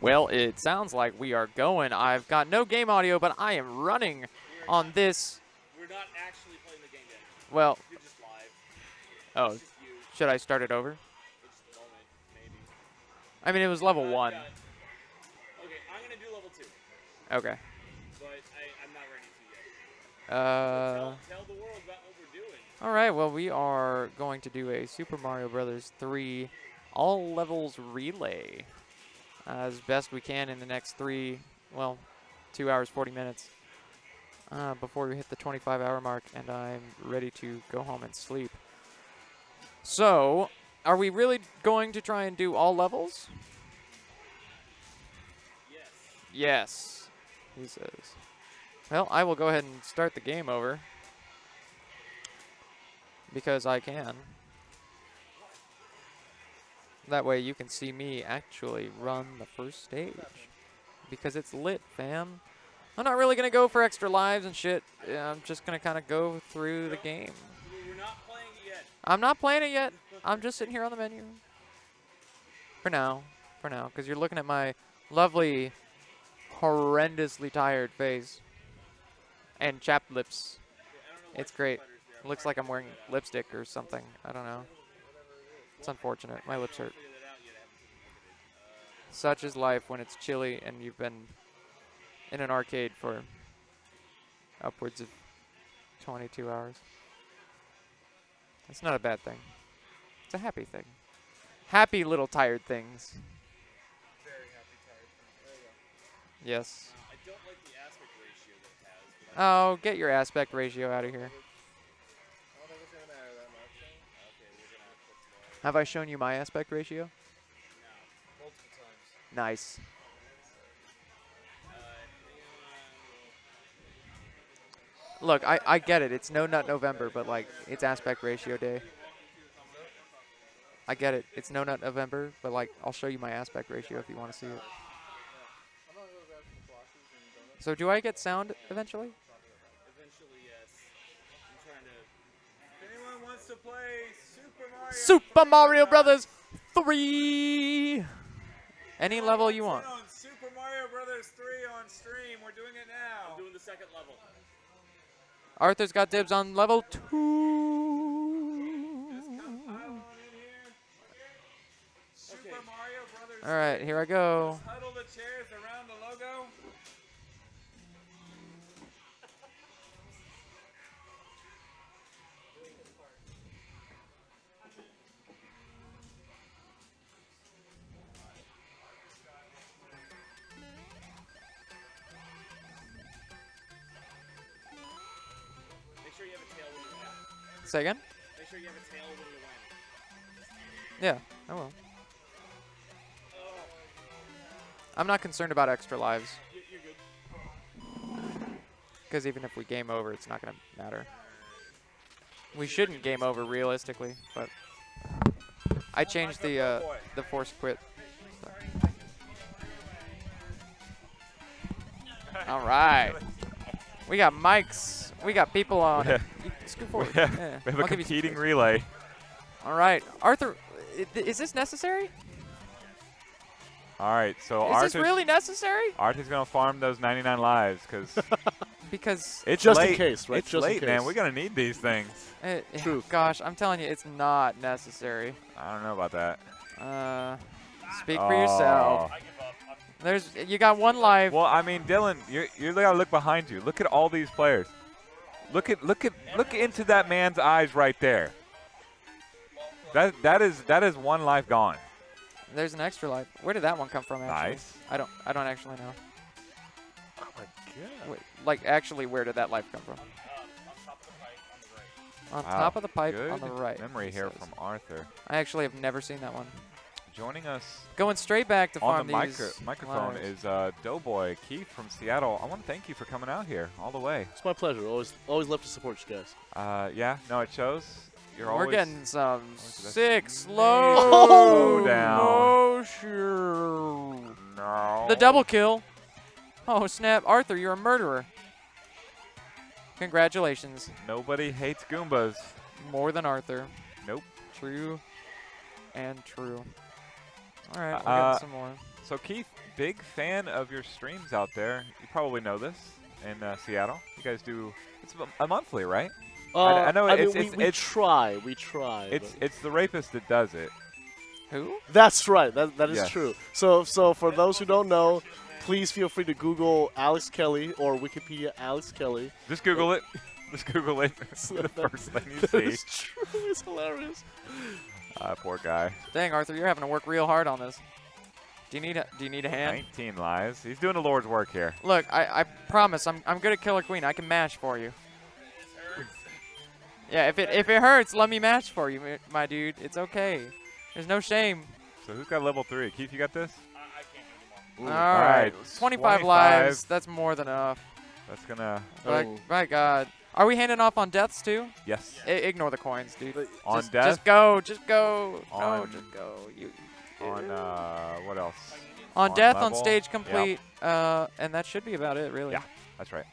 Well, it sounds like we are going. I've got no game audio, but I am running We're on not- this. We're not actually playing the game yet. Well, You're just live. oh, should I start it over? It's just the moment, maybe. I mean, it was level I've one. got- Okay, I'm gonna do level two, Okay. but I, I'm not ready to yet. Uh, tell, tell the world about what we're doing. all right. Well, we are going to do a Super Mario Brothers 3 all levels relay as best we can in the next three, well, two hours, 40 minutes uh, before we hit the 25 hour mark, and I'm ready to go home and sleep. So, are we really going to try and do all levels? Yes. Yes, he says. Well, I will go ahead and start the game over. Because I can. That way you can see me actually run the first stage. Because it's lit, fam. I'm not really going to go for extra lives and shit. I'm just going to kind of go through the game. I'm not playing it yet. I'm just sitting here on the menu. For now. For now. Because you're looking at my lovely, horrendously tired face. And chapped lips. It's great. Looks like I'm wearing lipstick or something. I don't know. It's unfortunate. My lips hurt. Figure that out yet. I haven't taken a look at it. Such is life when it's chilly and you've been in an arcade for upwards of 22 hours. That's not a bad thing. It's a happy thing. Happy little tired things. Very happy tired. There. Yes. I don't like the aspect ratio that has. Oh, get your aspect ratio out of here. I don't think it's gonna matter that much. Okay, we're gonna have to put Have I shown you my aspect ratio? no. Nice. Look, I, I get it. It's no nut November, but like it's aspect ratio day. I get it. It's no nut November, but like I'll show you my aspect ratio if you want to see it. I'm gonna go grab some flosses and donuts. So do I get sound eventually? eventually, yes. I'm trying to. If anyone wants to play Super Mario. Super Mario Brothers 3. Any Who level you want. On Super Mario Brothers 3 on stream. We're doing it now. I'm doing the second level. Arthur's got dibs on level 2. Just come pile on in here. Super Okay. Mario Brothers. All right, here I go. Say again? Make sure you have a tail when you win. Yeah, I will. Oh, I'm not concerned about extra lives, you- you're good. because even if we game over, it's not going to matter. We shouldn't game over realistically, but I changed the uh, the force quit. All right. We got mics. We got people on. Yeah. You scoot We forward. have, Yeah, we have a I'll give you some competing relay. All right, Arthur. Is this necessary? All right, so Is Arthur's, this really necessary? Arthur's gonna farm those 99 lives because Because it's Just in late. case, right? It's Just in late, man. We're gonna need these things. uh, yeah, Truth. gosh, I'm telling you, it's not necessary. I don't know about that. Uh, speak for yourself. Oh. There's you got one life. Well, I mean, Dylan, you you gotta look behind you. Look at all these players. Look at look at look into that man's eyes right there. That that is that is one life gone. There's an extra life. Where did that one come from? Actually, Nice. I don't. I don't actually know. Oh my god. Wait, like actually, where did that life come from? On Wow, top of the pipe Good on the right. memory here says. from Arthur. I actually have never seen that one. Joining us Going straight back to farm on the these micro- microphone lives. is uh, Doughboy Keith from Seattle. I want to thank you for coming out here all the way. It's my pleasure. Always, always love to support you guys. Uh, yeah, no, it shows. You're We're always getting some the best. sick Slow slow down. motion. no. The double kill. Oh snap, Arthur, you're a murderer. Congratulations. Nobody hates Goombas. More than Arthur. Nope. True and true. All right, we'll Uh, get some more. So Keith, big fan of your streams out there. You probably know this in uh, Seattle. You guys do it's a- a monthly, right? Uh, I know I it's- mean, it's- we, we try, we try. It's but- it's the rapist that does it. Who? That's right. That, that is Yes. true. So, so for those who don't know, please feel free to Google Alex Kelly or Wikipedia Alex Kelly. Just Google it. Just Google it. So the first thing you That see. is true. It's hilarious. Uh, poor guy. Dang, Arthur, you're having to work real hard on this. Do you need a Do you need a hand? 19 lives. He's doing the Lord's work here. Look, I, I promise, I'm I'm good at Killer Queen. I can match for you. Yeah, if it if it hurts, let me match for you, my dude. It's okay. There's no shame. So who's got level three? Keith, you got this? All Ooh. right, right, 25, 25. lives. That's more than enough. That's gonna By, Oh. by God, are we handing off on deaths too? yes. I- ignore the coins, dude. But- On just, death. Just go, just go. no, On- just go. You. On uh, what else? on on death, on level. stage Yep. complete, uh, and that should be about it, really. Yeah. That's right.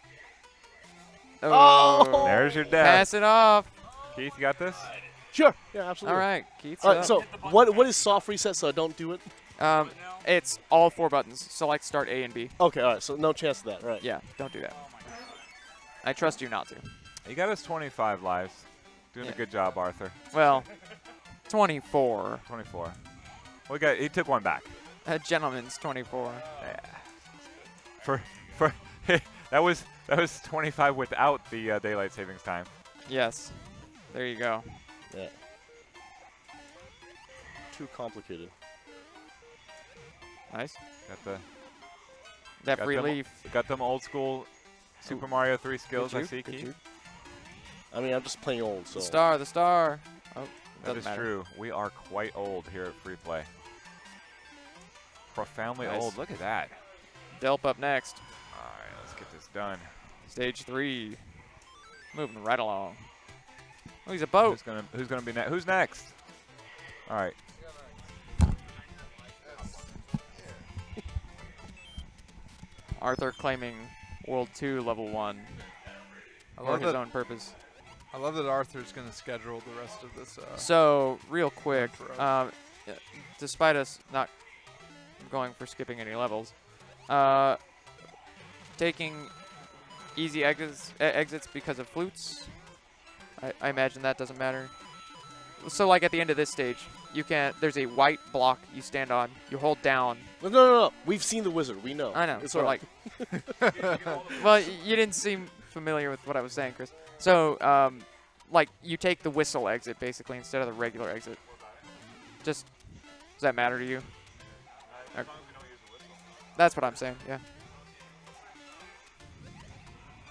Oh! There's your death. Pass it off. Keith, you got this? Sure. Yeah, absolutely. All right, Keith's All right. up. So, what what is soft reset? So I don't do it. Um, it's all four buttons. So Select start A and B. Okay. All right. So no chance of that. Right. Yeah, don't do that. I trust you not to. He got us 25 lives. Doing Yeah. a good job, Arthur. Well, 24. 24. We got. He took one back. A gentleman's 24. Yeah. For for that was that was 25 without the uh, daylight savings time. Yes. There you go. Yeah. Too complicated. Nice. Got the That Got free them- got them old school Super Mario 3 skills. I see, good Keith. I mean, I'm just playing old. So. The star, the star. Oh, That matter. true. We are quite old here at Free Play. Profoundly Nice. old. Look at that. Delp up next. All right, let's get this done. Stage three. Moving right along. Oh, he's a boat. Who's gonna Who's gonna be next? Who's next? All right. Arthur claiming World 2 level 1 I for love his that. own purpose. I love that Arthur's gonna schedule the rest of this. Uh, So, real quick, um, despite us not going for skipping any levels, uh, taking easy exits, exits because of flutes, I, I imagine that doesn't matter. So, like at the end of this stage, you can't. There's a white block you stand on. You hold down. No, no, no, no. We've seen the wizard. We know. I know. It's so all right. like, well, you didn't seem familiar with what I was saying, Chris. So, um, like, you take the whistle exit basically instead of the regular exit. Just does that matter to you? Okay. That's what I'm saying. Yeah.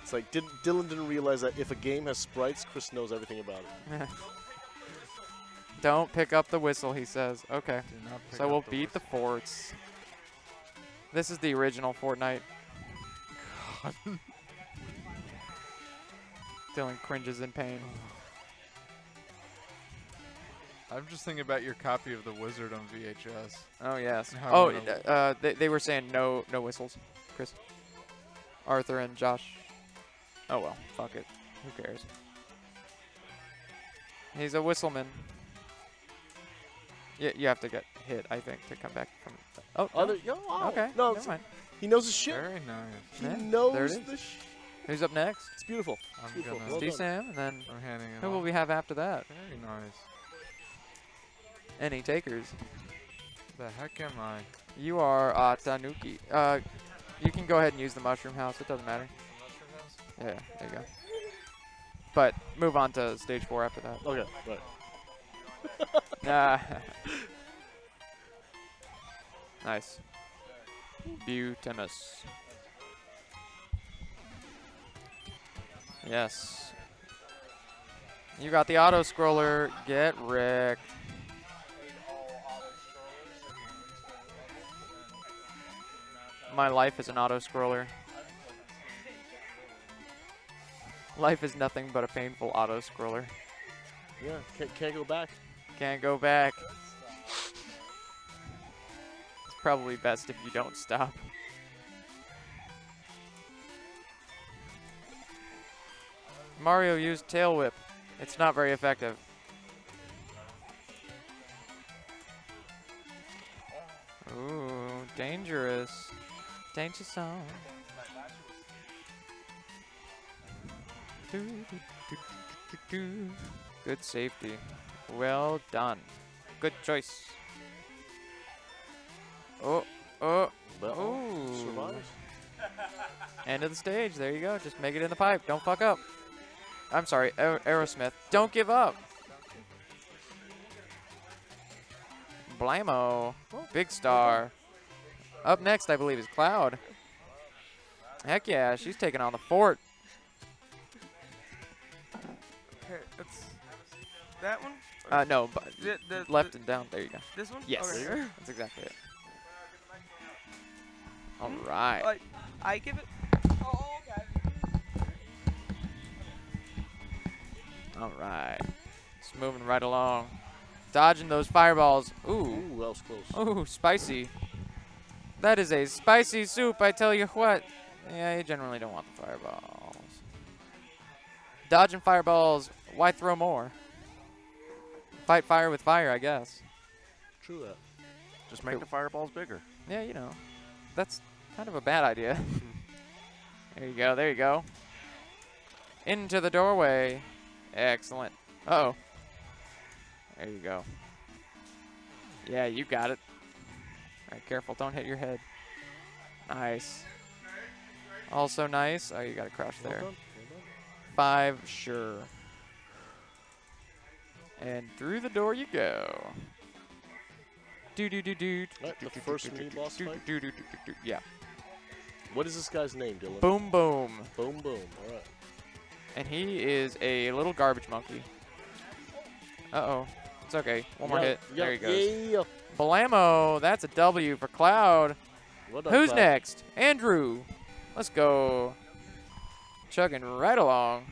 It's like did, Dylan didn't realize that if a game has sprites, Chris knows everything about it. Don't pick up the whistle, he says. Okay. do not pick So we'll the beat the forts. This is the original Fortnite. Dylan cringes in pain. I'm just thinking about your copy of the Wizard on VHS. Oh yes. Oh, uh, they, they were saying no no whistles, Chris. Arthur and Josh. Oh well, fuck it. Who cares? He's a whistleman. Yeah, you have to get hit, I think, to come back from. Oh, Oh, no. there you. Wow. okay. No, never mind. he knows his shit. Very nice. He Yeah, knows there it is. the sh- Who's up next? It's beautiful. It's I'm beautiful. gonna- Well Steve done. Sam, and then I'm handing it who will we have after that? Very nice. Any takers? The heck am I? You are uh, Tanuki. Uh, you can go ahead and use the mushroom house. It doesn't matter. mushroom house Yeah, there you go. But move on to stage four after that. Okay, right. Ah. nice. Butimus. Yes. You got the auto scroller. Get wrecked. My life is an auto scroller. Life is nothing but a painful auto scroller. Yeah, can't, can't go back. Can't go back. Probably best if you don't stop. Mario used Tail Whip. It's not very effective. Ooh, dangerous. Danger zone. Good safety. Well done. Good choice. Oh, oh, But oh. survives. End of the stage. There you go. Just make it in the pipe. Don't fuck up. I'm sorry, Aer- Aerosmith. Don't give up. Blammo. Big star. Up next, I believe, is Cloud. Heck yeah, she's taking on the fort. Okay, that's that one. Uh, no, but The, the, left the- and down. There you go. this one. Yes, Okay. that's exactly it. All right. I, I give it. Oh, okay. All right. It's moving right along. Dodging those fireballs. Ooh. Ooh, that was close. Ooh, spicy. That is a spicy soup, I tell you what. Yeah, you generally don't want the fireballs. Dodging fireballs, why throw more? Fight fire with fire, I guess. True that. Just make the fireballs bigger. Yeah, you know. That's kind of a bad idea. there you go, there you go. Into the doorway. Excellent. Uh oh There you go. Yeah, you got it. Alright, careful, don't hit your head. Nice. Also nice. Oh, you got to crouch there. done, well done. Five, sure. And through the door you go. Do do do do. Right, the first mini boss fight? do, do, do, do, do. Yeah. What is this guy's name, Dylan? Boom boom. Boom, boom. All right. And he is a little garbage monkey. Uh oh. It's okay. One more Yeah, hit. yeah, there he goes. Yeah. Blammo. That's a W for Cloud. Well done, Who's Cloud. next? Andrew. Let's go. Chugging right along.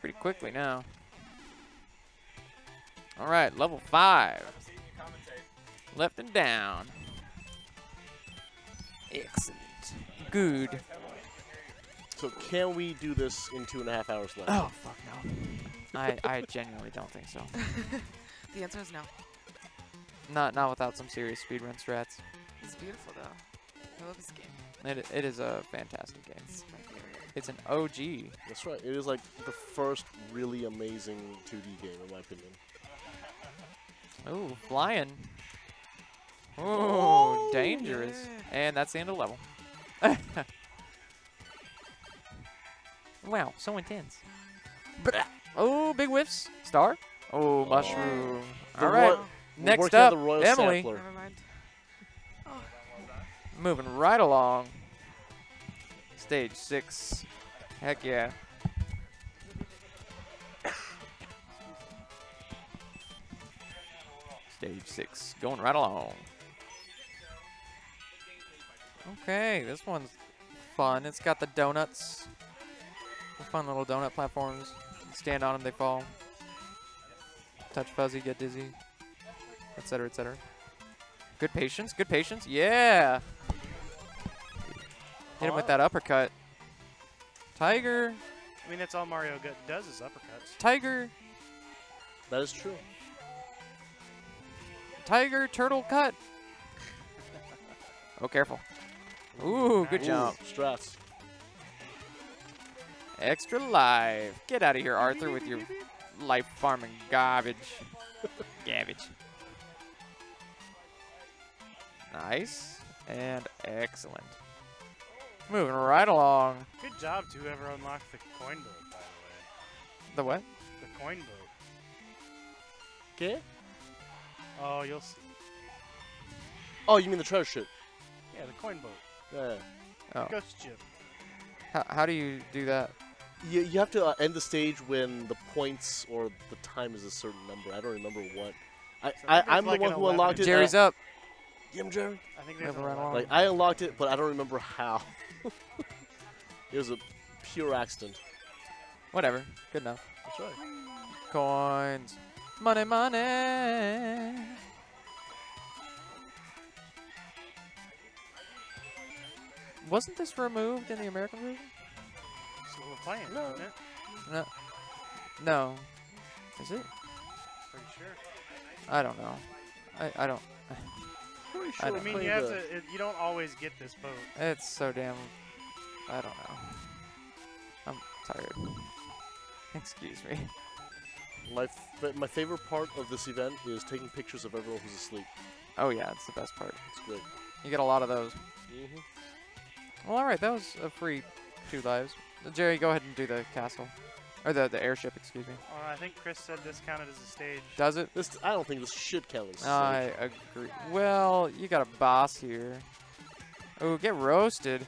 Pretty quickly now. All right, level five. Left and down. Excellent. Good. So can we do this in two and a half hours left? Oh, fuck no. I, I genuinely don't think so. The answer is no. Not not without some serious speedrun strats. It's beautiful though. I love this game. It, it is a fantastic game. It's my favorite. It's an OG. That's right. It is like the first really amazing 2D game, in my opinion. Ooh, flying. Ooh, Oh, dangerous. yeah. And that's the end of the level. wow, so intense. Oh, big whiffs. Star. Oh, oh mushroom. The All right. We're Next up, the Royal Emily. Sampler. Never mind. Moving right along. Stage six. Heck yeah. Stage six. Going right along. Okay, this one's fun. It's got the donuts. The fun little donut platforms. You stand on them, they fall. Touch fuzzy, get dizzy, etc., etc. Good patience, good patience. Yeah. Hit him with that uppercut. Tiger, I mean, that's all Mario does is uppercuts. tiger, That is true. tiger, turtle cut. Oh, careful. Ooh, good Nice. jump. Ooh, strats. Extra life. Get out of here, Arthur, with your life farming garbage. garbage. Nice and excellent. Moving right along. Good job to whoever unlocked the coin boat, by The way. the what? The coin boat. Okay. Oh, you'll see. Oh, you mean the treasure ship? Yeah, the coin boat. Yeah. Oh. Ghost. How, how do you do that? You, you have to uh, end the stage when the points or the time is a certain number. I don't remember what. I, so I, I I'm like the one who 11. unlocked it. Jerry's uh, up. Get him, Jerry. I think there's Moving an right 11. Like I unlocked it, but I don't remember how. it was a pure accident. Whatever. Good enough. That's right. Coins. Money, money. Wasn't this removed in the American version? That's what we're playing, No. isn't it? No. No. Is it? Pretty sure. I don't know. I, I don't. Pretty I sure know. I mean, you have the- to. It, you don't always get this boat. It's so damn. I don't know. I'm tired. Excuse me. My f- my favorite part of this event is taking pictures of everyone who's asleep. Oh yeah, it's the best part. It's good. You get a lot of those. Mm-hmm. Well, all right, that was a free two lives. Jerry, go ahead and do the castle, or the the airship. Excuse me. Uh, I think Chris said this counted as a stage. Does it? This I don't think this should count as. I agree. Well, you got a boss here. Oh, get roasted.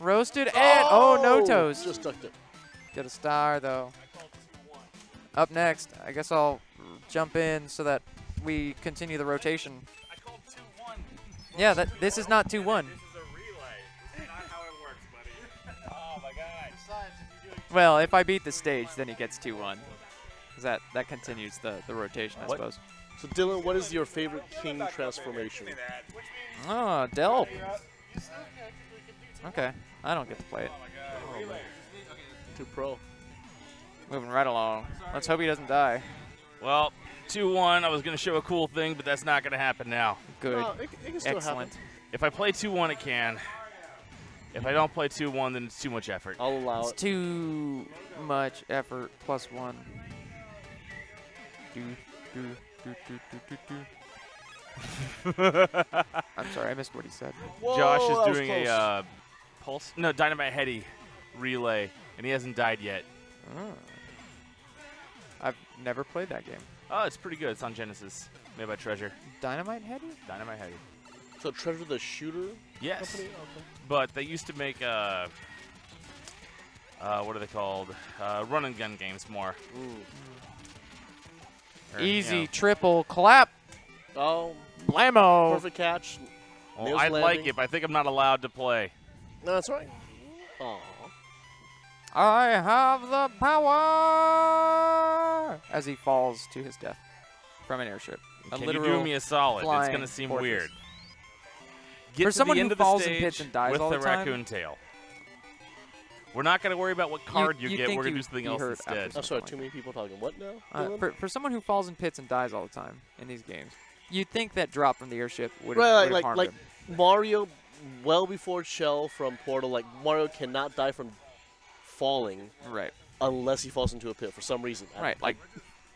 Roasted and oh no toes. Just ducked it. Get a star though. Up next, I guess I'll jump in so that we continue the rotation. I called 2-1. Yeah, that this is not 2-1. Well, if I beat the stage, then he gets 2-1. 'Cause That that continues the the rotation, I What? suppose. So Dylan, what is your favorite king transformation? Give. Oh, Delp. Okay, I don't get to play it. Two pro. Moving right along. Let's hope he doesn't die. Well, 2-1, I was going to show a cool thing, but that's not going to happen now. Good. No, it, it can still Excellent. happen. If I play 2-1, it can. If I don't play 2-1, then it's too much effort. I'll allow It's it. too much effort plus one. Do, do, do, do, do, do, do. I'm sorry, I missed what he said. Whoa, Josh that is was doing a uh, pulse, no, Dynamite Headdy relay, and he hasn't died yet. Oh. I've never played that game. Oh, it's pretty good. It's on Genesis, made by Treasure. Dynamite Headdy? Dynamite Headdy. So Treasure the Shooter Yes, company. Okay. but they used to make uh, uh, what are they called? Uh, run and gun games more. Ooh. Or, you Easy know. triple clap. Oh, Blammo. perfect catch. Well, I like landing. it, but I think I'm not allowed to play. No, that's right. Aw. I have the power. As he falls to his death from an airship. A Can you literal do me a solid? It's gonna seem fortress. weird. Get For to someone the who of falls in stage pits and dies with all the time. With the time- raccoon tail. We're not gonna worry about what card you, you'd get. think We're gonna do something else hurt after instead. some- I'm sorry, too many people talking. What now? Uh, for, for someone who falls in pits and dies all the time in these games, you'd think that drop from the airship would Right, have like- like- harmed like- him. Mario, well before Chell from Portal, like Mario cannot die from falling Right, unless he falls into a pit for some reason. Right. Like,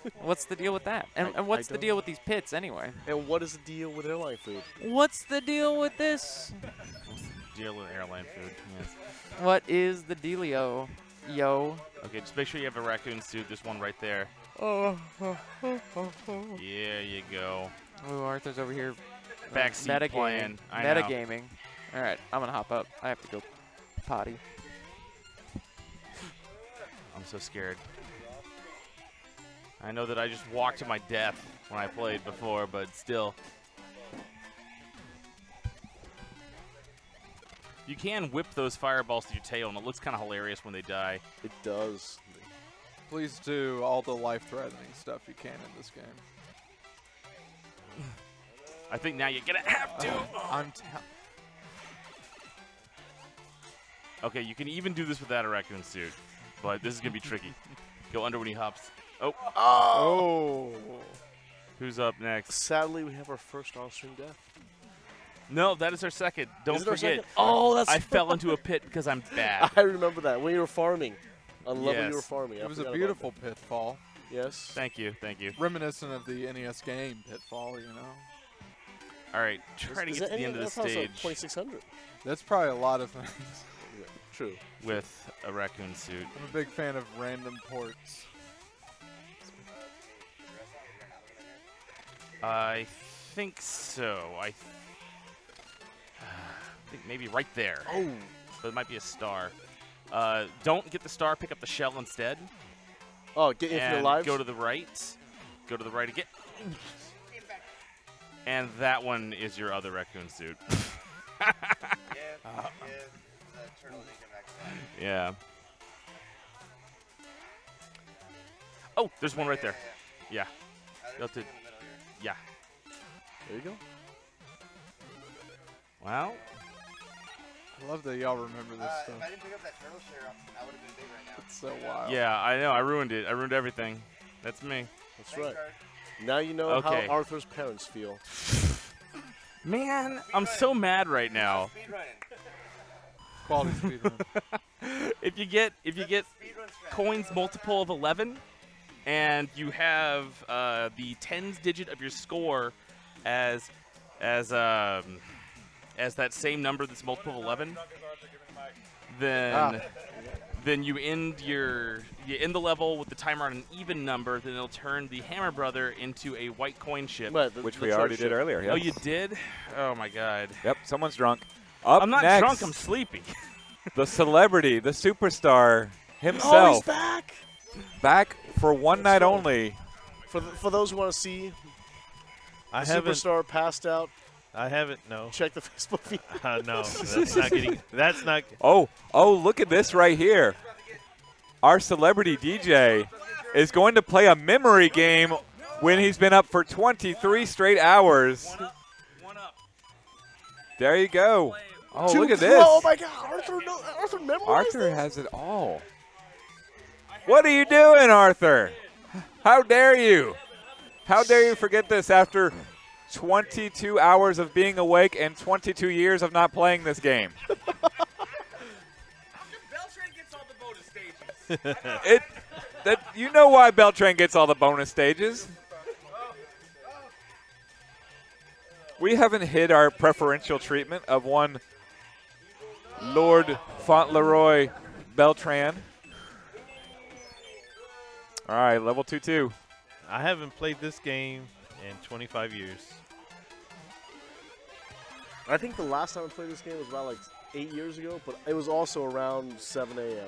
what's the deal with that? And, I- and what's the deal with these pits anyway? and what is the deal with airline food? What's the deal with this? Deal with airline food. Yes. What is the dealio? Yo. Okay, just make sure you have a raccoon suit. There's one right there. Oh. Yeah, you go. Ooh, Arthur's over here. Backseat metagaming. playing. I know. Metagaming. All right, I'm gonna hop up. I have to go potty. I'm so scared. I know that I just walked to my death when I played before, but still. You can whip those fireballs to your tail, and it looks kind of hilarious when they die. It does. Please do all the life-threatening stuff you can in this game. I think now you're gonna have to. Oh, I'm ta- Okay, you can even do this without a raccoon suit, but this is gonna be tricky. Go under when he hops. Oh, Oh. who's up next? Sadly, we have our first on-stream death. No, that is our second. Don't Is it our forget. second? Oh, that's. I fell into a pit because I'm bad. I remember that when you were farming. i On level you were farming. I It was a beautiful pitfall. Yes. Thank you, thank you. reminiscent of the NES game pitfall. You know, All right, try to get to the end of the that sounds like stage 2600. that's probably a lot of things. Yeah, true. with a raccoon suit. I'm a big fan of random ports. I think so. I, th- think maybe right there. Oh. But it might be a star. Uh, don't get the star. Pick up the shell instead. Oh, get infinite and lives. go to the right. Go to the right again. And that one is your other raccoon suit. yeah. Oh, there's one right there. Yeah. You'll have to- yeah. there you go. Wow. I love that y'all remember this Uh, stuff. if I didn't pick up that turtle share, I would have been big right now. It's so wild. yeah, I know. I ruined it. I ruined everything. That's me. That's right. Now you know Okay. how Arthur's parents feel. Man, I'm so mad right now. Quality speedrun. if you get if you get coins multiple of 11 and you have uh, the tens digit of your score as as um, as that same number that's multiple of 11 then Ah. then you end your you end the level with the timer on an even number then it'll turn the hammer brother into a white coin ship the- Which the we already church did ship. earlier. oh you did oh my god Yep, someone's drunk. Up i'm not next, drunk i'm sleepy the celebrity, the superstar himself. Oh, he's back! back for one night go. only. For, the, for those who want to see I haven't. superstar passed out, I haven't. No. check the Facebook feed. Uh, no, that's not getting. That's not. Oh, oh, look at this right here. Our celebrity DJ is going to play a memory game when he's been up for 23 straight hours. one up There you go. Oh, Two look at this. Oh my God, Arthur! No, Arthur memorized Arthur this? has it all. What are you doing, Arthur? How dare you? How dare you forget this after 22 hours of being awake and 22 years of not playing this game? beltran gets all the bonus stages It that you know why Beltran gets all the bonus stages. We haven't hit our preferential treatment of one Lord Fauntleroy Beltran. All right, level 2 2. I haven't played this game in 25 years. I think the last time I played this game was about like eight years ago, but it was also around 7 a.m.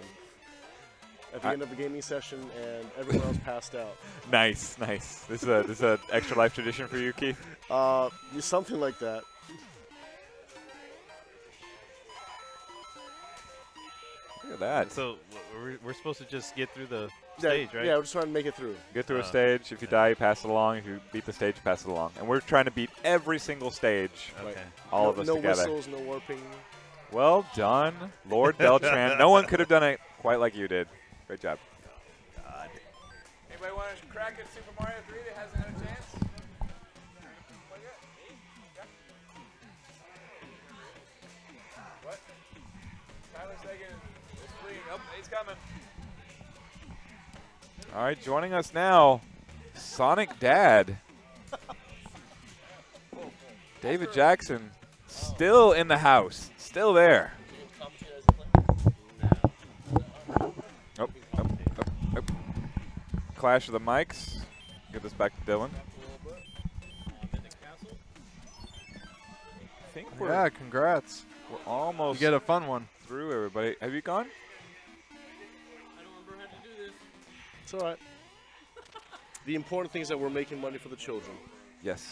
at the I- end of the gaming session, and everyone else passed out. Nice, nice. This is a this is an extra life tradition for you, Keith. Uh, something like that. Look at that. So we're, we're supposed to just get through the Yeah, stage, right? Yeah, we're just trying to make it through. Get through a Uh, stage. If you die, you pass it along. If you beat the stage, pass it along. And we're trying to beat every single stage. Okay. All no, of us no together. whistles, no warping. Well done, Lord Beltran. no one could have done it quite like you did. Great job. Anybody want to crack at Super Mario 3 that hasn't had a chance? What? Tyler Sagan is fleeing. Oh, he's coming. All right, joining us now, Sonic Dad. David Jackson still in the house, still there. Oh, oh, oh, oh. Clash of the mics. Get this back to Dylan. I think we're, yeah, congrats. we're You almost get a fun one. through, everybody. Have you gone? It's all right. The important thing is that we're making money for the children. Yes.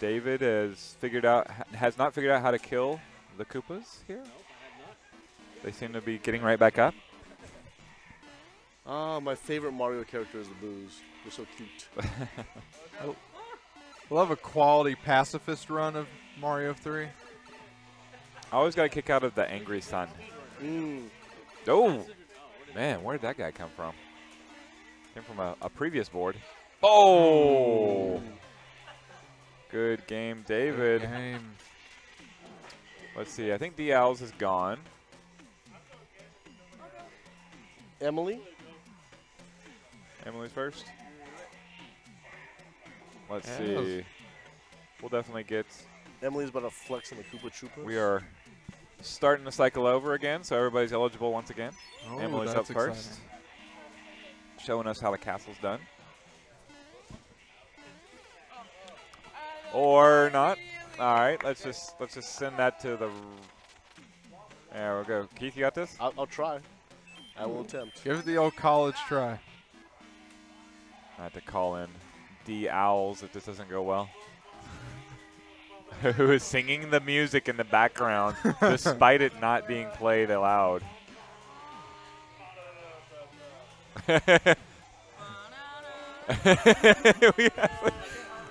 David has figured out has not figured out how to kill the Koopas here. They seem to be getting right back up. Ah, my favorite Mario character is the Boos. They're so cute. We'll a quality pacifist run of Mario 3. I always got a kick out of the angry sun. Mm. Oh, man, where did that guy come from? Came from a, a previous board. Oh, good game, David. Game. Let's see. I think the Owls is gone. Emily? Emily's first. Let's Yeah. see. We'll definitely get. Emily's about to flex on the Koopa Troopas. We are starting to cycle over again, so everybody's eligible once again. Oh, Emily's that's up first, exciting. Showing us how the castle's done. Oh, or not. All right, let's just let's just send that to the. There we go. Keith, you got this. I'll, I'll try. I will attempt. Give it the old college try. I have to call in D Owls if this doesn't go well. Who is singing the music in the background despite it not being played aloud? we have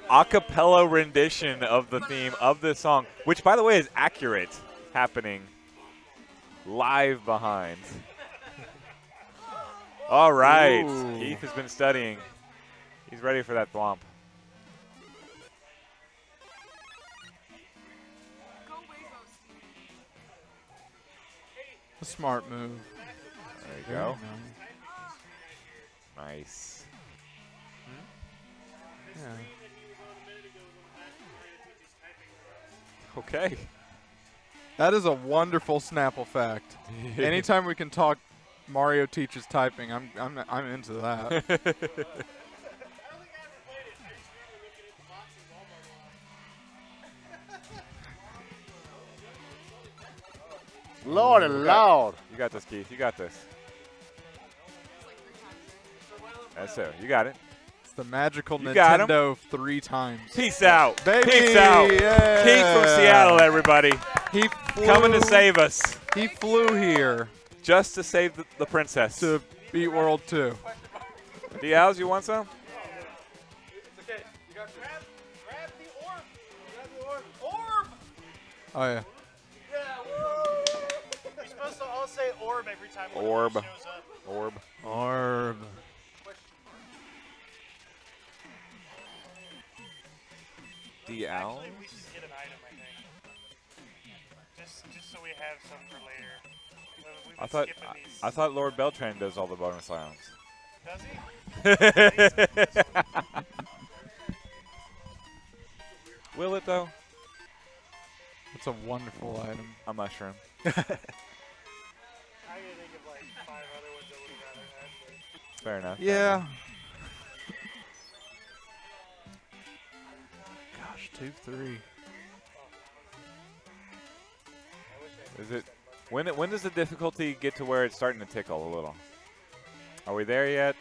a cappella rendition of the theme of this song, which, by the way, is accurate, happening live behind. All right. Ooh. Keith has been studying. He's ready for that thwomp. A smart move. There you go nice. Nice. Yeah. Okay. That is a wonderful Snapple fact. Anytime we can talk Mario teaches typing, I'm I'm I'm into that. Lord and Lord. You got this, Keith. You got this. That's it. You got it. it's the magical You. Nintendo three times. Peace out. Baby, Peace out. yeah. Keith from Seattle, everybody. He Coming to save us. He flew here Just to save the, the princess. to beat World 2. Diaz, you want some? Oh yeah. yeah You're supposed to all say orb every time one Orb. of shows up. Orb. Orb. Diaz. Actually, we should get an item, I think. Just, just so we have some for later. We- we've I thought skipping I. I thought Lord Beltran does all the bonus items. Does he? Will it though? It's a wonderful item. A mushroom. I think of like five other ones I would rather had. Fair enough. fair Yeah. enough. Two, three. Is it when it, when does the difficulty get to where it's starting to tickle a little? Are we there yet?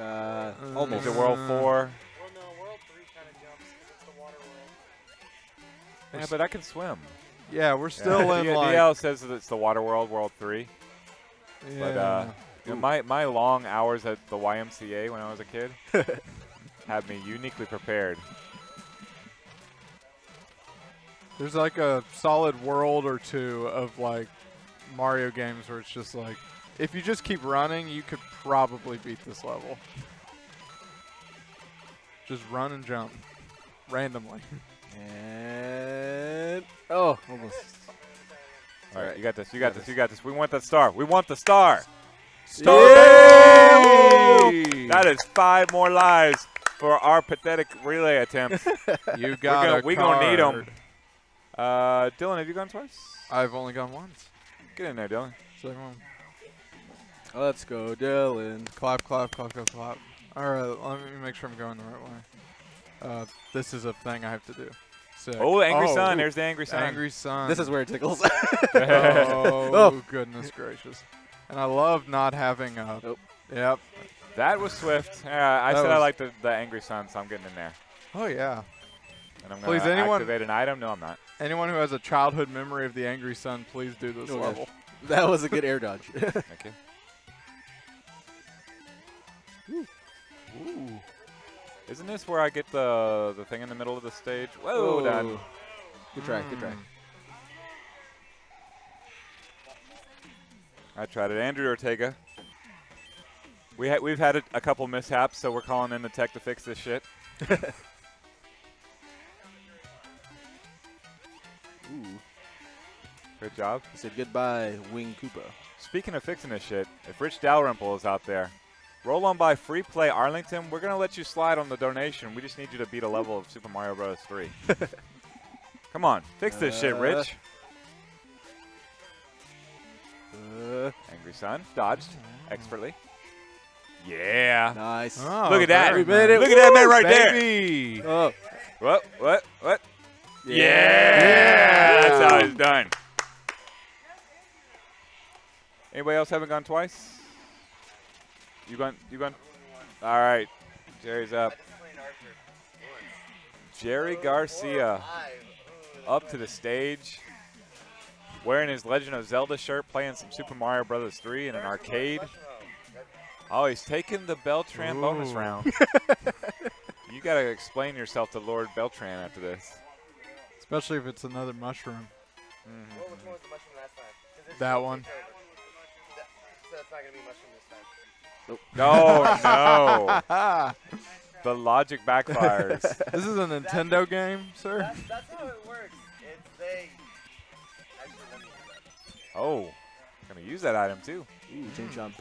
Uh, Is almost. it World Four? Well, no, World 3 kind of jumps 'cause it's the water world. Yeah, but I can swim. Yeah, we're still in D- like. DL says that it's the Water World World Three. yeah. But uh, you know, my my long hours at the YMCA when I was a kid had me uniquely prepared. There's like a solid world or two of like Mario games where it's just like, if you just keep running, you could probably beat this level. Just run and jump randomly. And oh, almost. All right, you got this. You got this. You got this. We want that star. We want the star. Star That is five more lives for our pathetic relay attempt. You We're got gonna, a we gonna need them. Card. Uh, Dylan, have you gone twice? I've only gone once. Get in there, Dylan. Second one. Let's go, Dylan. Clap, clap, clap, clap, clap. All right, let me make sure I'm going the right way. Uh, this is a thing I have to do. Sick. Oh, angry oh, sun. ooh. There's the angry sun. Angry sun. This is where it tickles. oh, Oh. goodness gracious. And I love not having a. Nope. Yep. That was swift. Yeah, I That said I was- like the, the angry sun, so I'm getting in there. Oh, yeah. And I'm Please, gonna anyone- activate an item. No, I'm not. Anyone who has a childhood memory of the Angry Sun, please do this Oh, level. that was a good air dodge. Okay. Ooh. Isn't this where I get the the thing in the middle of the stage? Whoa, done. Whoa. Good try, good try. Mm. I tried it. Andrew Ortega. We ha- we've had a, a couple mishaps, so we're calling in the tech to fix this shit. Good job. He said goodbye, Wing Koopa. Speaking of fixing this shit, if Rich Dalrymple is out there, roll on by Free Play Arlington. We're gonna let you slide on the donation. We just need you to beat a level of Super Mario Bros. 3. Come on, fix this shit, Uh, Rich. Uh, Angry Sun dodged expertly. Yeah. nice. Oh, Look at that. very We made. Look at that man right there. Baby. Oh. What? What? What? Yeah. Yeah. That's how it's done. Anybody else haven't gone twice? You gone? You gone? All right. Jerry's up. Jerry Garcia up to the stage, wearing his Legend of Zelda shirt, playing some Super Mario Brothers 3 in an arcade. Oh, he's taking the Beltran bonus round. you got to explain yourself to Lord Beltran after this. Especially if it's another mushroom. Mhm. What which one So it's not gonna be mushroom this time. No, no. The logic backfires. This is a Nintendo game, sir? That's, that's how it works. It's they. Actually, let me do that. oh. Gonna use that item too. Ooh, chain jump.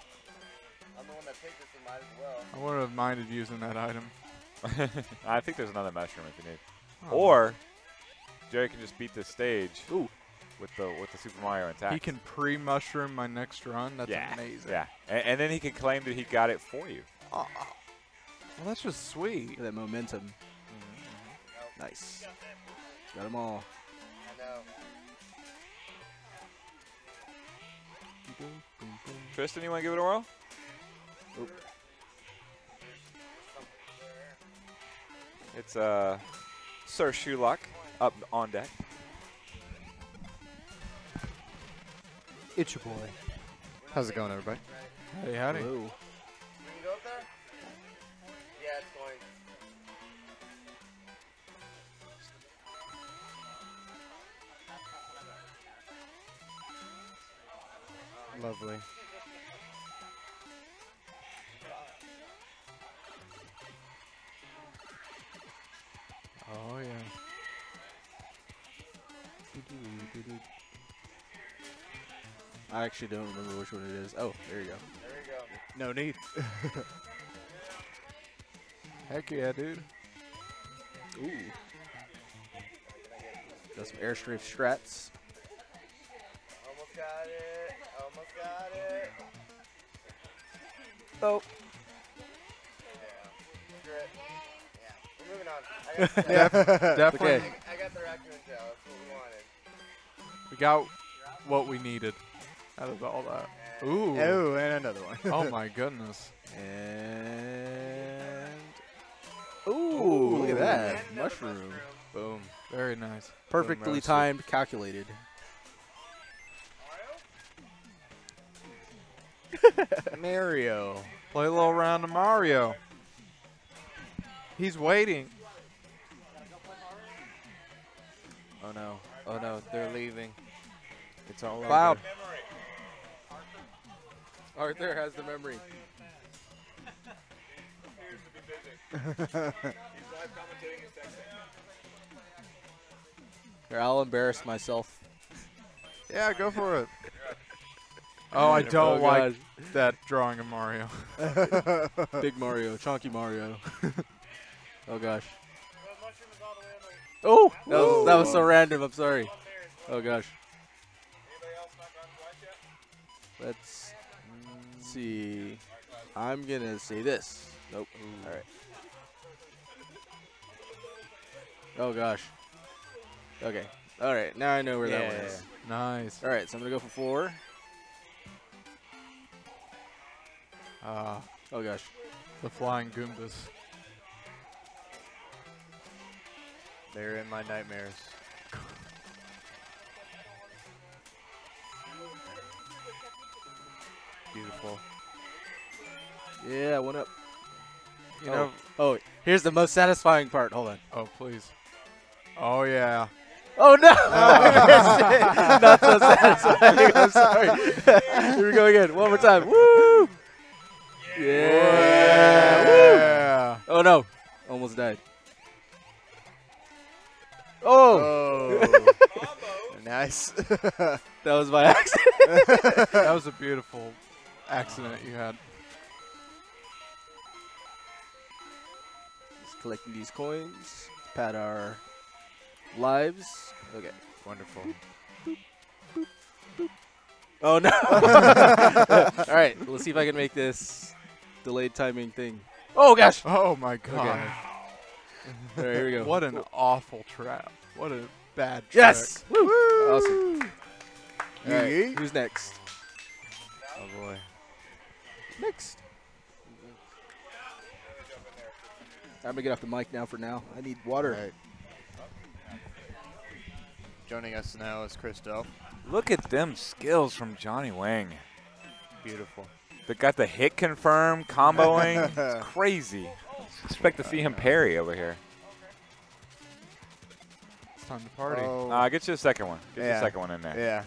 I'm the one that picked this, so might as well. I wouldn't have minded using that item. I think there's another mushroom if you need. Oh. Or Jerry can just beat this stage Ooh. With the with the Super Mario attack. He can pre-mushroom my next run. That's yeah, amazing. Yeah, and, and then he can claim that he got it for you. Oh, well, that's just sweet. Look at that momentum. Nice. Got them all. I know. Tristan, you want to give it a whirl? It's uh, Sir Shulock up on deck. It's your boy. How's it going, everybody? Hey, howdy. Hello. Can I actually don't remember which one it is. Oh, there you go. There we go. No need. Heck yeah, dude. Ooh. Got some airstream strats. Almost got it. Almost got it. Oh. Yeah. Yeah. We're moving on. I got, the- Def- definitely. Okay. I, I got the raccoon tail. That's what we wanted. We got what we needed out of all that. Ooh. Oh, and another one. oh my goodness. And. Ooh, look at that. And another Mushroom. Boom. Very nice. Perfectly roasted. timed, calculated. Mario. Play a little round of Mario. He's waiting. Oh no. Oh no, they're leaving. It's all Cloud. Arthur has the memory. Here, I'll embarrass myself. Yeah, go for it. Oh, I oh, don't Oh, like that drawing of Mario. Big Mario, chunky Mario. oh gosh. Oh, that was, that was so random. I'm sorry. Oh gosh. Let's see. I'm gonna say this. Nope. All right. Oh gosh. Okay. All right. Now I know where that one is. Nice. All right. So I'm gonna go for four. Ah, Oh gosh. the flying Goombas. They're in my nightmares. Beautiful. Yeah, one up. You oh. know. Oh, here's the most satisfying part. Hold on. Oh, please. Oh yeah. Oh no! Not so satisfying. I'm sorry. Here we go again. One more time. Woo! Yeah. Woo! Oh no! Almost died. Oh! Oh. nice. that was by accident. that was a beautiful accident you had. Just collecting these coins. Pad our lives. Okay. Wonderful. Oh no! All right, let's see if I can make this delayed timing thing. Oh gosh! Oh my god. All right, here we go. What an awful trap. What a bad trick. Yes! Woo! Awesome. All right, who's next? Oh boy. Next. I'm gonna get off the mic now. For now, I need water. All right. Joining us now is Chris Delp. Look at them skills from Johnny Wang. Beautiful. They got the hit confirm, comboing. it's crazy. Expect to see him parry over here. It's time to party. Oh. Nah, get you a second one. Get you a second one in there. Yeah.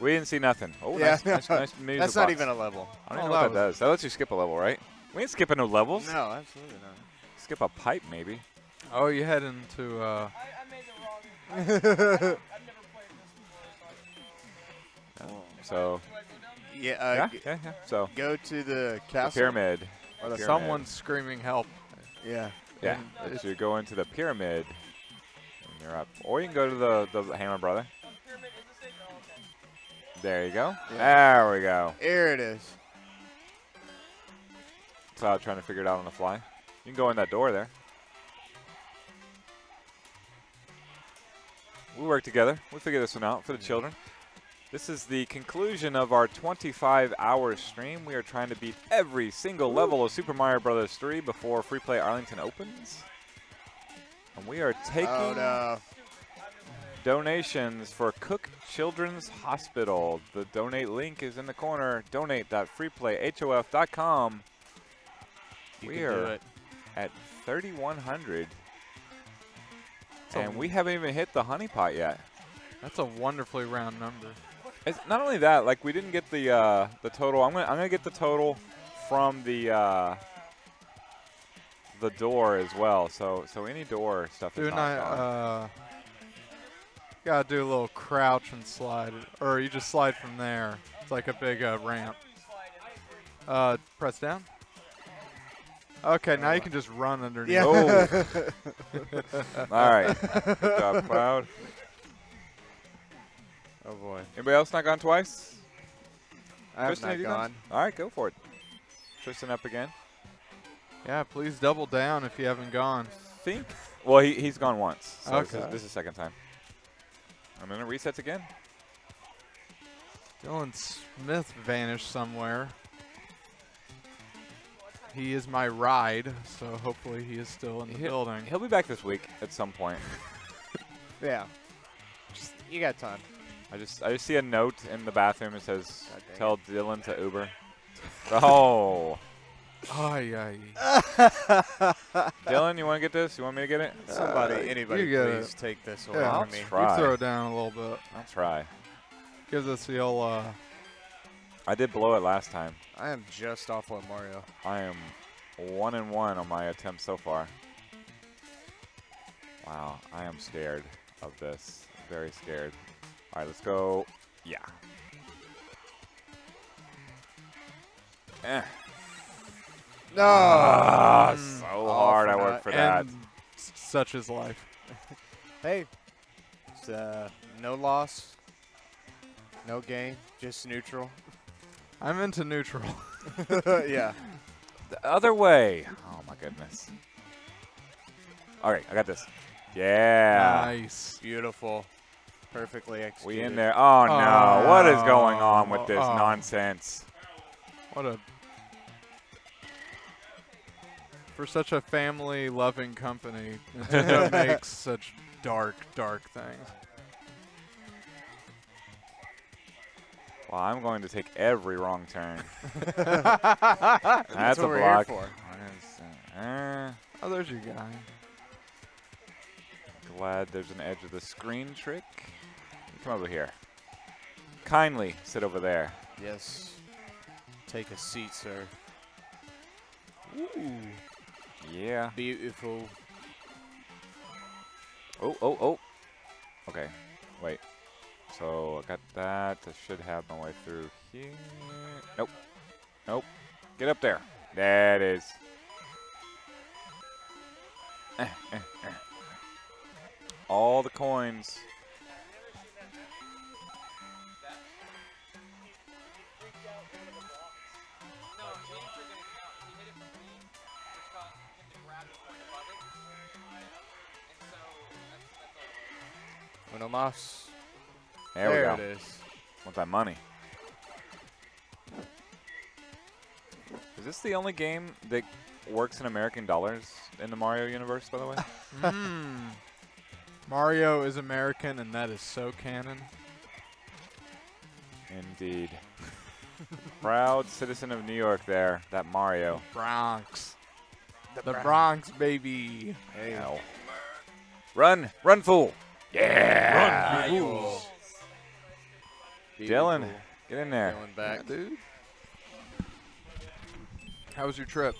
We didn't see nothing. Oh, yeah. nice, nice, nice music That's not box. even a level. I don't Oh, know what that that does. That lets you skip a level, right? We ain't skipping no levels. No, absolutely not. Skip a pipe, maybe. Oh, you head into uh, I, I made the wrong. I, I, oh, So Yeah, uh, yeah, g- yeah, yeah. So go to the the pyramid. Or the- Pyramid. Someone's screaming help. Yeah. Yeah, And but it's- you go into the pyramid, and you're up. Or you can go to the the Hammer Brother. There you go. There we go. Here it is. Cloud trying to figure it out on the fly. You can go in that door there. We work together. We'll figure this one out for the children. This is the conclusion of our 25-hour stream. We are trying to beat every single level of Super Mario Bros. 3 before Free Play Arlington opens. And we are taking Oh no. Donations for Cook Children's Hospital. The donate link is in the corner. Donate.freeplayhof.com. We are at 3,100. And we haven't even hit the honey pot yet. That's a wonderfully round number. It's not only that, like we didn't get the uh, the total. I'm gonna I'm gonna get the total from the uh, the door as well. So so any door stuff is not I, uh, gotta do a little crouch and slide, or you just slide from there. It's like a big uh, ramp. Uh, press down. Okay, now you can just run underneath. Yeah. Oh. All right. Good job, Cloud. Oh boy. Anybody else not gone twice? I have Tristan, not have you gone. All right, go for it. Tristan up again. Yeah, please double down if you haven't gone. Think. Well, he, he's gone once. So this, is, Okay. this is second time. And then it resets again. Dylan Smith vanished somewhere. He is my ride, so hopefully he is still in the He'll- building. He'll be back this week at some point. Yeah. Just, you got time. I just I just see a note in the bathroom that says God dang tell Dylan to Uber. oh. Ay, ay. Dylan, you want to get this? You want me to get it? Somebody, Uh, anybody, please it. take this away Yeah, from me. You try. throw it down a little bit. I'll try. Gives us the old, uh, I did blow it last time. I am just off on Mario. I am one and one on my attempts so far. Wow, I am scared of this. Very scared. All right, let's go. Yeah. Eh. No. Mm. so All hard for I work naught. for that. and such is life. Hey, it's, uh, no loss, no gain, just neutral. I'm into neutral. yeah. The other way. Oh my goodness. All right, I got this. Yeah. Nice. Beautiful. Perfectly executed. We in there. Oh no! what is going on with this Oh. nonsense? What a for such a family-loving company, Nintendo makes such dark, dark things. Well, I'm going to take every wrong turn. That's That's a what we're here block. for. Uh, Oh, there's your guy. glad there's an edge of the screen trick. Come over here. Kindly sit over there. Yes. Take a seat, sir. Yeah. Beautiful. Oh, oh, oh. Okay. Wait. So I got that. I should have my way through here. Nope. Nope. Get up there. There it is. Eh, eh, eh. All the coins. Uno mas. There, There we go. it is. Want that money. Is this the only game that works in American dollars in the Mario universe, by the way? Hmm. Mario is American, and that is so canon. Indeed. Proud citizen of New York there, that Mario. Bronx. The, Bronx. Bronx, baby. Hey. Run, run, fool. Yeah. Run, fools. Dylan, get in there. Going back. dude. How was your trip?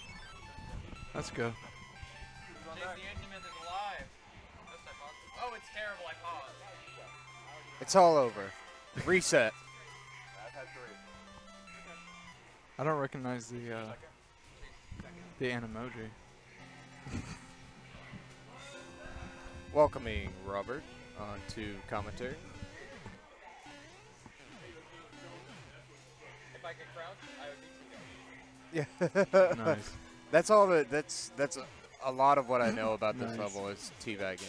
That's good. Oh, it's terrible. I paused. It's all over. Reset. I don't recognize the uh, the Animoji. Welcoming Robert onto commentary. If I could crouch, I would be Yeah. Nice. That's all that. That's that's a, a lot of what I know about this Nice. level is teabagging.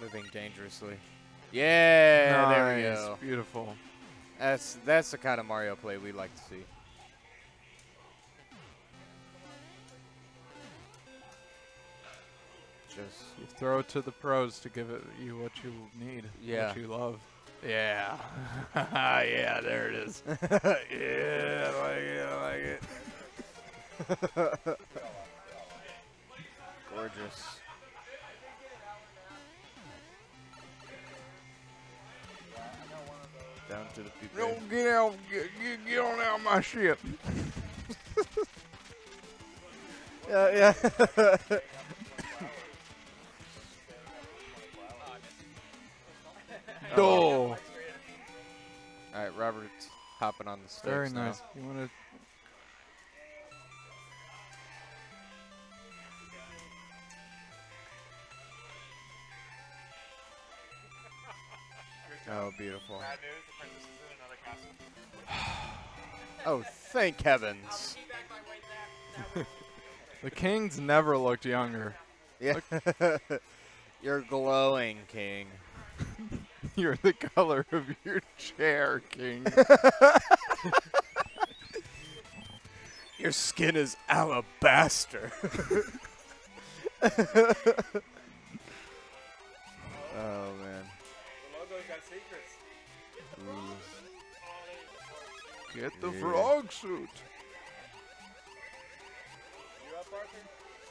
Moving dangerously. Yeah, there we Nice, go. Beautiful. That's that's the kind of Mario play we like to see. Just You throw it to the pros to give it you what you need. Yeah. What you love. Yeah. yeah, there it is. yeah, I like it. I like it. Gorgeous. Down to the people. Don't get out, get, get, get on out my ship. Yeah, yeah. Oh. All right, Robert's hopping on the stage Very now. nice. You want to? Oh, beautiful. Oh, thank heavens. The kings never looked younger. Yeah. You're glowing, King. You're the color of your chair, king. Your skin is alabaster. Get the Yeah. frog suit. You up, Arthur?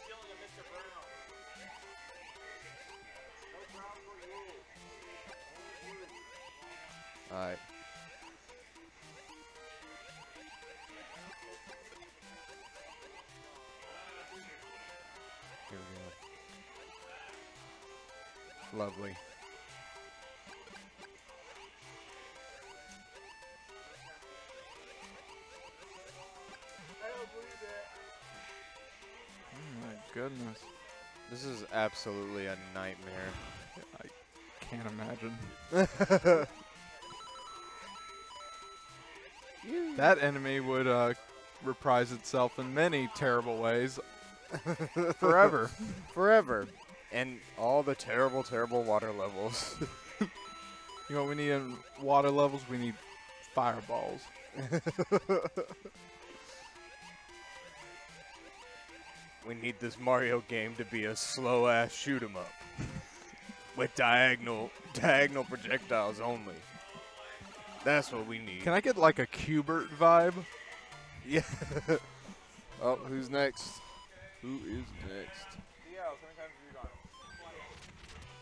Killing a Mr. Brown. No brown for you. All right. Here we go. Lovely. Goodness. This is absolutely a nightmare. I can't imagine. that enemy would uh, reprise itself in many terrible ways forever. Forever. And all the terrible, terrible water levels. You know what we need in water levels? We need fireballs. We need this Mario game to be a slow ass shoot 'em up. With diagonal diagonal projectiles only. That's what we need. Can I get like a Q*bert vibe? Yeah. oh, who's next? Who is next? DL, how many times have you gone?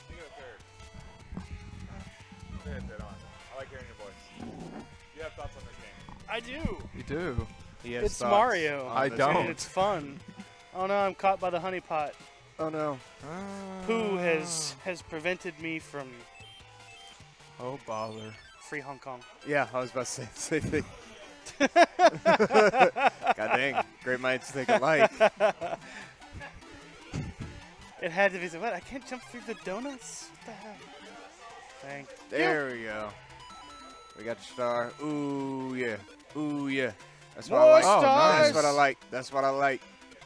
You go third. Say it on. I like hearing your voice. You have thoughts on this game. I do. You do. He It's thoughts Mario. I don't. And it's fun. Oh no, I'm caught by the honey pot. Oh no. Ah. Pooh has has prevented me from Oh bother. free Hong Kong. Yeah, I was about to say the same thing. God dang, great minds think alike. It had to be. What? I can't jump through the donuts. What the hell? Thank There we go. We got the star. Ooh yeah. Ooh yeah. That's what More I like. Oh, stars! That's what I like. That's what I like.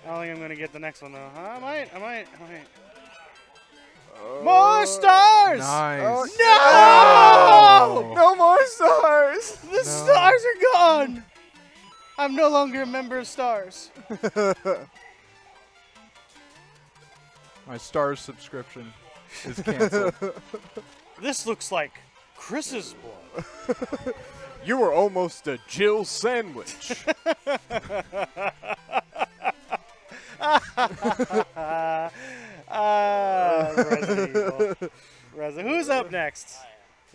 I don't think I'm gonna get the next one though. I might. I might. I might. Oh. More stars! Nice. No! Oh. No more stars. The stars are gone. I'm no longer a member of Stars. My Stars subscription is canceled. This looks like Chris's blood. You were almost a Jill sandwich. Ah, Resident Resi- Who's up next?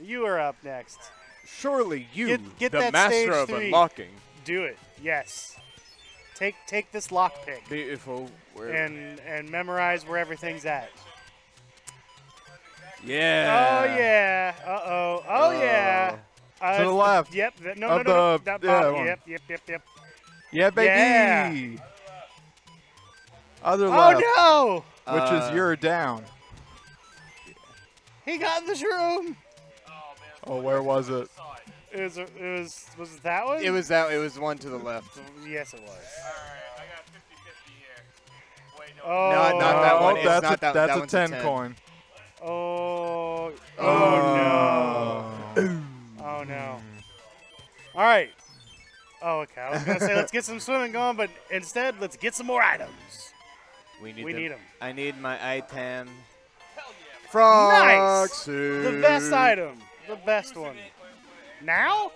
You are up next. Surely you, Get- get the master of three. unlocking. Do it. Yes. Take take this lockpick Beautiful. Where- and and memorize where everything's at. Yeah. Oh yeah. Uh oh. Oh yeah. Uh, To the left. Yep. th- No, no, no, no. the- That yeah, Yep. Yep. Yep. Yep. Yeah, baby. Yeah. Other Oh left. no! Which Uh, is you're down. He got this room. Oh, where was it? It was. It was. Was it that one? It was that. It was one to the left. Yes, it was. All right, I got fifty-fifty here. Wait, No, Oh. not that one. Oh, It's that's not a, that- that's that a one's a 10, 10. coin. Oh. Oh no. Oh no. All right. Oh, okay. I was gonna say let's get some swimming going, but instead let's get some more items. We need We them. need 'em. I need my item. Frog nice. suit. The best item. The best one. Now?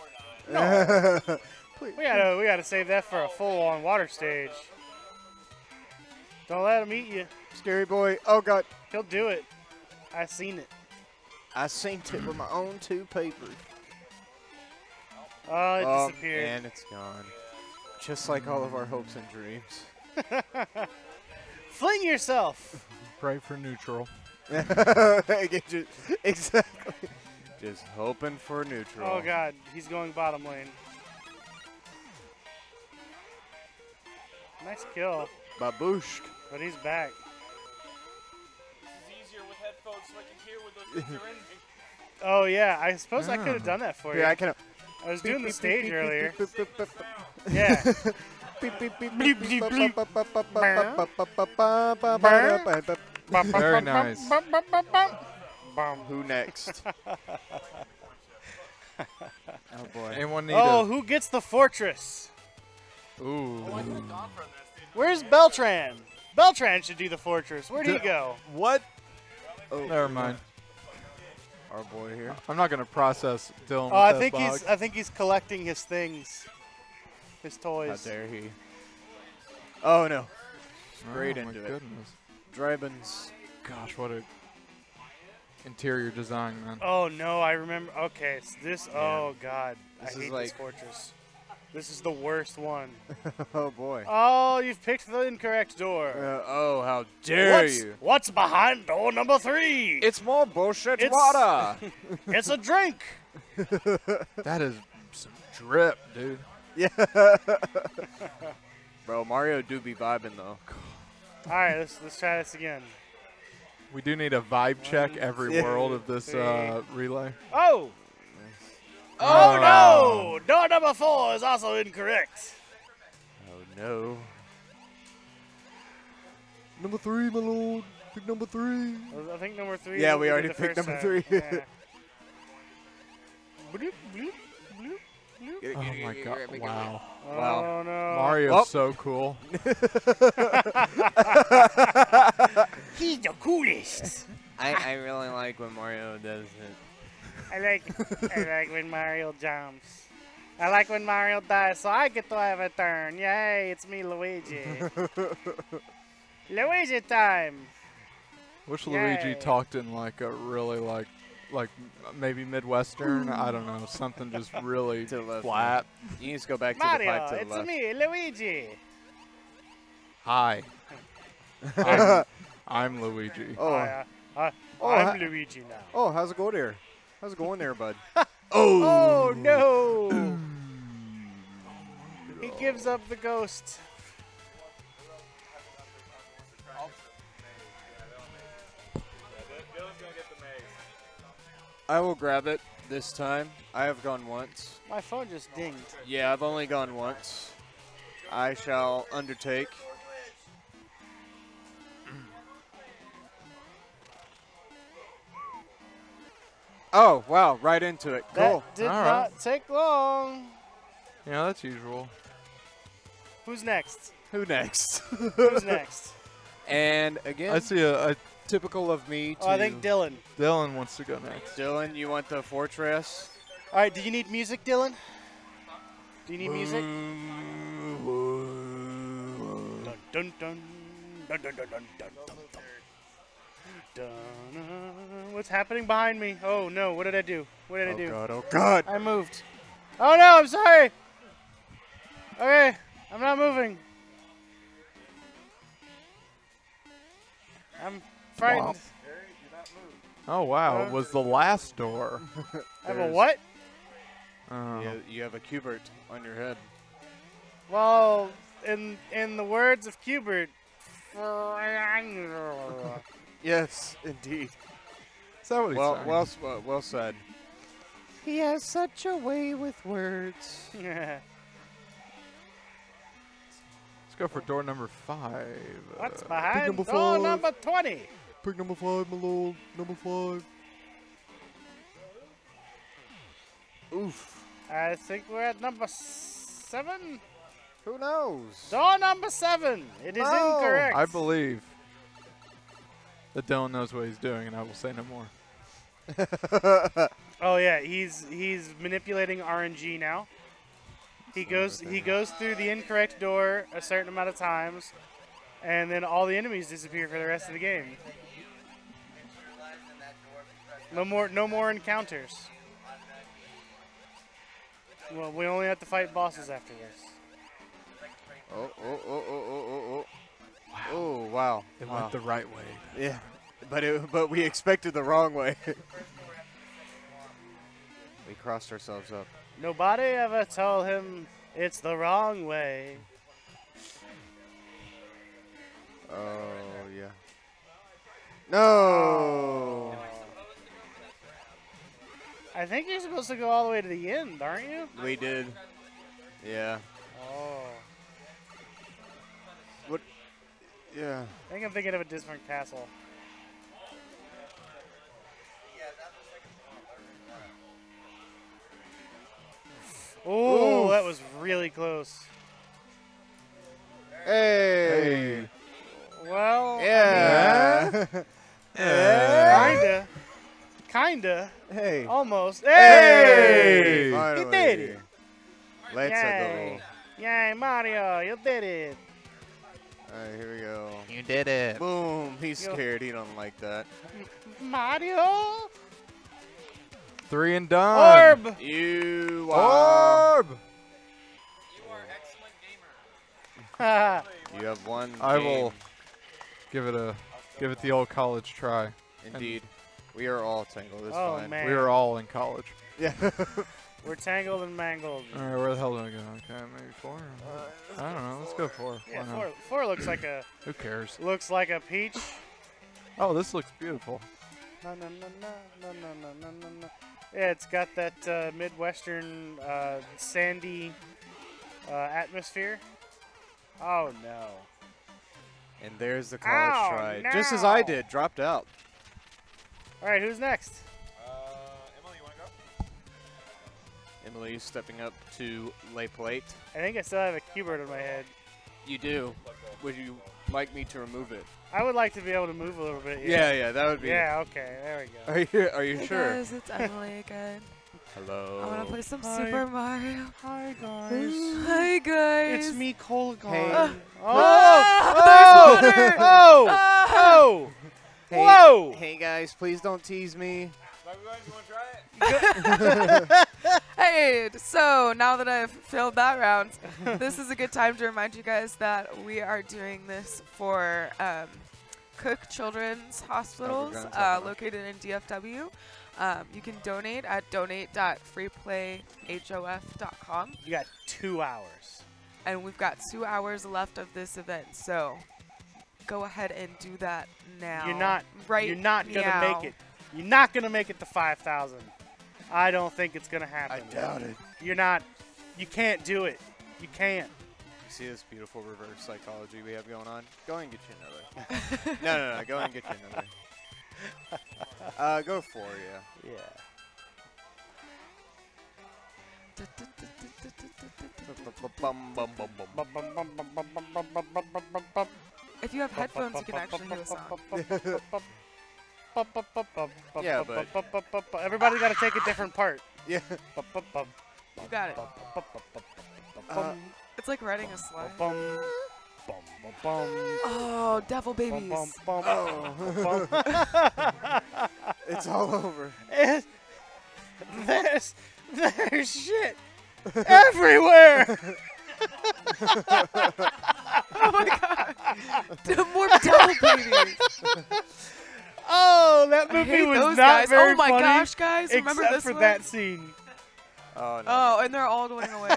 No. we gotta we gotta save that for a full-on water stage. Don't let him eat you. Scary boy. Oh god. He'll do it. I seen it. I seen it with my own two papers. Oh, it oh, disappeared. and it's gone. Just like all of our hopes and dreams. Fling yourself. Pray for neutral. exactly. Just hoping for neutral. Oh, God. He's going bottom lane. Nice kill. Babushk. But he's back. So oh, yeah. I suppose. I could have done that for you. Yeah, I can. I was doing the stage earlier. yeah. Very nice. Who next? oh boy. Anyone need Oh, a- who gets the fortress? Ooh. Where's Beltran? Beltran should do the fortress. Where'd he go? What? Oh. Never mind. Our boy here. I'm not gonna process Dylan. Oh, I think he's I think he's collecting his things his toys. How dare he? Oh no. Straight oh, my it. goodness. Dry Bones. Gosh, what a interior design, man. Oh no, I remember. Okay, so this. Oh god, This I is hate this fortress. This is the worst one. oh boy. Oh, you've picked the incorrect door. Uh, oh, how dare what's, you? What's behind door number three? It's more bullshit It's- water. it's a drink. That is some drip, dude. Yeah. Bro, Mario do be vibing though. All right, let's let's try this again. We do need a vibe check every Yeah. world of this uh, relay. Oh. Oh. Oh no! Door number four is also incorrect. Oh no. Number three, my lord. Pick number three. I think number three. Yeah, we already picked number time. three. Yeah. Bloop, bloop, bloop, bloop. Oh my god! Wow. Oh no! Mario's Oh. so cool. He's the coolest. I, I really like when Mario does it. I like I like when Mario jumps. I like when Mario dies, so I get to have a turn. Yay! It's me, Luigi. Luigi time. Wish Yay. Luigi talked in like a really like like maybe Midwestern. I don't know something just really To the left. flat. You need to go back to the Mario, pipe to the it's left. me, Luigi. Hi. I'm, I'm Luigi. Oh, I, uh, Oh, I'm ha- Luigi now. oh, how's it going there? How's it going there, bud? oh. Oh no! he gives up the ghost. I will grab it this time. I have gone once. My phone just dinged. Yeah, I've only gone once. I shall undertake. Oh, wow, right into it. Cool. That did All right. not take long. Yeah, that's usual. Who's next? Who next? Who's next? And again, I see a, a typical of me. Oh, I think Dylan. Dylan wants to go next. Dylan, you want the Fortress? All right, do you need music, Dylan? Do you need music? dun, dun, dun, dun, dun, dun, dun, dun, dun. What's happening behind me? Oh no, what did I do? What did oh I do? Oh god, oh god! I moved. Oh no, I'm sorry! Okay, I'm not moving. I'm frightened. Oh wow, it was the last door. I have a what? Oh. Yeah, you have a Q*bert on your head. Well, in in the words of Q*bert. Yes, indeed. Is that what he's well, saying? well, s- uh, well said. He has such a way with words. Yeah. Let's go for door number five. What's Uh, behind number door number 20? Pick number five, my lord. Number five. Oof. I think we're at number seven. Who knows? Door number seven. It is No. incorrect. I believe that Dylan knows what he's doing, and I will say no more. Oh yeah, he's he's manipulating RNG now. He goes he goes through the incorrect door a certain amount of times, and then all the enemies disappear for the rest of the game. No more no more encounters. Well, we only have to fight bosses after this. Oh oh, oh, oh, oh, oh, oh, oh, oh. Wow. Oh, wow. It wow. went the right way. Yeah, but it, but we expected the wrong way. we crossed ourselves up. Nobody ever told him it's the wrong way. Oh yeah. No. Oh. I think you're supposed to go all the way to the end, aren't you? We did. Yeah. Oh. What? Yeah. I think I'm thinking of a different castle. Oh, that was really close. Hey. Well, Yeah. kinda, kinda, Hey. almost. Hey. Hey, Finally. you did it! Let's Yay. go. Yay, Mario, you did it! All right, here we go. You did it. Boom. He's Yo. scared. He don't like that. Mario, Three and done. orb. You are. Orb. You are excellent gamer. you have one. I game. will give it a give it the old college try. Indeed. We are all tangled. It's Oh, fine. man. We are all in college. Yeah. We're tangled and mangled. All right, where the hell do I go? Okay, maybe four. I don't know. Let's go four. Yeah, four, four looks like a Who cares? looks like a peach. Oh, this looks beautiful. No, no, no, no, no, no, no, no, no, no. Yeah, it's got that uh, midwestern uh, sandy uh, atmosphere. Oh no! And there's the college Ow, try. Just as I did. Dropped out. All right, who's next? Emily, you want to go? Emily stepping up to lay plate. I think I still have a keyboard in my head. You do. Would you like me to remove it? I would like to be able to move a little bit. Yeah, yeah, that would be. Yeah, okay, there we go. Are you Are you Hey sure? guys, it's Emily again. Hello. I want to play some Hi. Super Mario. Hi guys. Hi guys. It's me, Colgon. Hey. Uh, Oh! Ah, there's water. Oh! Ah. Oh! Hey, Whoa! Hey guys, please don't tease me. you want to try it? Hey, so now that I've filled that round, this is a good time to remind you guys that we are doing this for um, Cook Children's Hospitals uh, located in DFW. Um, you can donate at donate.freeplayhof.com. You got two hours. And we've got two hours left of this event, so go ahead and do that now. You're not right. You're not gonna now. make it. You're not gonna make it to five thousand. I don't think it's gonna happen. I doubt it. You're not. You can't do it. You can't. You see this beautiful reverse psychology we have going on? Go and get you another. no, no, no. Go and get you another. Uh, go four, yeah. Yeah. If you have headphones, you can actually hear the song. Yeah, but- everybody got to take a different part. Yeah. You got it. Uh, It's like writing a bum. Oh, devil Bum, babies. bum, bum, Oh. It's all over. It- there's there's shit everywhere. Oh my god. More double babies. Oh, that movie was not guys. very Oh my funny, gosh, guys, remember except this for one? that scene. Oh no. Oh, and they're all going away.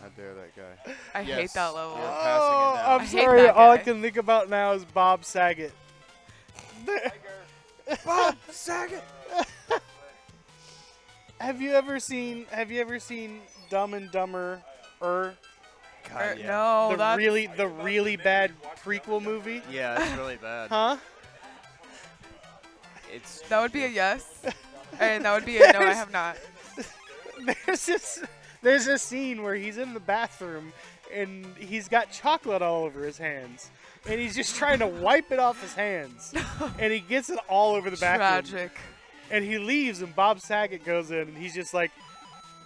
How dare that guy? I hate that level. You're Oh, passing it down. I'm I sorry. All I can think about now is Bob Saget. Bob Saget. Have you ever seen? Have you ever seen Dumb and Dumber? Er, Er, No, the that's really the really bad prequel movie. Yeah, it's really bad. Huh? It's that would be a yes, and that would be a no. I have not. There's this there's a scene where he's in the bathroom and he's got chocolate all over his hands. And he's just trying to wipe it off his hands. and he gets it all over the bathroom. Tragic. And he leaves and Bob Saget goes in and he's just like,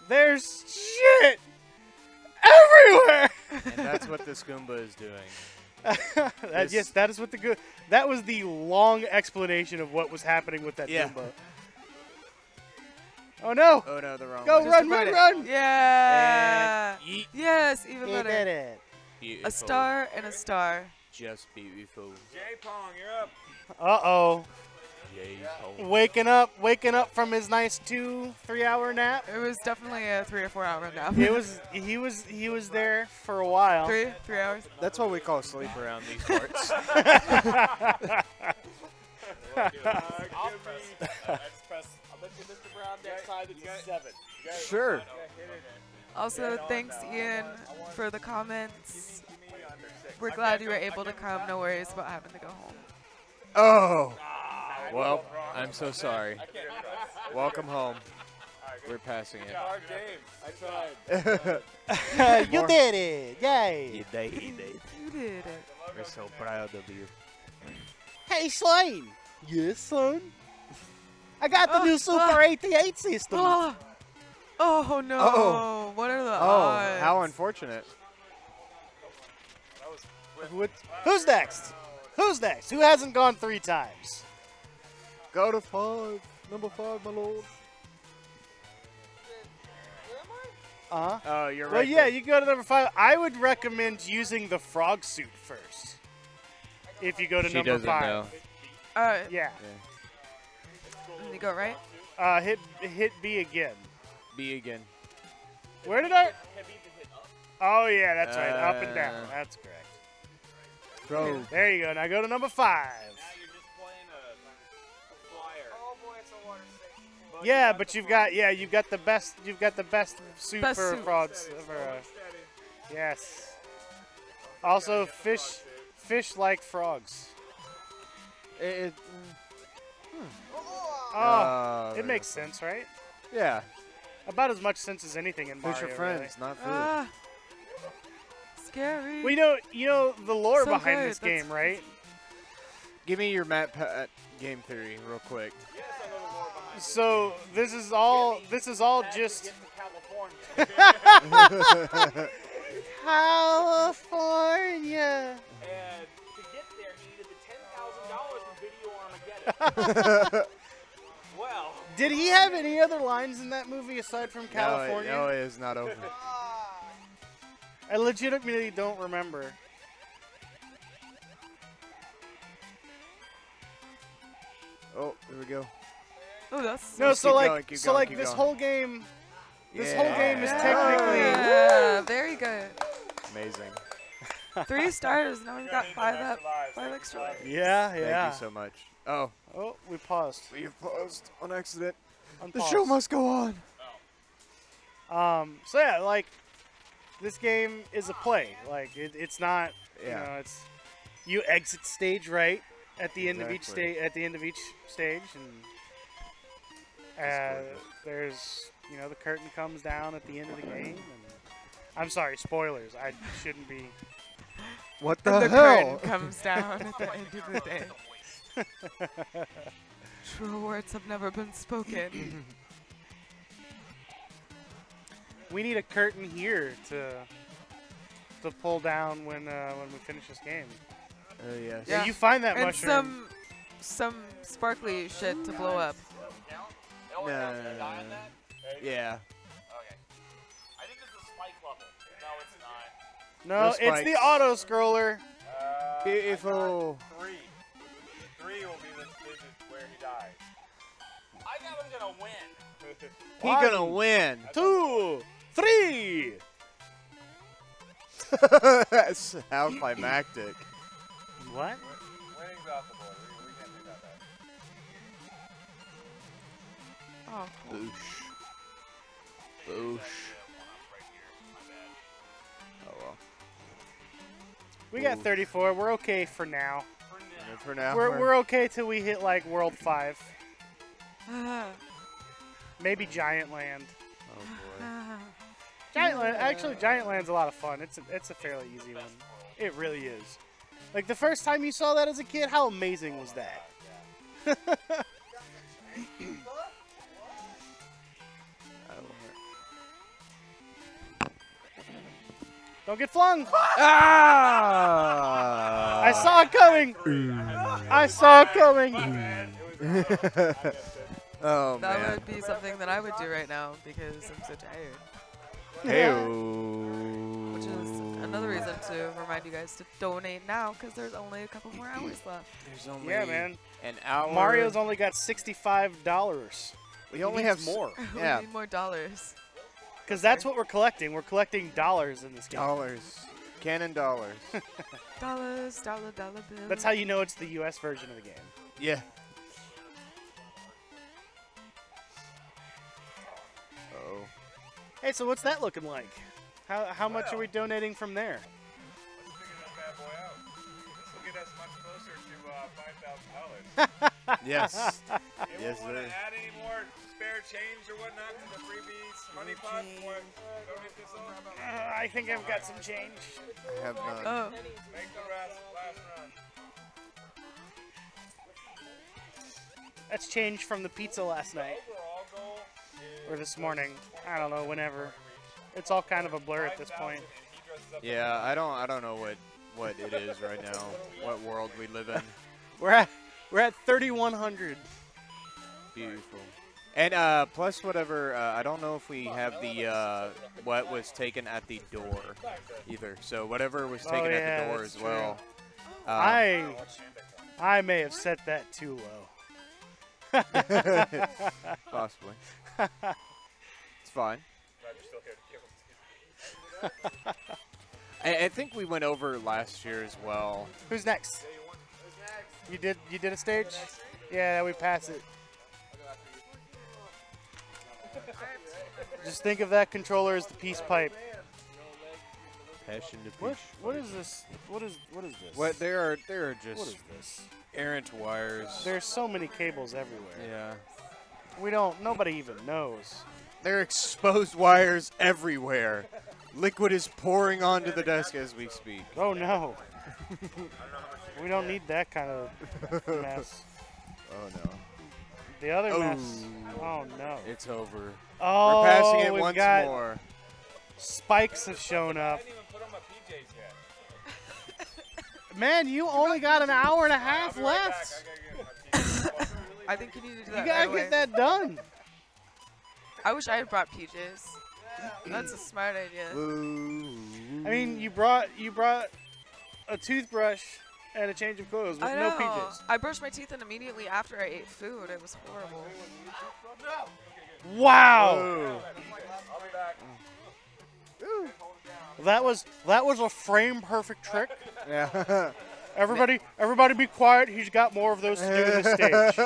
There's shit everywhere and that's what this Goomba is doing. that, This- yes, that is what the good that was the long explanation of what was happening with that Yeah. Goomba. Oh no! Oh no, the wrong Go way. run, run, run! Yeah. And. Yes, even He better. did it. Beautiful. A star and a star. Just beautiful. J Pong, you're up. Uh oh. Yay, Waking up, waking up from his nice two, three hour nap. It was definitely a three or four hour nap. It was he was he was there for a while. three, three hours. That's what we call sleep around these parts. sure. Also, thanks Ian for the comments. We're glad you were able to come. No worries about having to go home. Oh. Well, I'm so sorry. Welcome home. We're passing it. Hard game. I tried. you did it! Yay! You did it. You did it. We're so proud of you. Hey Slane! Yes, son. I got the Oh, new Super ah. 88 system. Oh, oh no! Oh. What are the Oh, odds? how unfortunate. What- Who's next? Who's next? Who hasn't gone three times? Go to five. Number five, my lord. Uh huh. Oh, you're right. Well, yeah, there. you go to number five. I would recommend using the frog suit first. If you go to She number doesn't five. know. Uh, Yeah. you go right. Uh, hit hit B again. B again. Where did I? Oh yeah, that's right. Up and down. Uh, That's correct. Throw. There you go. Now go to number five. Yeah, but you've got yeah, you've got the best you've got the best suit Best for suit. frogs. For, uh, yes. Also, fish fish like frogs. It, it, Oh, Oh, it makes go. sense, right? yeah. About as much sense as anything in Fish Mario. are friends, not food. Ah, scary. Really. Well, you know, you know the lore So behind good, this that's- game, right? Give me your MatPat game theory real quick. So this is all this is all just California. And to get there, he needed the ten thousand dollars from Video Armageddon. well, Did he have any other lines in that movie aside from California? No, it, no, it is not over. I legitimately don't remember. Oh, here we go. Oh, that's No, so keep like, going, keep so going, like keep this going. whole game, this whole game is technically. Yeah, very good. Amazing. Three stars. Now we've got five up, five extra. lives. Yeah, Thank you so much. Oh, Oh, we paused. we paused on accident. The show must go on. Um. So yeah, like this game is a play. Like it, it's not. You Yeah. know, it's you exit stage right at the end of each stage. At the end of each stage, and uh, there's you know the curtain comes down at the end of the game. And I'm sorry, spoilers. I shouldn't be. What the, the hell? curtain comes down at the end of the day. True words have never been spoken. We need a curtain here to to pull down when uh, when we finish this game. Oh yes. Yeah, you find that and mushroom. some some sparkly shit to blow up. No, no, no, no, no. Yeah. okay. I think this is a spike level. No, it's not. No, it's the auto scroller. Uh, Beautiful. Three. Three will be the digit where he dies. I got him gonna win. He gonna win. Two, three. That's how climactic. What? Oh. Boosh. Boosh. Oh well. We got 34. We're okay for now. And for now, We're, we're okay till we hit like World 5. Ah. Maybe Giant Land. Oh boy. Giant Land, actually, Giant Land's a lot of fun. It's a, it's a fairly easy one. It really is. Like the first time you saw that as a kid, how amazing was that? Don't get flung. Ah! I saw it coming. I saw it coming. oh that man. would be something that I would do right now because I'm so tired. Hey. Which is another reason to remind you guys to donate now because there's only a couple more hours left. There's only Yeah, man. an hour. Mario's only got sixty-five dollars. We only have more. we Yeah. need more dollars. Because that's what we're collecting. We're collecting dollars in this game. Dollars. Cannon dollars. Dollars, dollar, dollar bill. That's how you know it's the U.S. version of the game. yeah. Oh. Hey, so what's that looking like? How how much are we donating from there? Let's figure this bad boy out. This will get us much closer to uh, five thousand dollars. Yes. Anyone yes, want sir. To add any more spare change or whatnot to the freebies honey pot or donate this all? Uh, I think I've got some change. I have none. Oh, Make the rest last run. That's changed from the pizza last night or this morning. I don't know. Whenever. It's all kind of a blur at this point. Yeah, I don't I don't know what what it is right now. What world we live in. We're at we're at 3100. Beautiful. And uh, plus whatever, uh, I don't know if we have the uh, what was taken at the door either. So whatever was Oh, taken yeah, at the door that's as well. Um, I I may have set that too low. Possibly. it's fine. Glad you're still here to give them I, I think we went over last year as well. Who's next? You did you did a stage? Yeah, we pass it. Just think of that controller as the peace pipe. Passion to What peace. what is this? What is what is this? What there are there are just What is this? errant wires. There's so many cables everywhere. yeah. We don't. Nobody even knows. There are exposed wires everywhere. Liquid is pouring onto the desk as we speak. Oh no. we don't need that kind of mess. Oh no. The other Oh. mess. Oh no. It's over. Oh, We're passing it we've once got more. Spikes have shown up. didn't even put on my PJs yet. Man, you only got an hour and a half right left. I gotta get my PJs. I think you need to do You gotta right away. get that done. I wish I had brought PJs. That's a smart idea. I mean, you brought you brought a toothbrush and a change of clothes with I no know. PJs. I brushed my teeth and immediately after I ate food. It was horrible. Wow. I'll be back. That was that was a frame perfect trick. Yeah. Everybody, everybody, be quiet. He's got more of those to do in the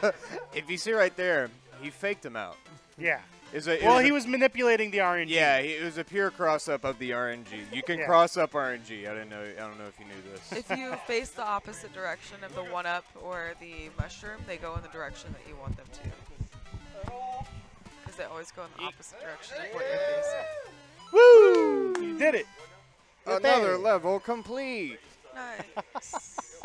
stage. if you see right there, he faked him out. Yeah. It's a- it Well, was he a- was manipulating the RNG. Yeah, he- it was a pure cross up of the RNG. You can Yeah. cross up RNG. I didn't know. I don't know if you knew this. If you face the opposite direction of the one up or the mushroom, they go in the direction that you want them to. Because they always go in the opposite direction of what you're facing. Woo! You did it. Another level complete. Nice.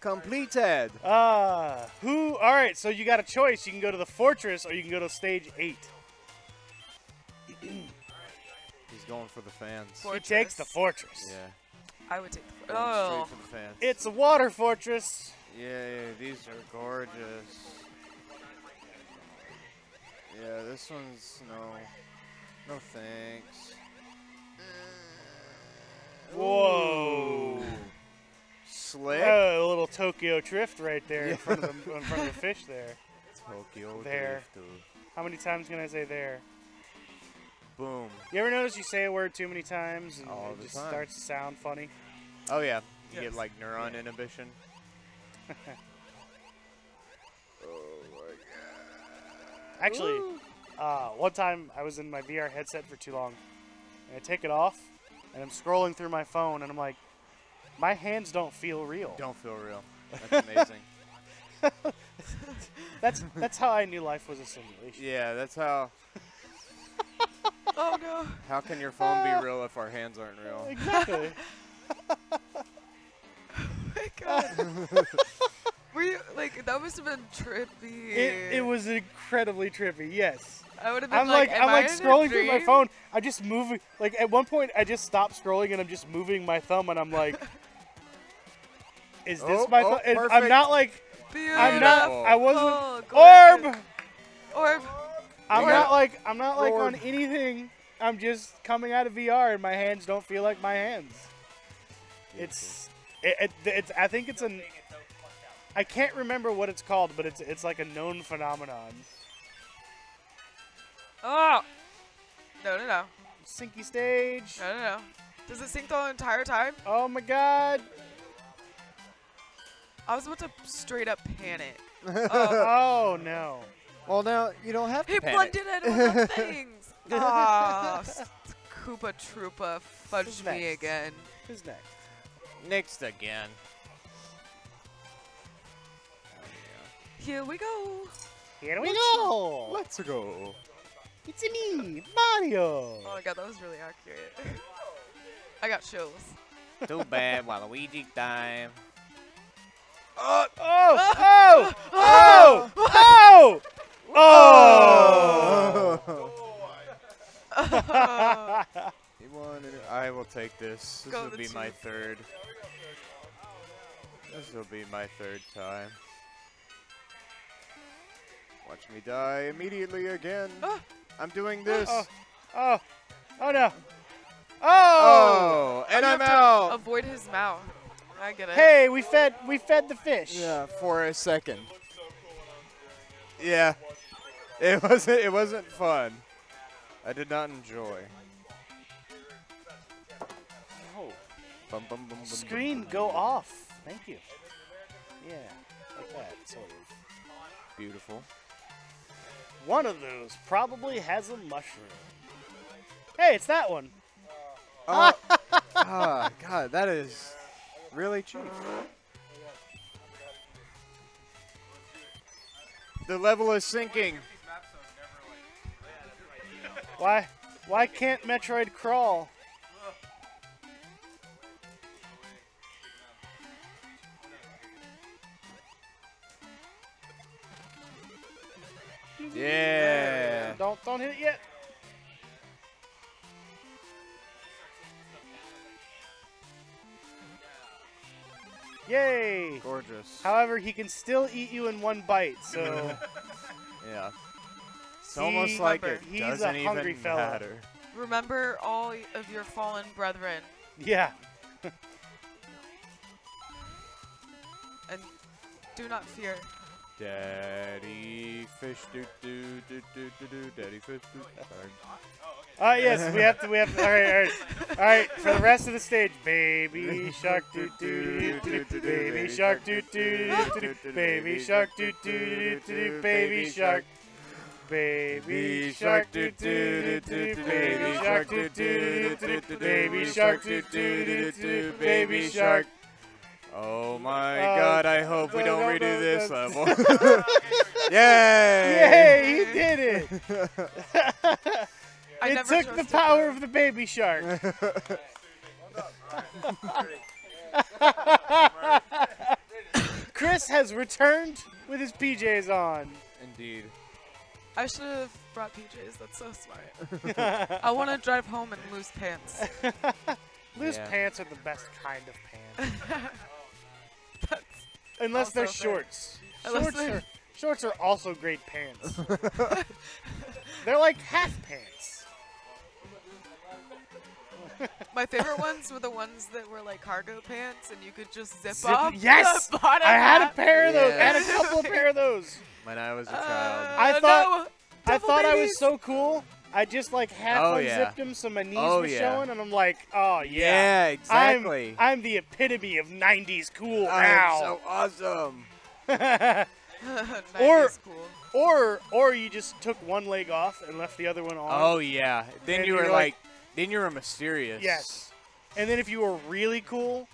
Completed. Ah, who? All right, so you got a choice. You can go to the fortress, or you can go to stage eight. He's going for the fans. He takes the fortress. Yeah. I would take the Going Oh. Straight for the fans. It's a water fortress. Yeah, yeah, these are gorgeous. Yeah, this one's no, no thanks. Whoa. Slick. Oh, a little Tokyo drift right there in front of the in front of the fish there. Tokyo There. drift. How many times can I say there? Boom. You ever notice you say a word too many times and All it just time. starts to sound funny? Oh yeah, you Yes. get like neuron inhibition. Oh my god. Actually, uh, one time I was in my VR headset for too long, and I take it off, and I'm scrolling through my phone, and I'm like, my hands don't feel real. Don't feel real. That's amazing. That's that's how I knew life was a simulation. yeah, that's how. Oh no. How can your phone be ah. real if our hands aren't real? Exactly. Oh, my god. Were you like that must have been trippy. It, it was incredibly trippy. Yes. I would have been I'm like, like, I'm like I in a scrolling through my phone. I'm just moving. Like at one point, I just stop scrolling and I'm just moving my thumb, and I'm like, "Is this Oh, my? oh, thumb? And I'm not like, I'm not. I wasn't. Gorgeous. Orb. Orb. I'm Orb. not like. I'm not like on anything. I'm just coming out of VR, and my hands don't feel like my hands. It's. It, it, it's. I think it's an. I can't remember what it's called, but it's it's like a known phenomenon. Oh. No, no, no. Sinky stage. No, no, no. Does it sync the entire time? Oh my god. I was about to straight up panic. Oh, no. Well, now you don't have to He panic. plugged it in with the things. Ah, s- Koopa Troopa fudged me again. Who's next? Next again. Here we go. Here we go. Let's go. It's me, Mario. Oh my god, that was really accurate. I got chills. Too bad, Waluigi time. Oh, oh, oh, oh, oh. You wanted it? I will take this. This will be my third. This will be my third time. Watch me die immediately again. Ah. I'm doing this. Oh, oh, oh no. Oh. Oh, and I'm out. Avoid his mouth. I get it. Hey, we fed we fed the fish. Yeah, for a second. Yeah, it wasn't. It wasn't fun. I did not enjoy. Oh. Bum, bum, bum, bum, bum, Screen bum, go bum. off. Thank you. Yeah, like that, sort of. Beautiful. One of those probably has a mushroom. Hey, it's that one. Oh, ah, God, that is really cheap. The level is sinking. Why? Why can't Metroid crawl? However, he can still eat you in one bite, so Yeah. It's See, almost like it he's a doesn't hungry even fella. matter. Remember all of your fallen brethren yeah. and do not fear. Daddy fish do do do do do do daddy fish do. Sorry. Ah, yes, we have to. We have. To, all right, all right, all right. For the rest of the stage, baby shark doo doo doo doo, baby shark doo doo doo doo, baby shark doo doo doo doo, baby shark. Baby shark doo doo doo doo, baby shark doo doo doo doo, baby shark doo doo doo doo, baby shark. Oh my Uh, God! I hope we don't no, redo no, this level. Yay! Yay! He did it. I it never took the power of the baby shark. Chris has returned with his PJs on. Indeed. I should have brought PJs. That's so smart. I want to drive home in loose pants. Loose Yeah. pants are the best kind of pants. Unless they're shorts. Unless Shorts they're- are, shorts are also great pants. they're like half pants. My favorite ones were the ones that were like cargo pants, and you could just zip, Zip- up. yes! the bottom I had a pair of those. I had a couple of pair of those. When I was a Uh, child. I no, thought I double thought I was so cool. I just like half Oh, unzipped yeah. them so my knees Oh, were yeah. showing, and I'm like, oh Yeah, yeah, exactly. I'm, I'm the epitome of '90s cool I'm now. so awesome. or cool. or or you just took one leg off and left the other one on. Oh yeah. Then you you're were like- like, then you were mysterious. Yes. And then if you were really cool,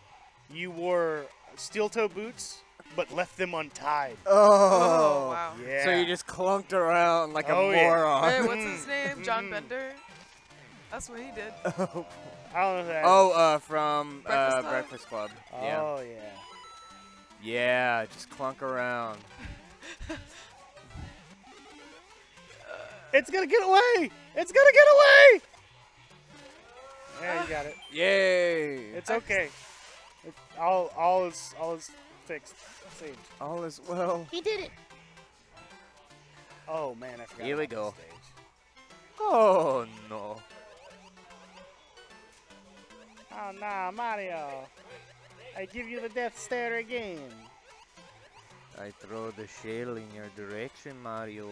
you wore steel toe boots but left them untied. Oh. wow. Yeah. So you just clunked around like a Oh, yeah. moron. Hey, what's his name? John Bender. That's what he did. I don't know that oh, uh, from Breakfast uh, Club? Breakfast Club. Yeah. Oh yeah. Yeah, just clunk around. It's gonna get away! It's gonna get away! Yeah, you got it. Yay! It's okay. It, all all is all is fixed. Saved. All is well. He did it. Oh man, I forgot. Here we go. stage. Oh no. Oh nah, Mario. I give you the death stare again. I throw the shell in your direction, Mario.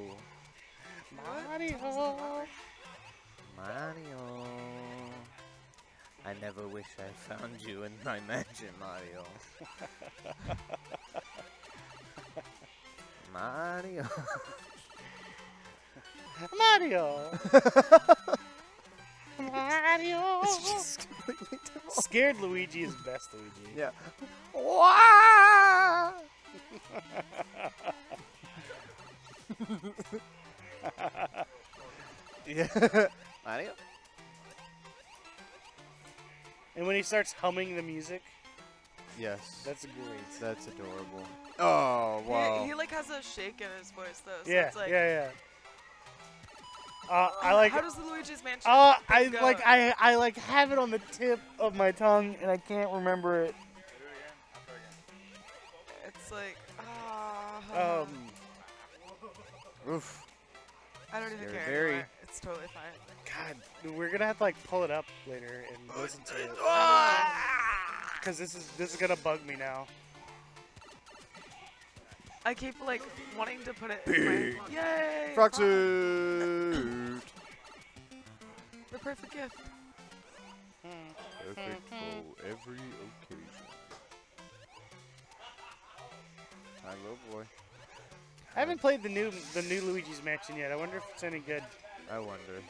Mario. Mario. I never wish I found you in my mansion, Mario. Mario. Mario. Mario. Scared Luigi is best Luigi. Yeah. yeah. Mario? And when he starts humming the music, Yes. that's great. That's adorable. Oh, He- wow. He, like has a shake in his voice though. So yeah, it's like, yeah, yeah. Uh, I like. How does the Luigi's Mansion? Uh, I go? like. I I like have it on the tip of my tongue, and I can't remember it. It's like, ah. Um. Oof. I don't even Scary care Barry. anymore. It's totally fine. God, we're gonna have to like pull it up later and oh, listen to it. Ah! Cause this is this is gonna bug me now. I keep like wanting to put it. in my, yay! Frog frog. suit. The perfect gift. Perfect for every occasion. Hello, boy. I haven't played the new the new Luigi's Mansion yet. I wonder if it's any good. I wonder.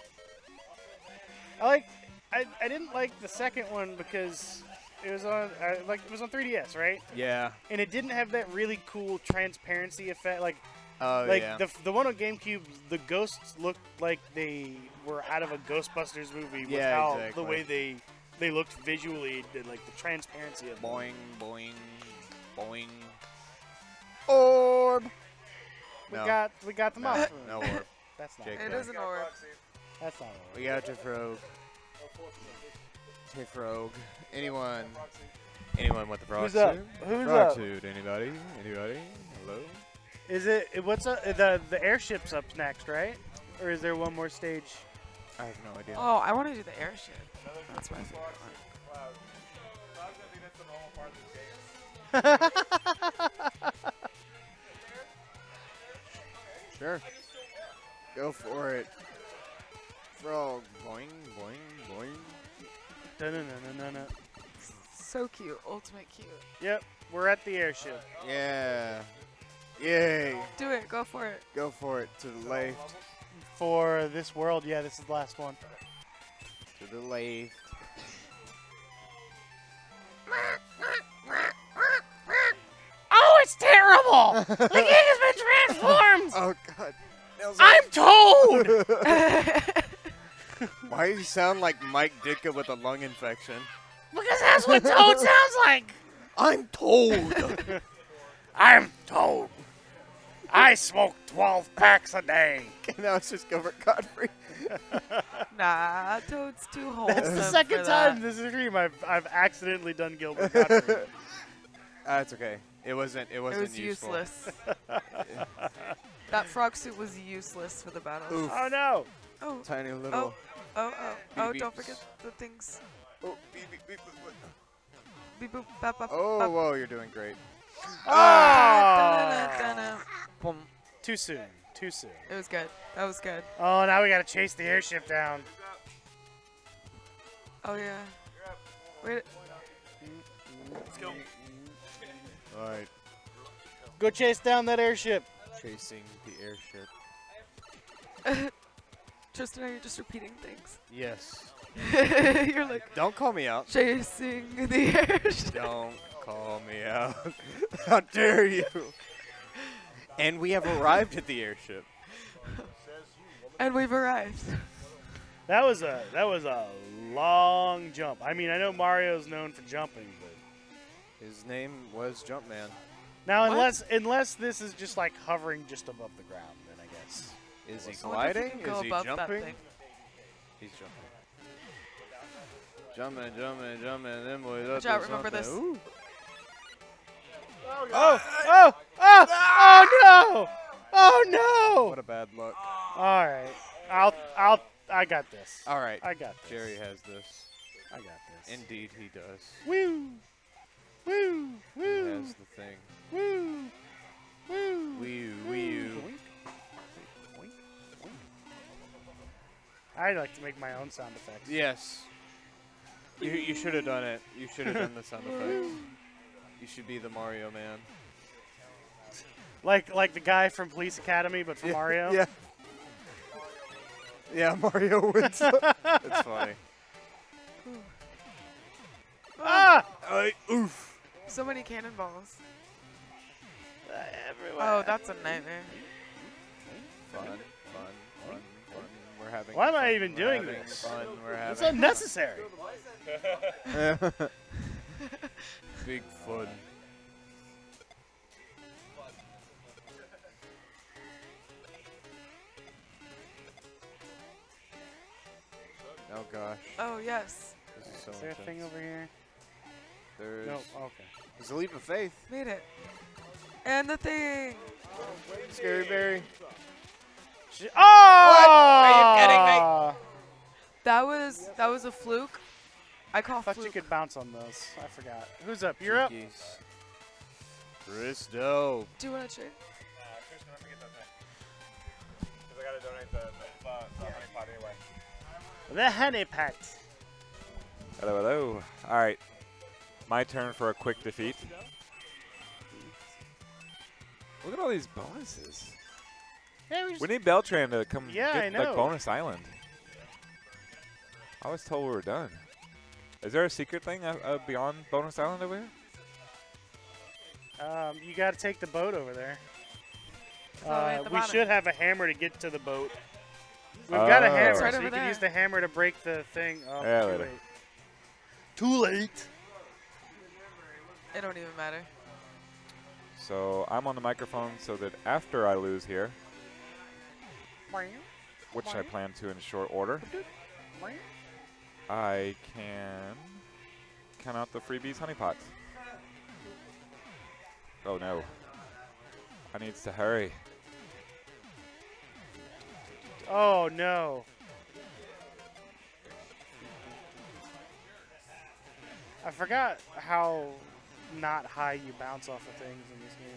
I like. I, I didn't like the second one because it was on uh, like it was on 3DS, right? Yeah. And it didn't have that really cool transparency effect. Like Oh, like yeah. the the one on GameCube, the ghosts looked like they were out of a Ghostbusters movie with Yeah, how exactly. the way they they looked visually, and like the transparency of them. Boing, boing, boing. Orb. We No. got we got them No, off. no orb. That's not. Jake It Beck. is an orb. That's not. We got to Frog. Hey, Frog. Anyone? Anyone with the frog Who's up? suit? Who's Frog up? suit. Anybody? Anybody? Hello? Is it what's up? The the airship's up next, right? Or is there one more stage? I have no idea. Oh, I want to do the airship. That's my favorite one. Sure. Go for it. Frog. Boing, boing, boing. Dun-dun-dun-dun-dun. So cute. Ultimate cute. Yep, we're at the airship. Yeah. Yay. Do it. Go for it. Go for it. To the left. For this world, yeah, this is the last one. To the left. Oh, it's terrible! the king has been transformed! Oh, God. I'm told! Why do you sound like Mike Ditka with a lung infection? because that's what Toad sounds like! I'm told. I'm Toad. I smoke 12 packs a day. now it's just Gilbert Godfrey. Nah, Toad's too wholesome. That's the second time that. this stream I've, I've accidentally done Gilbert Godfrey. Ah, that's okay. It wasn't. It It wasn't was useful. useless. that frog suit was useless for the battle. Oof. oh no! Oh. Tiny little. Oh. Oh. Oh. Oh. Beep Don't forget the things. Oh, beep, beep, beep, beep. Beep, boop, bop, bop, Oh, bop. whoa, you're doing great. Ah. Boom. Too soon. Too soon. It was good. That was good. Oh, now we gotta chase the airship down. Oh yeah. Wait. Let's go. All right. Go chase down that airship. Chasing the airship. Tristan, are you just repeating things? Yes. You're like Don't call me out. chasing the airship. Don't call me out. How dare you? And we have arrived at the airship. And we've arrived. That was a that was a long jump. I mean, I know Mario's known for jumping, but His name was Jumpman. now What? unless unless this is just like hovering just above the ground, then I guess. Is he I wonder if you gliding? can Is he jumping? He's jumping. Jumping, jumping, jumping. Then boys Watch up out, remember this. Ooh. Oh, oh, oh, oh, oh no! Oh no! What a bad luck. All right, I'll, I'll, I got this. All right. I got this. Jerry has this. I got this. Indeed, he does. Woo, woo, He woo, has the thing. woo, woo. Wee wee I like to make my own sound effects. Yes. You, you should have done it. You should have done the sound effects. You should be the Mario man. Like like the guy from Police Academy, but for Yeah, Mario. Yeah. Yeah, Mario wins. it's funny. Ah! I, oof. So many cannonballs. everywhere. Oh, that's a nightmare. Fun. We're having Why am I even We're doing this? Fun. We're It's unnecessary. Big fun. Oh gosh. Oh yes. This is so Is there a thing over here? There's No. Oh, okay. There's a leap of faith. Made it. And the thing. Scary Berry. Oh! Are you kidding me? That was that was a fluke. I call I thought fluke. you could bounce on those. I forgot. Who's up? You're up. Jinkies. Bristow. Do you want to trade? Because I gotta donate the, the, uh, the honey pot anyway. The honey pack. Hello, hello. All right. My turn for a quick defeat. Look at all these bonuses. Yeah, we We need Beltran to come Yeah, get like bonus island. I was told we were done. Is there a secret thing uh, uh, beyond bonus island over here? Um, you got to take the boat over there. all the way Uh, at the we should have a hammer to get to the boat. We've got a Oh. hammer, It's right so over you can use the hammer to break the thing. Oh, Yeah, too later. late. Too late. It don't even matter. So I'm on the microphone so that after I lose here, which I plan to in short order, I can count out the freebies honeypots. Oh no. I needs to hurry. Oh no. I forgot how not high you bounce off of things in this game.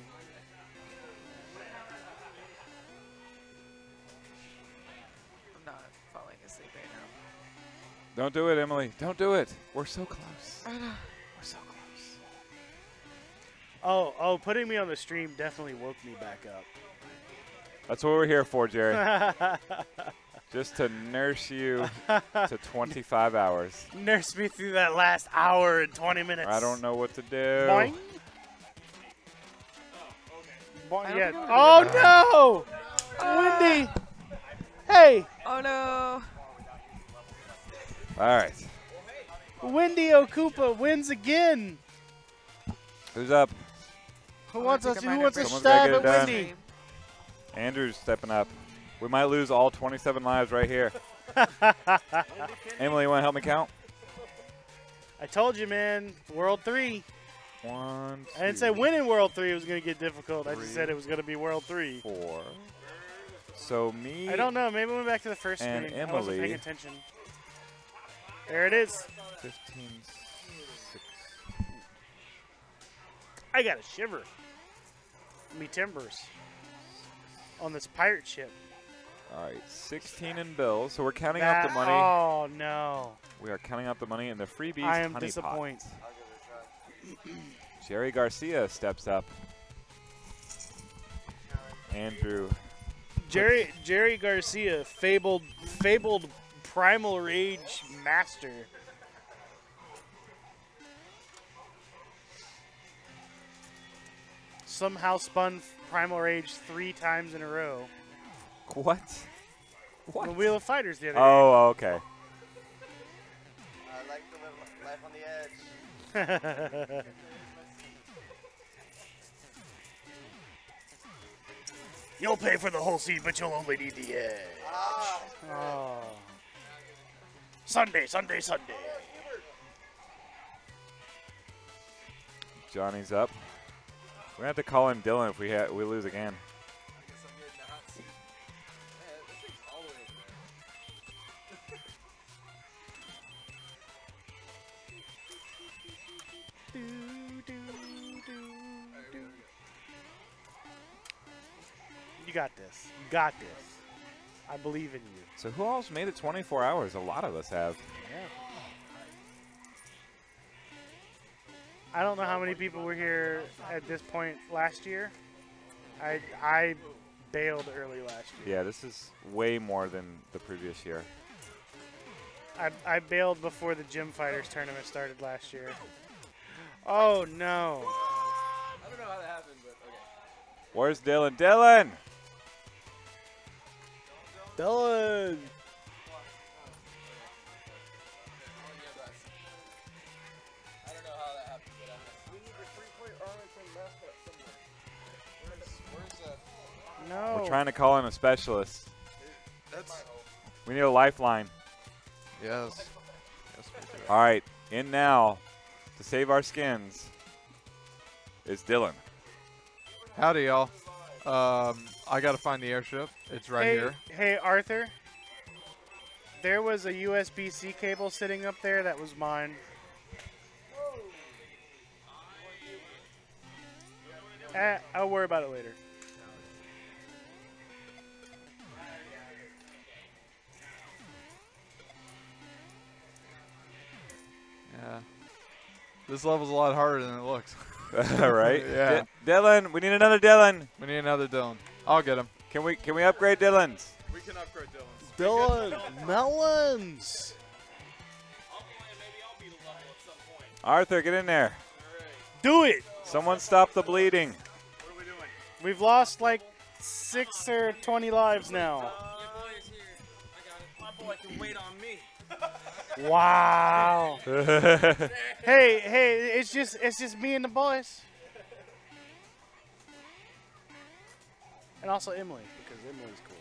Don't do it, Emily. Don't do it. We're so close. I know. We're so close. Oh, oh, putting me on the stream definitely woke me back up. That's what we're here for, Jerry. Just to nurse you to 25 hours. Nurse me through that last hour and 20 minutes. I don't know what to do. Boing. Boing, I don't yeah. Oh no! Ah. Wendy! Hey! Oh no. All right. Wendy O. Koopa wins again. Who's up? Who wants us? Who wants a break. Someone's gotta stab at. Wendy? Andrew's stepping up. We might lose all 27 lives right here. Emily, you want to help me count? I told you, man. World three. One, I didn't say winning World three was going to get difficult. I just said it was going to be World three. four. So me I don't know. Maybe we went back to the first and screen. I wasn't Emily- paying attention. There it is. 15, 6. I got a shiver. Me timbers. On this pirate ship. All right, 16 in bills. So we're counting out the money. Oh no. We are counting out the money and the freebies. I am disappointed. Jerry Garcia steps up. Andrew. Jerry Jerry Garcia, fabled fabled primal rage master. Somehow spun primal rage three times in a row. What? What? The Wheel of Fighters the other oh, oh, okay. I like to live life on the edge. You'll pay for the whole seat, but you'll only need the edge. Ah. Oh. Sunday, Sunday, Sunday. Johnny's up. We're going to have to call in Dylan if we ha- we lose again. You got this. You got this. I believe in you. So who else made it 24 hours? A lot of us have. Yeah. I don't know how many people were here at this point last year. I I bailed early last year. Yeah, this is way more than the previous year. I, I bailed before the Gym Fighters tournament started last year. Oh no. I don't know how that happened, but okay. Where's Dylan? Dylan! Uh, No. We're trying to call in a specialist. That's We need a lifeline. yes. Yes, we do. All right, in now to save our skins is Dylan. Howdy, y'all. Um, I gotta find the airship. It's right hey, here. Hey Arthur. There was a USB-C cable sitting up there that was mine. Eh, I'll worry about it later. Yeah. This level's a lot harder than it looks. right? yeah. D- Dylan, we need another Dylan. We need another Dylan. I'll get him. Can we can we upgrade Dylan's? We can upgrade Dylan. Dylan Melons. Arthur, get in there. Do it. Someone stop the bleeding. We've lost like six or twenty lives now. My boy can wait on me. Wow. hey, hey, it's just it's just me and the boys. And also Emily, because Emily's cool.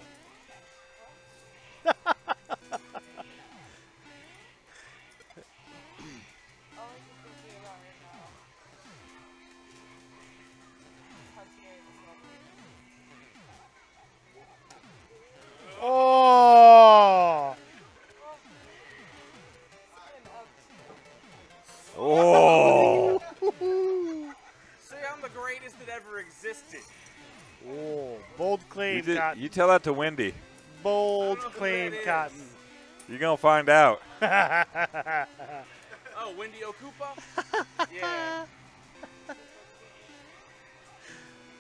Oh! Oh. Say I'm the greatest that ever existed. Oh, bold claim, You, did- Cotton. you tell that to Wendy. Bold claim, Cotton. You're gonna find out. Oh, Wendy O. Koopa? yeah.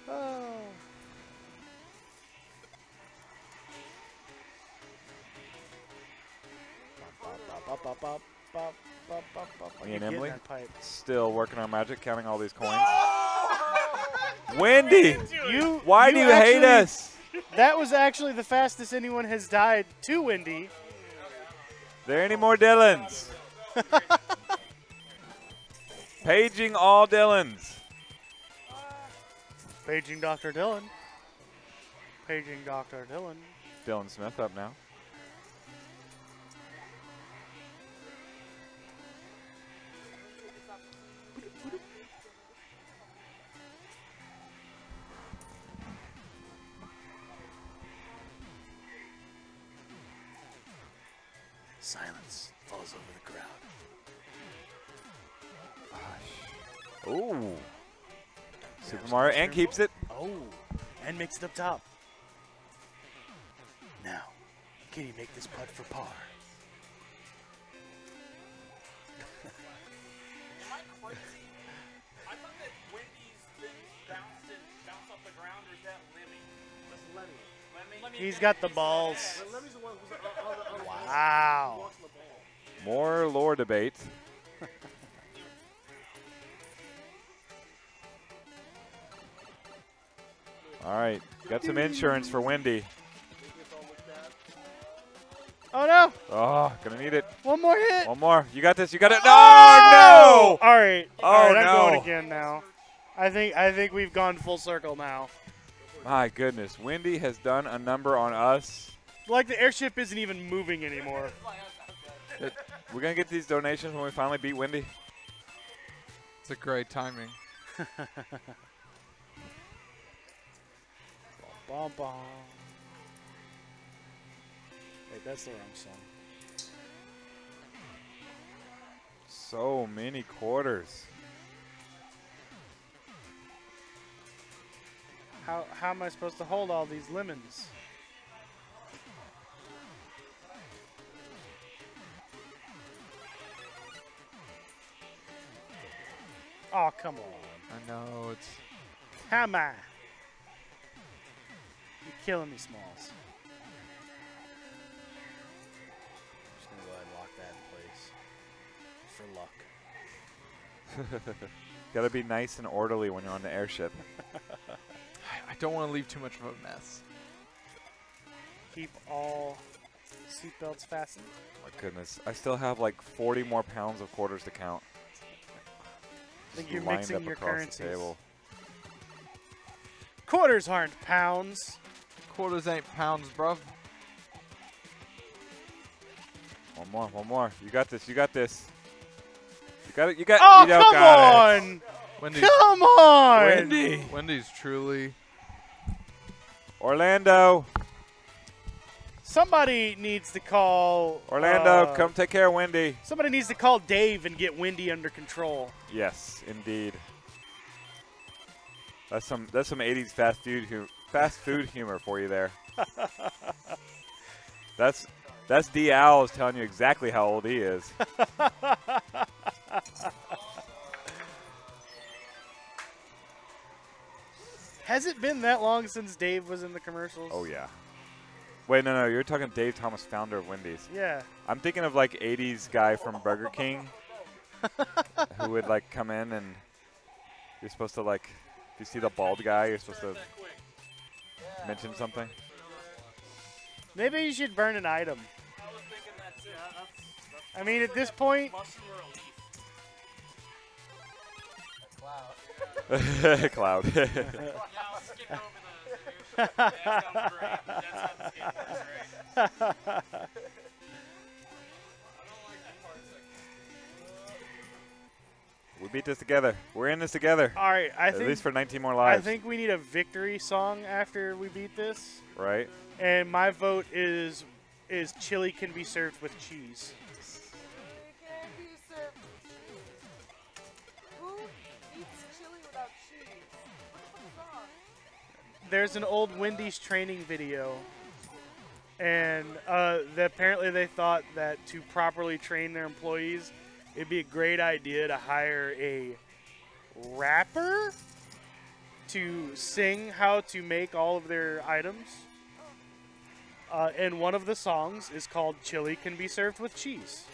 Oh. Me and Emily that pipe. still working our magic, counting all these coins. Wendy, You, why do you hate us? That was actually the fastest anyone has died to Wendy. There any more Dylans? Paging all Dylans. Paging Dr. Dylan. Paging Dr. Dylan. Dylan Smith up now. Silence falls over the crowd. Ooh. Super Mario and keeps it. Oh, and makes it up top. Now, can he make this putt for par? He's got the balls. Wow. More lore debate. All right, got some insurance for Wendy. Oh no! Oh, gonna need it. One more hit. One more. You got this. You got it. No, Oh! no. All right. Oh All right, I'm no. going again now. I think I think we've gone full circle now. My goodness, Wendy has done a number on us. Like the airship isn't even moving anymore. We're gonna get these donations when we finally beat Wendy. It's a great timing. Bum, bum. Wait, that's the wrong song. So many quarters. How how am I supposed to hold all these lemons? Oh come on! I know it's. How am I? You're killing me, Smalls. just gonna go ahead and lock that in place for luck. Gotta be nice and orderly when you're on the airship. I don't want to leave too much of a mess. Keep all seatbelts fastened. My goodness, I still have like 40 more pounds of quarters to count. I think Just you're lined mixing up your across the currencies. table. Quarters aren't pounds. Quarters ain't pounds, bruv. One more, one more. You got this. You got this. You got it. You got. Oh, you come got it. on! Wendy's, Come on! Wendy. Wendy's truly. Orlando. Somebody needs to call. Orlando, uh, come take care of Wendy. Somebody needs to call Dave and get Wendy under control. Yes, indeed. That's some that's some 80s fast food hu- fast food humor for you there. That's that's D Owls telling you exactly how old he is. Has it been that long since Dave was in the commercials? Oh yeah. Wait, no, no, you're talking Dave Thomas, founder of Wendy's. Yeah. I'm thinking of like 80s guy from Burger King who would like come in and you're supposed to like if you see the bald guy, you're supposed to mention something. Maybe you should burn an item. I mean, at this point, Cloud. we beat this together. We're in this together. all right. I At think least for 19 more lives. I think we need a victory song after we beat this. Right? And my vote is is chili can be served with cheese. There's an old Wendy's training video, and uh, the, apparently they thought that to properly train their employees, it'd be a great idea to hire a rapper to sing how to make all of their items. Uh, and one of the songs is called "Chili Can Be Served with Cheese,"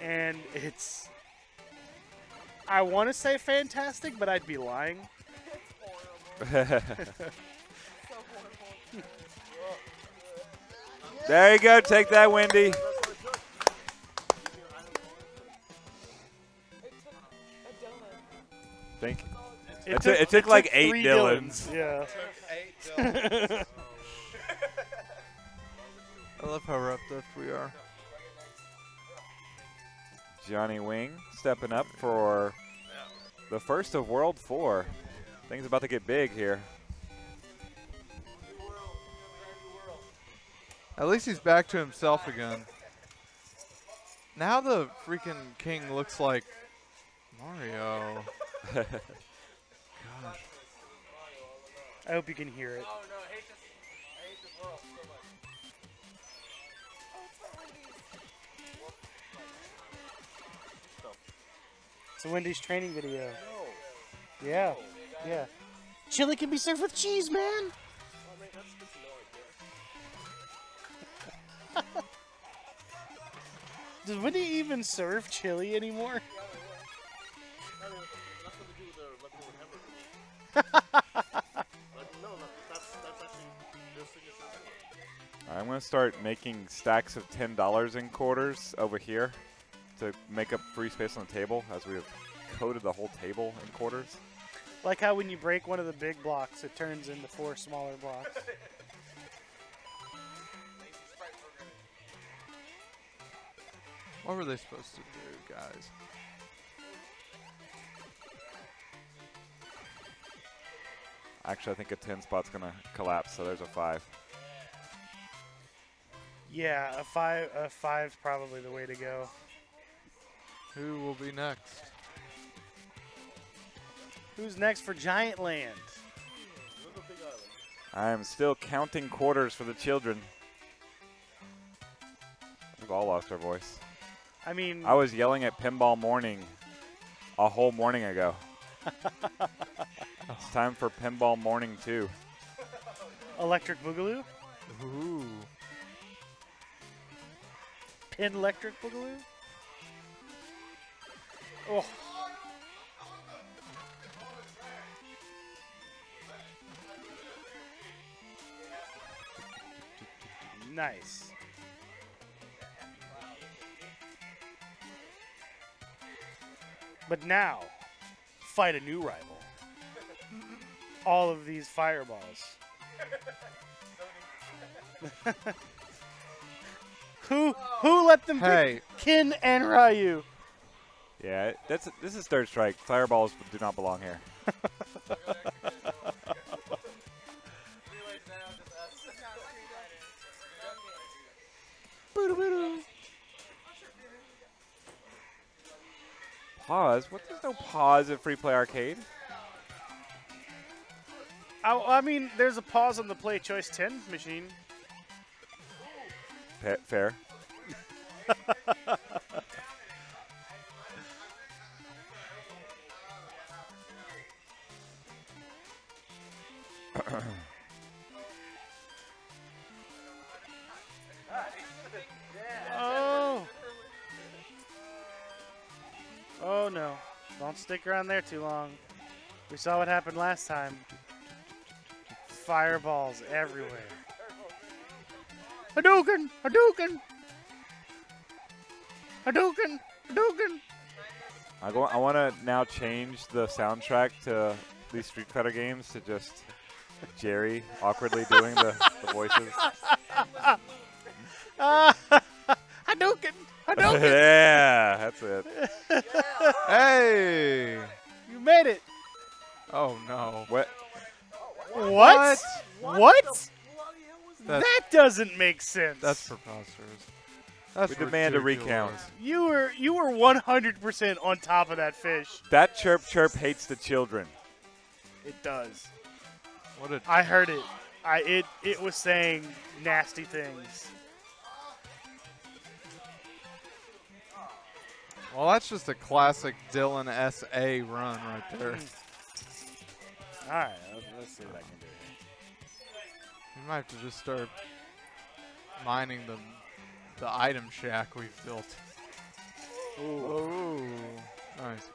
and it's. I want to say fantastic, but I'd be lying. There you go. Take that, Wendy. Thank you. It It, took- took, it took like eight three Dylans. Dylans, yeah. I love how rough up we are. Johnny Wing stepping up for the first of World Four. Things about to get big here. At least he's back to himself again. Now the freaking king looks like Mario. Gosh. I hope you can hear it. It's a Wendy's training video. Yeah, yeah. Chili can be served with cheese, man. Does Wendy even serve chili anymore? I'm going to start making stacks of $10 in quarters over here to make up free space on the table as we have coated the whole table in quarters. Like how when you break one of the big blocks, it turns into four smaller blocks. What were they supposed to do, guys? Actually, I think a 10 spot's going to collapse, so there's a 5. Yeah, a five, a five's probably the way to go. Who will be next? Who's next for Giant Land? I am still counting quarters for the children. We've all lost our voice. I mean, I was yelling at Pinball Morning a whole morning ago. it's time for Pinball Morning too. Electric Boogaloo? Ooh. Pin Electric Boogaloo? Oh. Nice. But now, fight a new rival. All of these fireballs. who who let them Hey. pick Ken and Ryu? Yeah, that's this is third strike. Fireballs do not belong here. Pause? What? There's no pause at Free Play Arcade. I, I mean, there's a pause on the PlayChoice-10 machine. Pa- fair. Don't stick around there too long. We saw what happened last time. Fireballs everywhere. Hadouken! Hadouken! Hadouken! Hadouken! I go. I want to now change the soundtrack to these Street Fighter games to just Jerry awkwardly doing the, the voices. Hadouken! Hadouken! yeah, that's it. Hey! You made it! Oh no. What? What? What? That's- that doesn't make sense. That's preposterous. That's we demand a recount. You were you were 100% on top of that fish. That chirp chirp hates the children. It does. What a I heard it. I it it was saying nasty things. Well, that's just a classic Dylan S.A. run right there. Hmm. All right, let's, see what I can do. here. We might have to just start mining the the item shack we've built. Ooh, nice.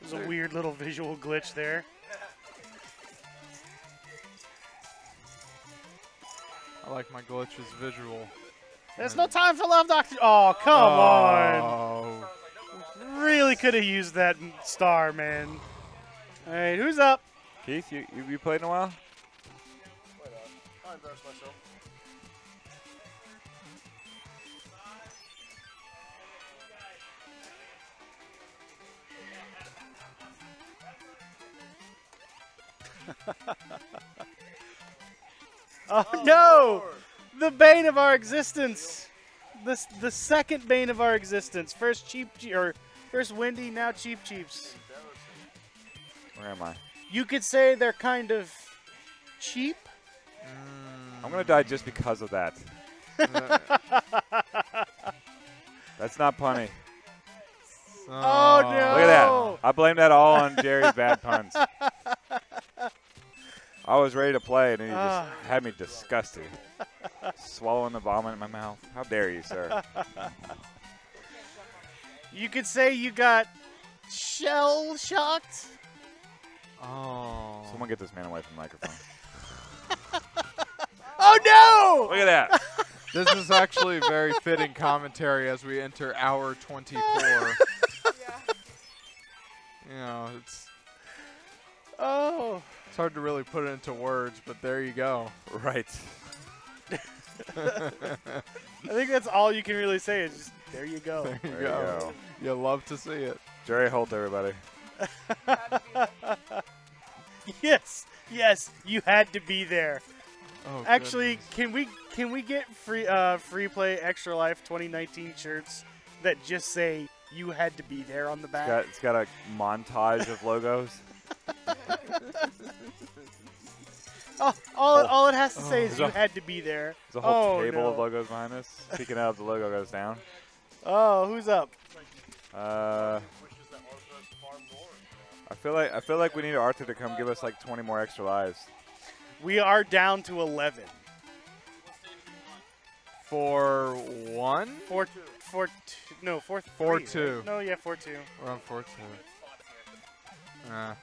There's a weird little visual glitch there. I like my glitches visual. There's no time for love, Doctor. Oh, come Oh. on. Really could have used that star, man. All right, who's up? Keith, you you, you played in a while? I embarrassed myself. Oh, no! Oh, The bane of our existence. The, the second bane of our existence. First cheap or first Wendy, now Cheep Cheeps. Where am I? You could say they're kind of cheap. I'm gonna die just because of that. That's not punny. Oh, no! Look at that. I blame that all on Jerry's bad puns. I was ready to play, and then he just Ah. had me disgusted. Swallowing the vomit in my mouth. How dare you, sir? You could say you got shell shocked. Oh. Someone get this man away from the microphone. Oh no! Look at that. This is actually very fitting commentary as we enter hour 24. You know, it's Oh. it's hard to really put it into words, but there you go. Right. I think that's all you can really say is just there you go. There you There you go. go. You love to see it. Jerry Holt, everybody. yes, yes, you had to be there. Oh, Actually, can we can we get free uh, free play extra life 2019 shirts that just say you had to be there on the It's back? got, it's got a montage of logos. Oh, all, all it has to say is There's you a- had to be there. There's a whole oh, table no. of logos behind us. Speaking of, the logo goes down. Oh, who's up? Uh, I feel like I feel like we need Arthur to come give us like 20 more extra lives. We are down to 11. For one? Four, four, two, no, four, Four three, two. right? No, yeah, four two. We're on four two. Uh,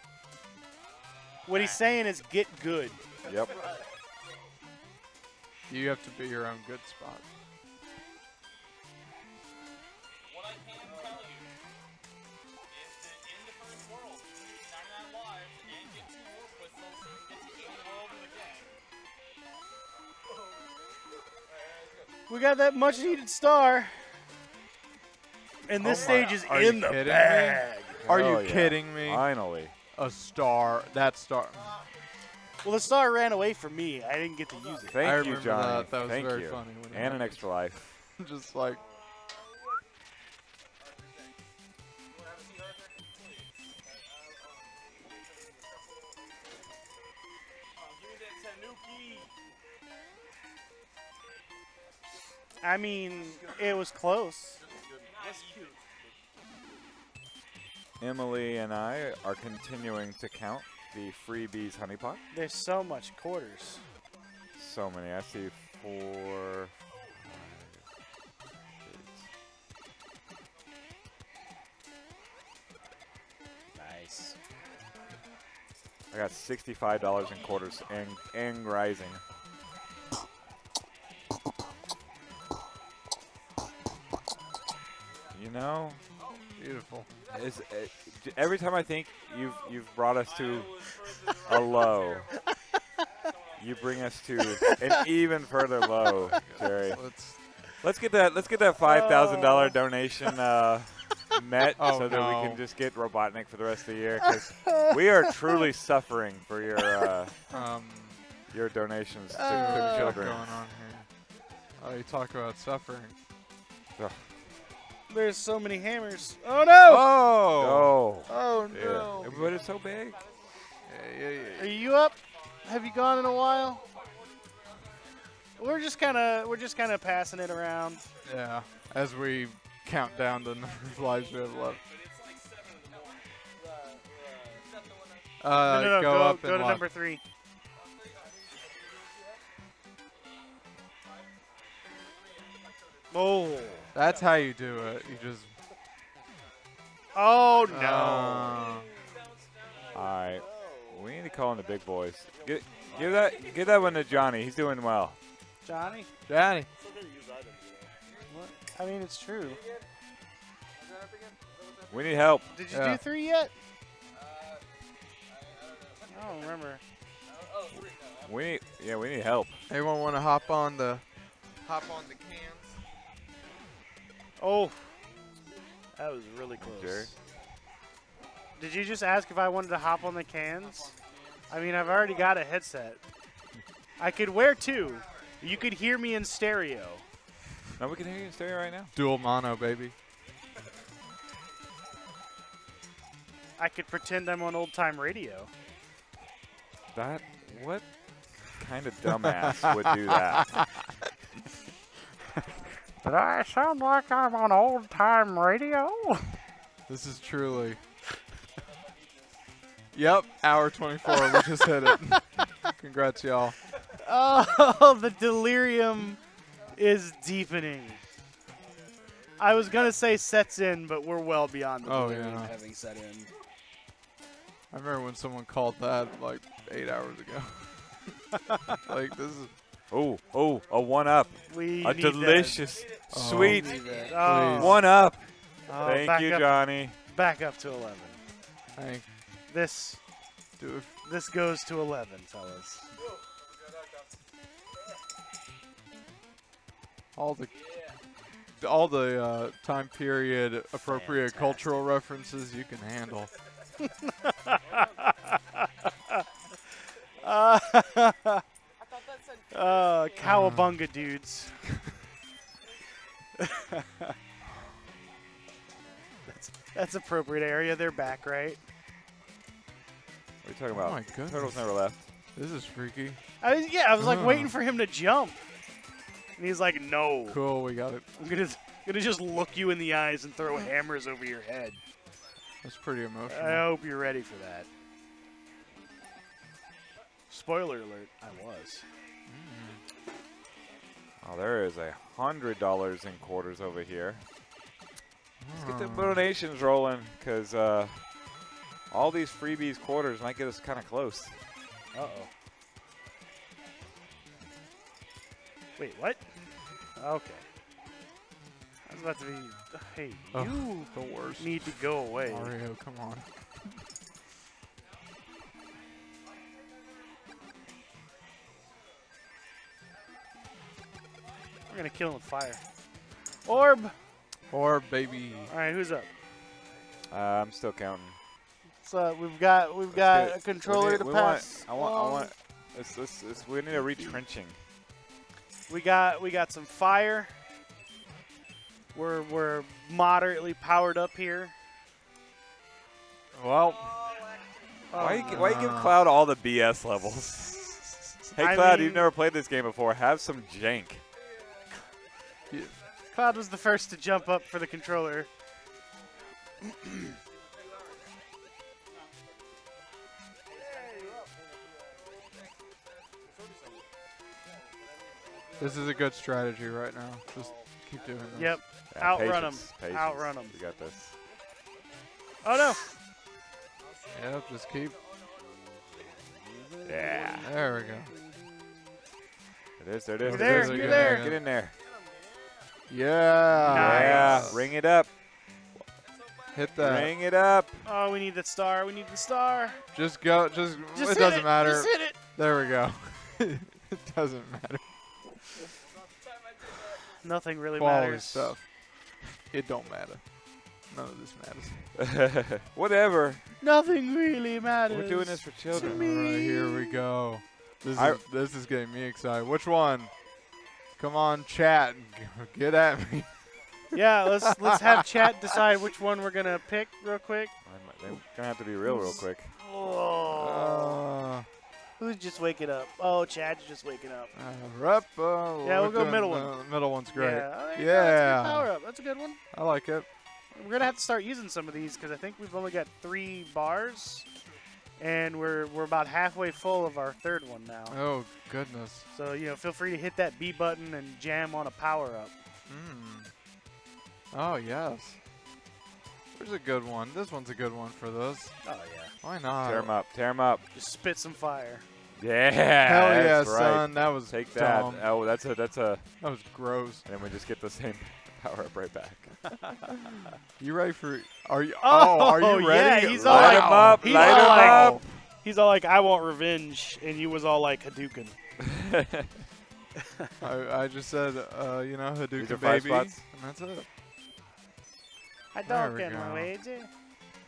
What he's saying is get good. Yep. you have to be your own good spot. What I can tell you is that in the first world, you need 99 lives and get two warp whistles so you can get to eat the world of the game. We got that much needed star. And this Oh stage is are in the kidding me? bag. Are Hell you yeah. kidding me? Finally. A star. That star. Well, the star ran away from me. I didn't get to use it. Thank I you, remember Johnny. that. That was Thank very you. funny when it and an extra life. Just like. I mean, it was close. Emily and I are continuing to count the freebies honeypot. There's so much quarters. So many. I see four. Nice. I got sixty-five dollars in quarters and and rising. You know, Beautiful. is uh, every time I think you've you've brought us to a low, you bring us to an even further low, Jerry. Let's. Let's get that. Let's get that five thousand dollar donation uh, met Oh, so that we can just get Robotnik for the rest of the year because we are truly suffering for your uh, Um. your donations to, to children. going on here? Oh, you talk about suffering. Ugh. There's so many hammers. Oh no! Oh. Oh, Oh no! But it's so big. Yeah, yeah, Are you up? Have you gone in a while? We're just kind of we're just kind of passing it around. Yeah. As we count down the number of lives we have left. Uh, no, no, no, go, go, up go and to lock. number three. Oh, That's how you do it. You just. oh no! Uh, All right, we need to call in the big boys. Get, give that give that one to Johnny. He's doing well. Johnny, Johnny. what? I mean, it's true. We need help. Did you Yeah. do three yet? I don't remember. We need yeah we need help. Anyone want to hop on the hop on the cans? Oh, that was really close. Jerry. Did you just ask if I wanted to hop on the cans? I mean, I've already got a headset. I could wear two. You could hear me in stereo. No, we can hear you in stereo right now. Dual mono, baby. I could pretend I'm on old time radio. That what kind of dumbass would do that? Did I sound like I'm on old time radio? This is truly. Yep, hour 24. we just hit it. Congrats, y'all. Oh, the delirium is deepening. I was gonna say sets in, but we're well beyond the Oh, delirium yeah. having set in. I remember when someone called that like eight hours ago. like this is. Oh, oh, a one up. We a need that. delicious, Oh. sweet We need that. Oh. one up. Oh, Thank you, up- Johnny. Back up to 11. Thank. This Dude. this goes to 11, fellas. all the all the uh, time period appropriate cultural references you can handle. uh, uh, cowabunga dudes. that's, that's appropriate area. They're back, right? What are you talking about? Oh my goodness. Turtles never left. This is freaky. I was, yeah, I was like Oh. waiting for him to jump, and he's like, "No, Cool, we got it. I'm gonna gonna just look you in the eyes and throw hammers over your head." That's pretty emotional. I hope you're ready for that. Spoiler alert: I was. Oh, there is a hundred dollars in quarters over here. Let's get the Oh. donations rolling, cause uh, all these freebies quarters might get us kind of close. Uh oh. Wait, what? Okay. I was about to be. Hey, Oh, you the worst. need to go away. Mario, come on. We're gonna kill him with fire. Orb. Or baby. All right, who's up? Uh, I'm still counting. So we've got we've got a controller need, to pass. Want, I want. I want. Let's, let's, let's, we need a retrenching. We got we got some fire. We're we're moderately powered up here. Well, Why you, why you give Cloud all the BS levels? hey, I Cloud, mean- you've never played this game before. Have some jank. Cloud was the first to jump up for the controller. This is a good strategy right now. Just keep doing this. Yep. Yeah, Outrun patience, 'em. Outrun Outrun 'em. You got this. Oh no! Yep, just keep. Yeah. There we go. It is. There it is. You're there it you're there. Get in there. Yeah. Yeah. Ring it up. Hit that. Ring it up. Oh, we need the star. We need the star. Just go. Just. Just it hit doesn't it, matter. just hit it. There we go. it doesn't matter. Nothing really Quality matters. stuff. It don't matter. None of this matters. Whatever. Nothing really matters. We're doing this for children. All right, here we go. This I- is this is getting me excited. Which one? Come on, chat. Get at me. Yeah, let's let's have chat decide which one we're gonna pick real quick. They're gonna have to be real, real quick. Oh. Uh, Who's just waking up? Oh, Chad's just waking up. uh, rep, uh, Yeah, we'll we're go doing middle the one. middle one's great. Yeah, there you go. That's a good power up. That's a good one. I like it. We're gonna have to start using some of these because I think we've only got three bars, and we're we're about halfway full of our third one now. Oh goodness. So you know, feel free to hit that B button and jam on a power up. Mm. Oh yes. There's a good one. This one's a good one for this. Oh yeah. Why not? Tear Tear 'em up. Tear Tear 'em up. Just spit some fire. Yeah. Hell yeah, right. son. That was Take that. Oh, that's a that's a. That was gross. And then we just get the same power up right back. You ready for? Are you? Oh, Oh, are you ready? Yeah, he's all Light like, 'em up, He's light all 'em like, up. He's all like, I want revenge, and you was all like Hadouken. I, I just said, uh, you know, Hadouken five baby, spots. and that's it. Hadouken, There we go. Luigi.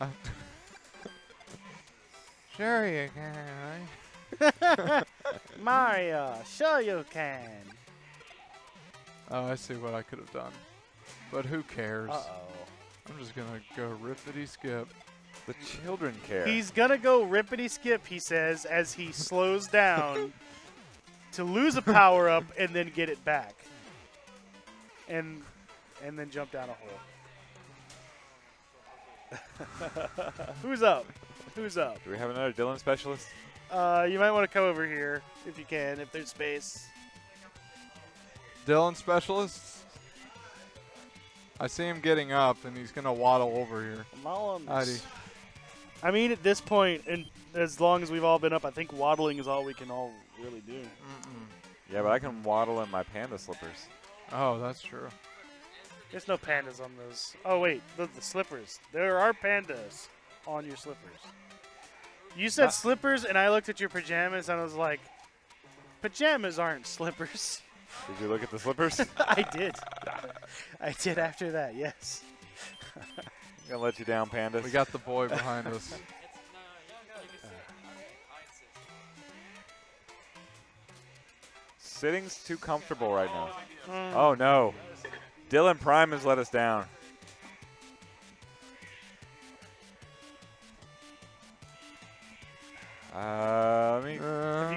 Uh, sure you can. Mario, sure you can. Oh, I see what I could have done. But who cares? Uh-oh. I'm just gonna go rippity skip. The children care. He's gonna go rippity skip, he says, as he slows down to lose a power up and then get it back. And and then jump down a hole. Who's up? Who's up? Do we have another Dylan specialist? Uh, you might want to come over here if you can, if there's space. Dylan specialists. I see him getting up, and he's gonna waddle over here. Mullins. Heidi. I mean, at this point, and as long as we've all been up, I think waddling is all we can all really do. Yeah, but I can waddle in my panda slippers. Oh, that's true. There's no pandas on those. Oh wait, the, the slippers. There are pandas on your slippers. You said Uh, slippers, and I looked at your pajamas, and I was like, pajamas aren't slippers. Did you look at the slippers? I did. I did after that. Yes. I'm gonna let you down, pandas. We got the boy behind us. Sitting's too comfortable right now. Mm. Oh no, Dylan Prime has let us down. Uh, let me you get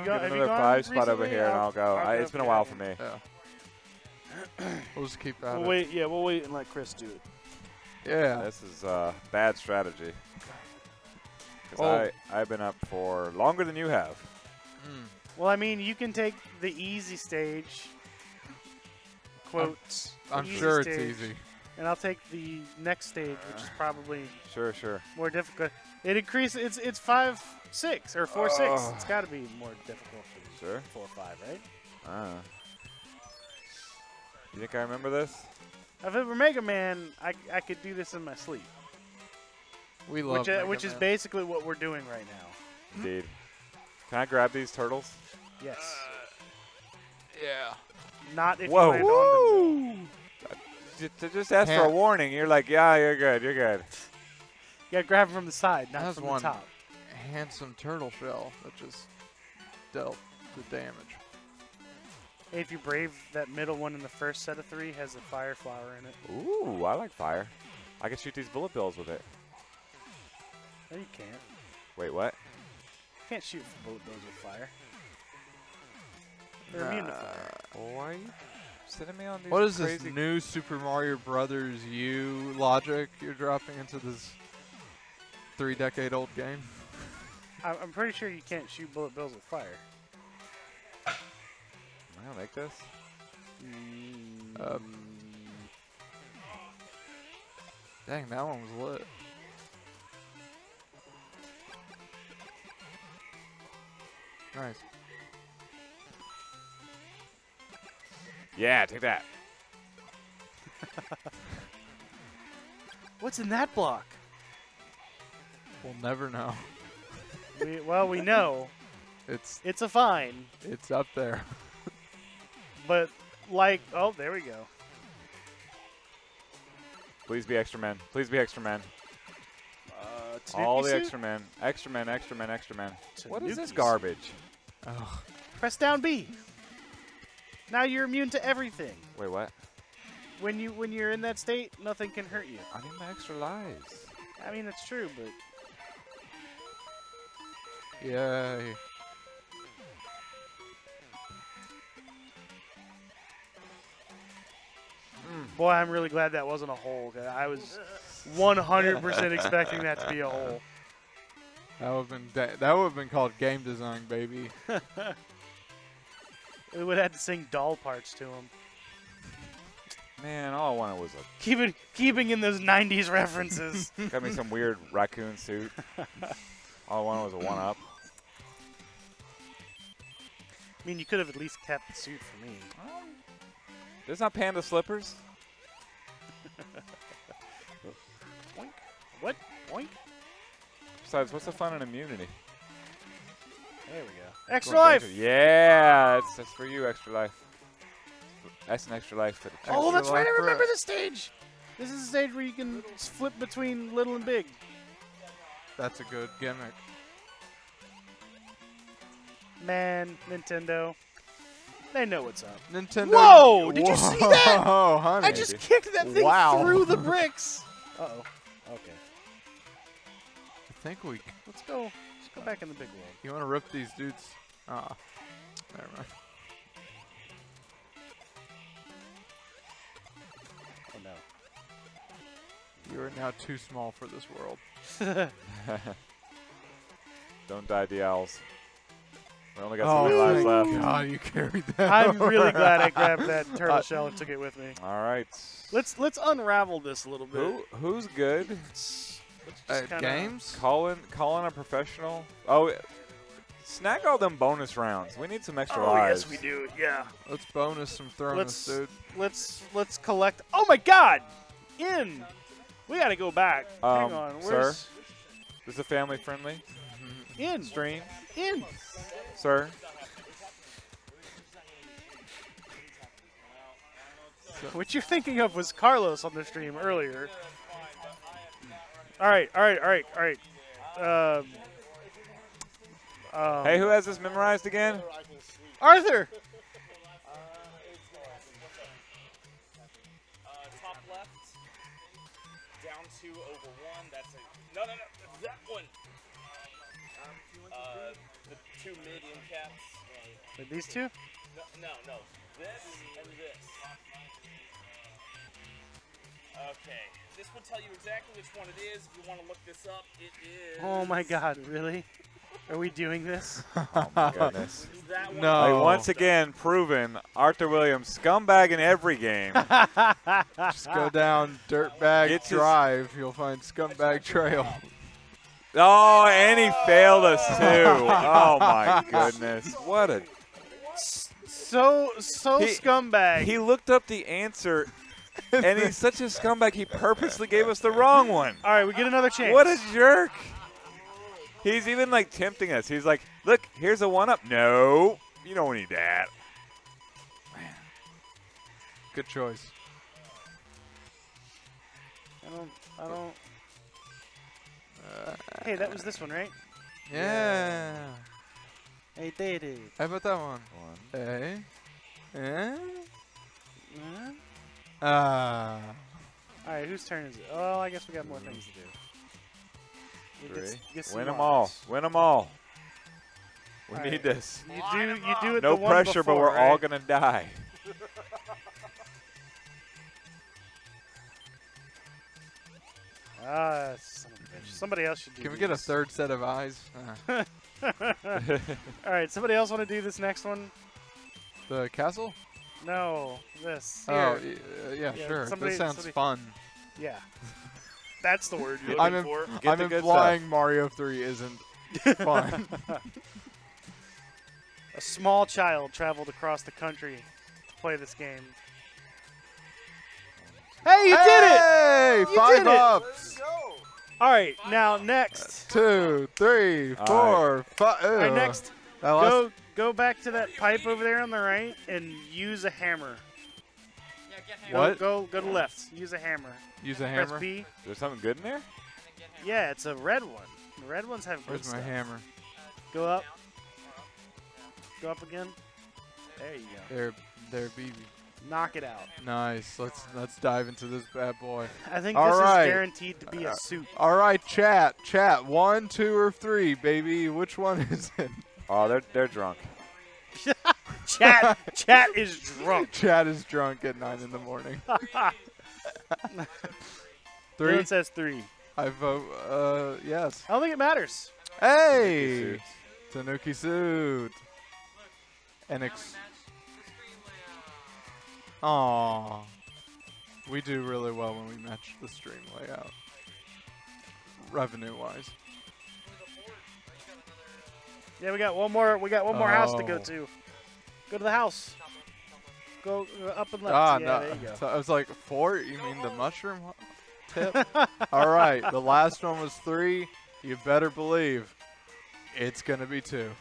gone- have you another gone five spot over here, and I'll- I'll go. I'll I, go it's been a while for me. Yeah. we'll just keep at We'll wait. Yeah, we'll wait and let Chris do it. Yeah. This is uh, bad strategy. Because Oh. I I've been up for longer than you have. Well, I mean, you can take the easy stage. Quotes. the I'm easy sure it's easy. And I'll take the next stage, which is probably Sure, sure. more difficult. It increases. It's it's five six or four six. Oh. It's got to be more difficult Sure. four five, right? Uh. You think I remember this? If it were Mega Man, I, I could do this in my sleep. We love which, uh, Mega which is basically what we're doing right now. Indeed. Can I grab these turtles? Yes. Yeah. Not if Whoa. you land on them. though. J- to just ask for a warning, you're like, yeah, you're good, you're good. You gotta grab them from the side, not That's from one the top. handsome turtle shell that just dealt the damage. Hey, if you brave that middle one in the first set of three has a fire flower in it. Ooh, I like fire. I can shoot these bullet bills with it. No, you can't. Wait, what? You can't shoot bullet bills with fire. They're immune to fire. Why me on these What is this new Super Mario Brothers U logic you're dropping into this three-decade-old game? I- I'm pretty sure you can't shoot bullet bills with fire. I gonna make this? Um, dang, that one was lit. Nice. Yeah, take that. What's in that block? We'll never know. We, well, we know It's it's a fine, it's up there. but like, oh, there we go. Please be extra men. Please be extra men. Uh, All the Tanuki extra men. Extra men, extra men, extra men. What is this Tanuki garbage? Oh, Press down B. Now you're immune to everything. Wait, what? When you when you're in that state, nothing can hurt you. I need my extra lives. I mean, it's true, but yay. boy, I'm really glad that wasn't a hole. I was 100% expecting that to be a hole. That would have been that would have been called game design, baby. We would have to sing doll parts to him. Man, all I wanted was a Keeping keeping in those 90s references. got me some weird raccoon suit. All I wanted was a one up. I mean, you could have at least kept the suit for me. There's not panda slippers. Boink. What? Boink. Besides, what's the fun in immunity? There we go. Extra life. Yeah, that's, that's for you, extra life. That's an extra life for the Oh, that's right. I remember this stage. This is a stage where you can flip between little and big. That's a good gimmick. Man, Nintendo. They know what's up. Nintendo. Whoa! Did you see that? Oh, honey. I just kicked that thing Wow. through the bricks. Uh oh. Okay. I think we. Let's go. Let's go back in the big world. You want to rip these dudes? Ah, never mind. Oh no. You are now too small for this world. Don't die, the owls. We only got Oh, three lives thank left. God you carried that. I'm really glad I grabbed that turtle Uh, shell and took it with me. All right. Let's let's unravel this a little bit. Who who's good? Let's just At games? Calling calling a professional. Oh, snag all them bonus rounds. We need some extra Oh lives. yes, we do. Yeah. Let's bonus some throwness, Let's dude. let's let's collect. Oh my God! In. We got to go back. Hang Um, on. sir? Where's This is a family friendly in? stream, In. sir. What you're thinking of was Carlos on the stream earlier. All right, all right, all right, all right. Um, um, Hey, who has this memorized again? Arthur. Uh, top left, down two over one. That's a no, no, no. That one. Uh, the two medium caps. Wait, these two? No, no, no. This and this. Okay. This will tell you exactly which one it is. If you want to look this up, it is. Oh my God! Really? Are we doing this? Oh my goodness. That. No. Like once again, proven Arthur Williams scumbag in every game. Just go down Dirtbag It's his- Drive. You'll find Scumbag Trail. Oh, and he failed us too. Oh my goodness. What a So so He- scumbag. He looked up the answer and he's such a scumbag he purposely gave us the wrong one. All right, we get another chance. What a jerk. He's even like tempting us. He's like, "Look, here's a one up." No. You don't need that. Man. Good choice. I don't. I don't. hey, that was this one, right? Yeah. Hey, did it. How about that one? One. Eh? Eh? Huh? Ah. All right, whose turn is it? Oh, I guess we got more things to do. We get Three. get some Win them all. Win them all. We All need right. this. You do. You do it. No the one pressure, but we're all gonna die. Ah, son of a bitch. Somebody else should do Can we get a third set of eyes? Ah. All right, somebody else want to do this next one? the castle? No, this. Oh, Here. y- uh, yeah, Yeah, sure. somebody- this sounds somebody- fun. Yeah. That's the word you're I'm, looking im- for. Get I'm the good implying Mario 3 isn't fun. A small child traveled across the country to play this game. Hey, you did it! Hey, You five did it! ups. All right, now next. Two, three, All four, five. All right, next. That last- Go go back to that pipe over there on the right and use a hammer. Go- What? Go go to left. Use a hammer. Use a Press hammer. B. Is there something good in there? Yeah, it's a red one. The red ones have good Where's my stuff. hammer? Go up. Go up again. There you go. There, there, BB. Knock it out. Nice. Let's let's dive into this bad boy. I think All this right. is guaranteed to be Uh, a suit. All right, chat, chat. One, two, or three, baby. Which one is it? Oh, they're they're drunk. Chat chat is drunk. Chat is drunk at nine in the morning. Three. Dylan says three. I vote. Uh, yes. I don't think it matters. Hey, Tanuki suit. NX. Aw. We do really well when we match the stream layout. Revenue wise. Yeah, we got one more. We got one more house to go Oh. to. Go to the house. Go uh, up and left. Ah, yeah, no. there you go. So I was like, four? You mean the mushroom tip? All right. The last one was three. You better believe it's going to be two.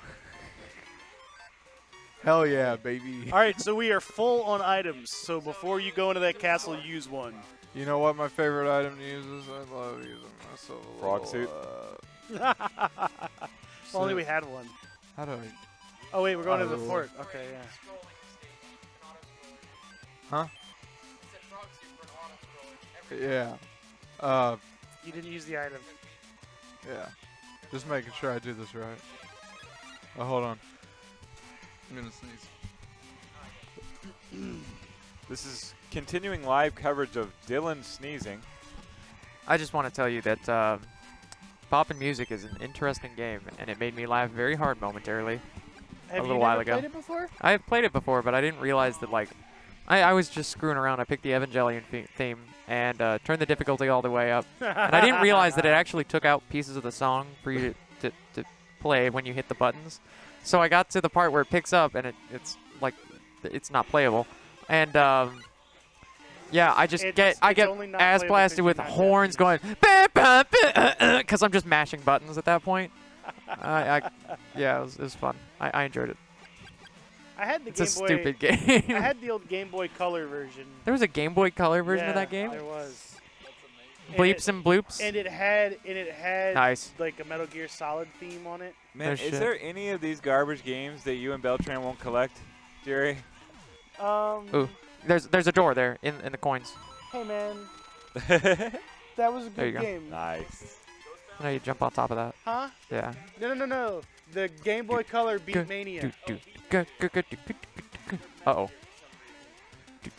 Hell yeah, baby. All right, so we are full on items. So before you go into that castle, use one. You know what my favorite item to use is? I love using myself a Frog little, suit? Uh, If only we had one. How do I? Oh wait, we're going to the fort. Okay, yeah. Huh? Yeah. Uh, You didn't use the item. yeah. Just making sure I do this right. Oh, hold on. I'm gonna sneeze. This is continuing live coverage of Dylan sneezing. I just want to tell you that um, Pop'n Music is an interesting game, and it made me laugh very hard momentarily Have a little while ago. played it before? I have played it before, but I didn't realize that like I, I was just screwing around. I picked the Evangelion theme and uh, turned the difficulty all the way up, and I didn't realize that it actually took out pieces of the song for you to, to, to play when you hit the buttons. So I got to the part where it picks up, and it, it's like it's not playable, and um, yeah, I just It's- get I get ass blasted with horns going because I'm just mashing buttons at that point. I, I yeah, it was, it was fun. I, I enjoyed it. I had the It's a Boy. stupid game. I had the old Game Boy Color version. There was a Game Boy Color version of that game. There was. And Bleeps it- and bloops. And it had and it had Nice. like a Metal Gear Solid theme on it. Man, No is shit. there any of these garbage games that you and Beltran won't collect, Jerry? Um, Ooh, there's there's a door there in in the coins. hey man, that was a There you good go. game. Nice. You know, you jump on top of that. Huh? Yeah. No, no, no, no. The Game Boy Color Beat Mania. Uh oh.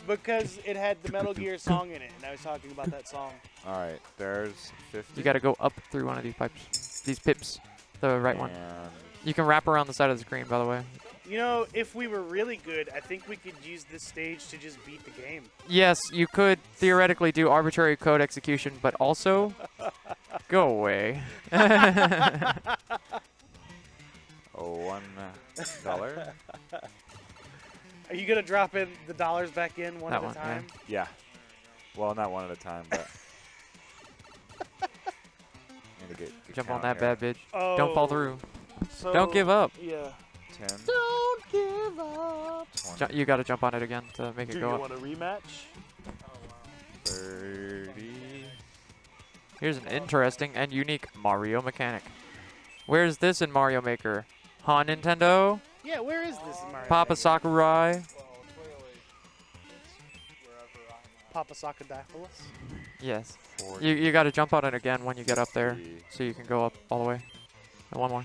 Because it had the Metal Gear song in it, and I was talking about that song. All right, there's 50. You got to go up through one of these pipes. These pips. The right one. And You can wrap around the side of the screen, by the way. You know, if we were really good, I think we could use this stage to just beat the game. Yes, you could theoretically do arbitrary code execution, but also go away. oh, one uh, dollar. Are you gonna drop in the dollars back in one That at a one, yeah. time? Yeah. Well, not one at a time, but. Need to get Jump on that here. bad bitch. Don't fall Oh, through. So, Don't give up. Yeah. 10. Don't give up. Ju- you got to jump on it again to make Do it you go up. want a rematch? 30. Here's an interesting and unique Mario mechanic. Where's this in Mario Maker? Huh, Nintendo? Yeah, where is this Mario? Papa Maker? Sakurai? Papa Sakadopoulos? Yes. 40. You, you got to jump on it again when you get up there, so you can go up all the way. And one more.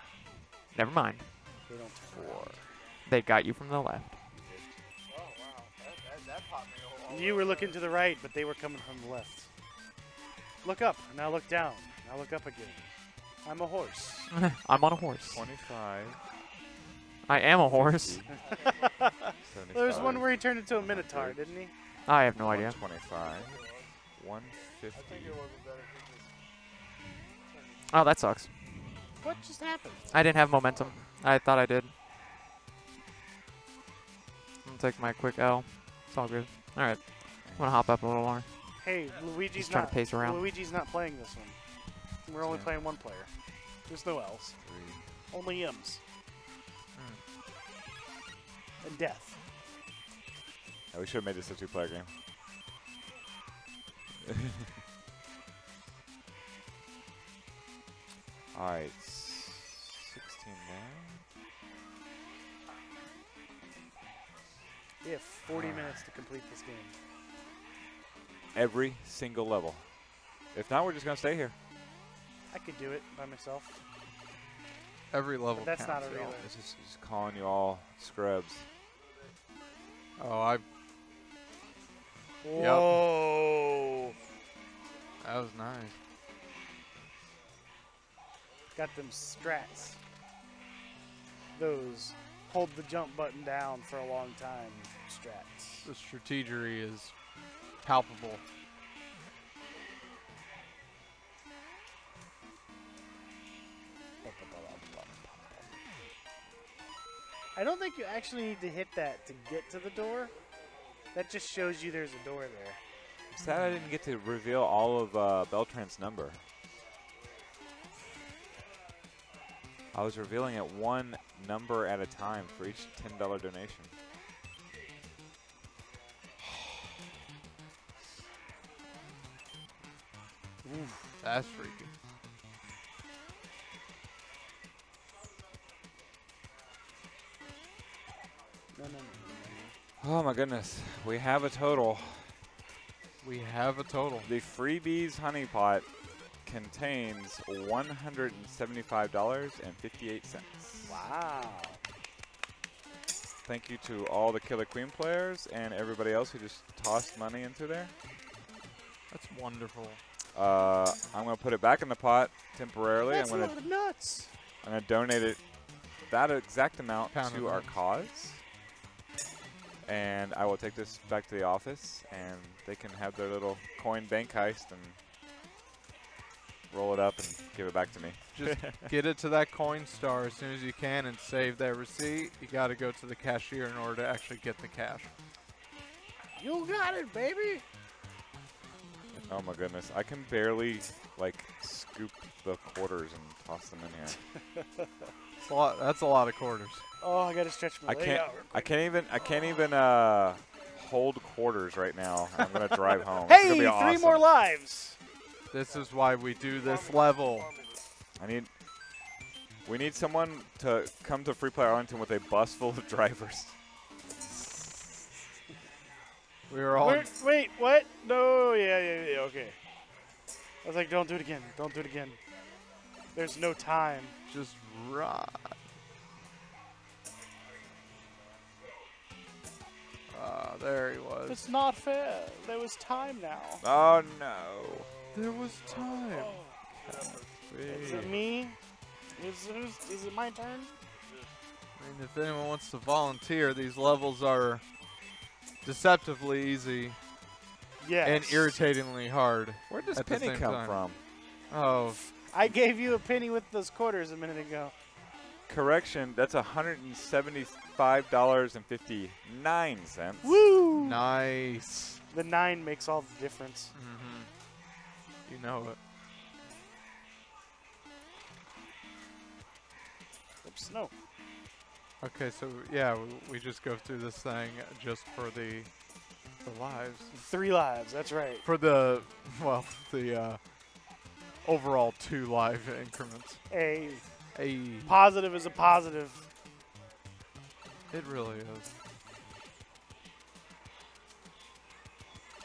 Never mind. They don't Four. They got you from the left. Oh, wow. That, that, that popped me a You were looking to the right, but they were coming from the left. Look up, now look down. Now look up again. I'm a horse. I'm on a horse. 25. I am a horse. There's one where he turned into a minotaur, didn't he? I have no idea. 125. 150. I think it would be better if you just Oh, that sucks. What just happened? I didn't have momentum. I thought I did. I'll take my quick L. It's all good. All right. I'm gonna hop up a little more. Hey, Luigi's Just trying not to pace around. Luigi's not playing this one. We're only Yeah. playing one player. There's no L's. Three. Only M's. Hmm. And death. Yeah, we should have made this a two-player game. All right, 16 now. We have 40 minutes to complete this game. Every single level. If not, we're just gonna stay here. I could do it by myself. Every level But that's not counts, a y'all. relay. This is just calling you all scrubs. Oh, I. Whoa! That was nice. Got them strats. Those hold the jump button down for a long time strats. The strategery is palpable. I don't think you actually need to hit that to get to the door. That just shows you there's a door there. Sad I didn't get to reveal all of uh, Beltran's number. I was revealing it one number at a time for each $10 donation. That's freaky. No, no, no, Oh my goodness, we have a total. We have a total. The freebies honey pot contains $175.58. Wow. Thank you to all the Killer Queen players and everybody else who just tossed money into there. That's wonderful. Uh, I'm going to put it back in the pot temporarily. That's I'm a going lot to of nuts. I'm going to donate it that exact amount Pound to our cause. And I will take this back to the office and they can have their little coin bank heist and roll it up and give it back to me. Just get it to that Coinstar as soon as you can and save that receipt. You got to go to the cashier in order to actually get the cash. You got it, baby. Oh my goodness, I can barely like scoop the quarters and toss them in here. It's a lot, that's a lot of quarters. Oh, I gotta stretch my I leg can't. out. I can't even. I can't even uh, hold quarters right now. I'm gonna drive home. It's gonna Hey, be three awesome. more lives. This is why we do this level. I need. We need someone to come to Free Play Arlington with a bus full of drivers. We were all. Wait, wait, what? No, yeah, yeah, yeah, okay. I was like, don't do it again. Don't do it again. There's no time. Just ride. Ah, there he was. It's not fair. There was time now. Oh no. There was time. Is it me? Is, who's, is it my turn? I mean, if anyone wants to volunteer, these levels are deceptively easy Yes. and irritatingly hard. Where does at Penny come time. from? Oh, I gave you a penny with those quarters a minute ago. Correction. That's hundred and seventy-five dollars and fifty-nine cents. Woo! nice. The nine makes all the difference. Mm-hmm. You know it. Oops, no. Okay, so yeah, we, we just go through this thing just for the the lives. Three lives, that's right. For the well, the uh, overall two live increments. A A positive is a positive. it really is.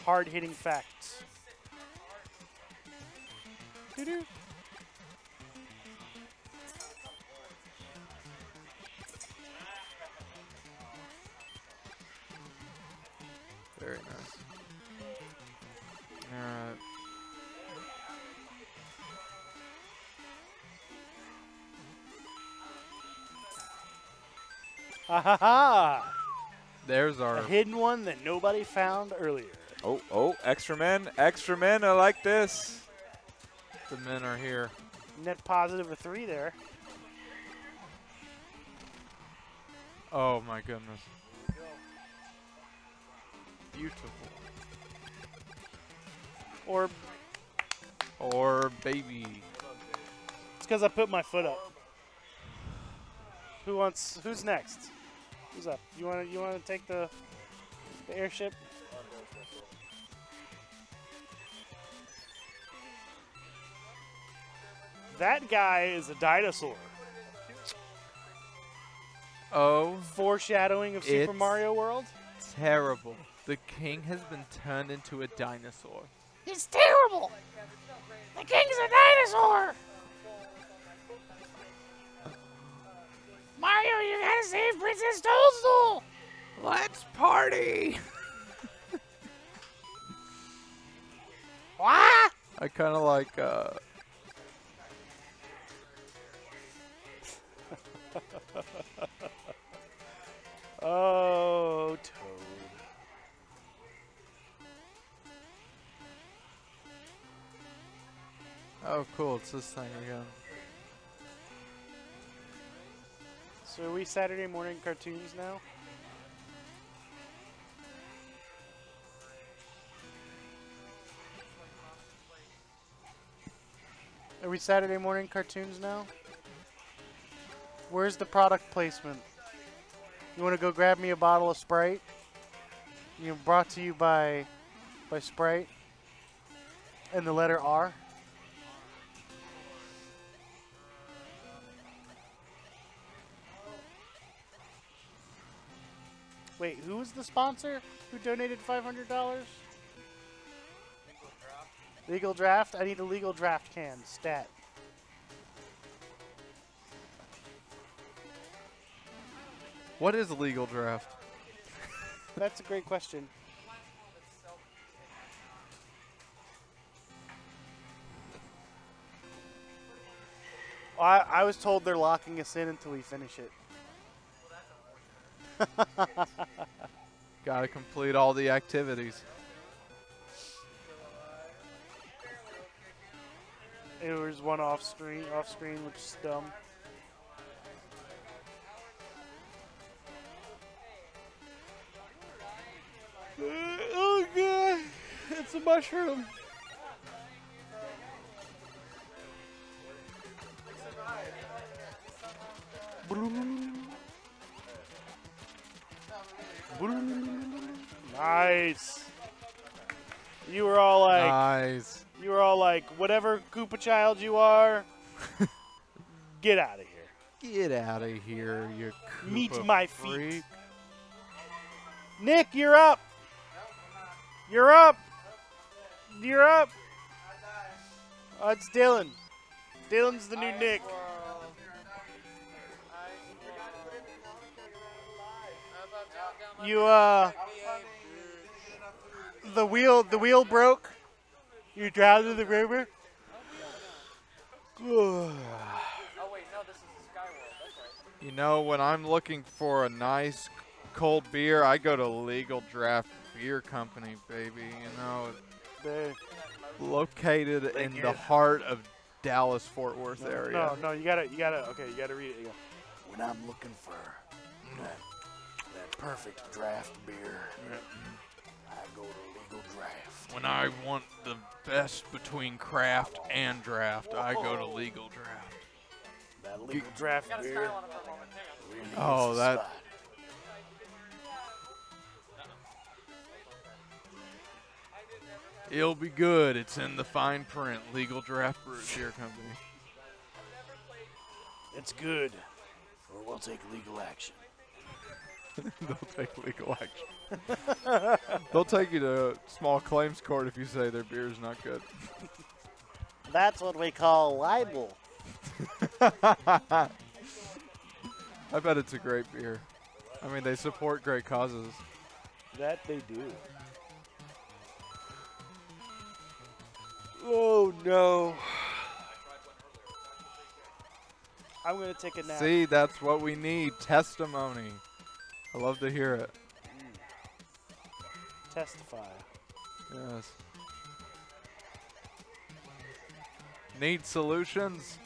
Hard hitting facts. Doo-doo. Very nice. Alright. Ha ha ha! There's our A hidden one that nobody found earlier. Oh, oh, extra men, extra men. I like this. The men are here. Net positive of three there. Oh my goodness. Beautiful. Or Or baby. it's because I put my foot up. Who wants? Who's next? Who's up? You want to? You want to take the, the airship? That guy is a dinosaur. Oh, Foreshadowing of Super Mario World. terrible. The king has been turned into a dinosaur. It's terrible. The king's a dinosaur. Mario, you gotta save Princess Toadstool. Let's party! What? I kind of like, uh, Oh, Toad. oh cool, it's this thing again. So are we Saturday morning cartoons now? Are we Saturday morning cartoons now? Where's the product placement? You want to go grab me a bottle of Sprite? You know, brought to you by by Sprite and the letter R. Wait, who was the sponsor who donated $500? Legal draft? I need a legal draft can. Stat. What is a legal draft? That's a great question. I, I was told they're locking us in until we finish it. Got to complete all the activities. It was one off screen, off screen, which is dumb. Oh god, it's a mushroom. Nice. You were all like, Nice. you were all like, whatever Koopa child you are, get out of here. Get out of here, you Meet Koopa my freak. feet. Nick, you're up. You're up. You're up. Oh, it's Dylan. Dylan's the new Nick. You uh, the wheel the wheel broke. You drowned in the river. You know, when I'm looking for a nice cold beer, I go to Legal Draft Beer Company, baby. You know, They- located They in the heart of Dallas Fort Worth No, area. no, no, you gotta, you gotta, okay, you gotta read it. You go, when I'm looking for that, that perfect draft beer, I go to Legal Draft. When I want the best between craft and draft, I go to Legal Draft. That Legal Draft beer. really Oh, that. spot. It'll be good. It's in the fine print. Legal Draft Brew Beer Company. It's good, or we'll take legal action. They'll take legal action. They'll take you to small claims court if you say their beer is not good. That's what we call libel. I bet it's a great beer. I mean, they support great causes. That they do. Oh no. I'm gonna take a nap. See, that's what we need. Testimony. I love to hear it. Testify. Yes. Need solutions?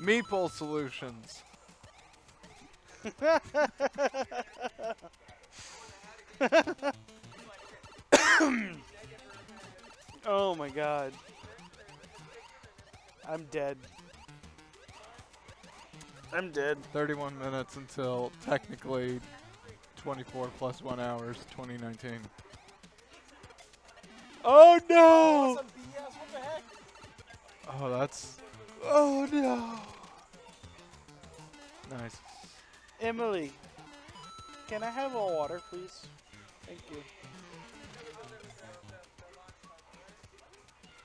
Meeple solutions. oh my god. I'm dead. I'm dead. 31 minutes until technically 24 plus 1 hours, 2019. Oh no! Oh, that's Oh no! nice. Emily, can I have a water, please? Thank you.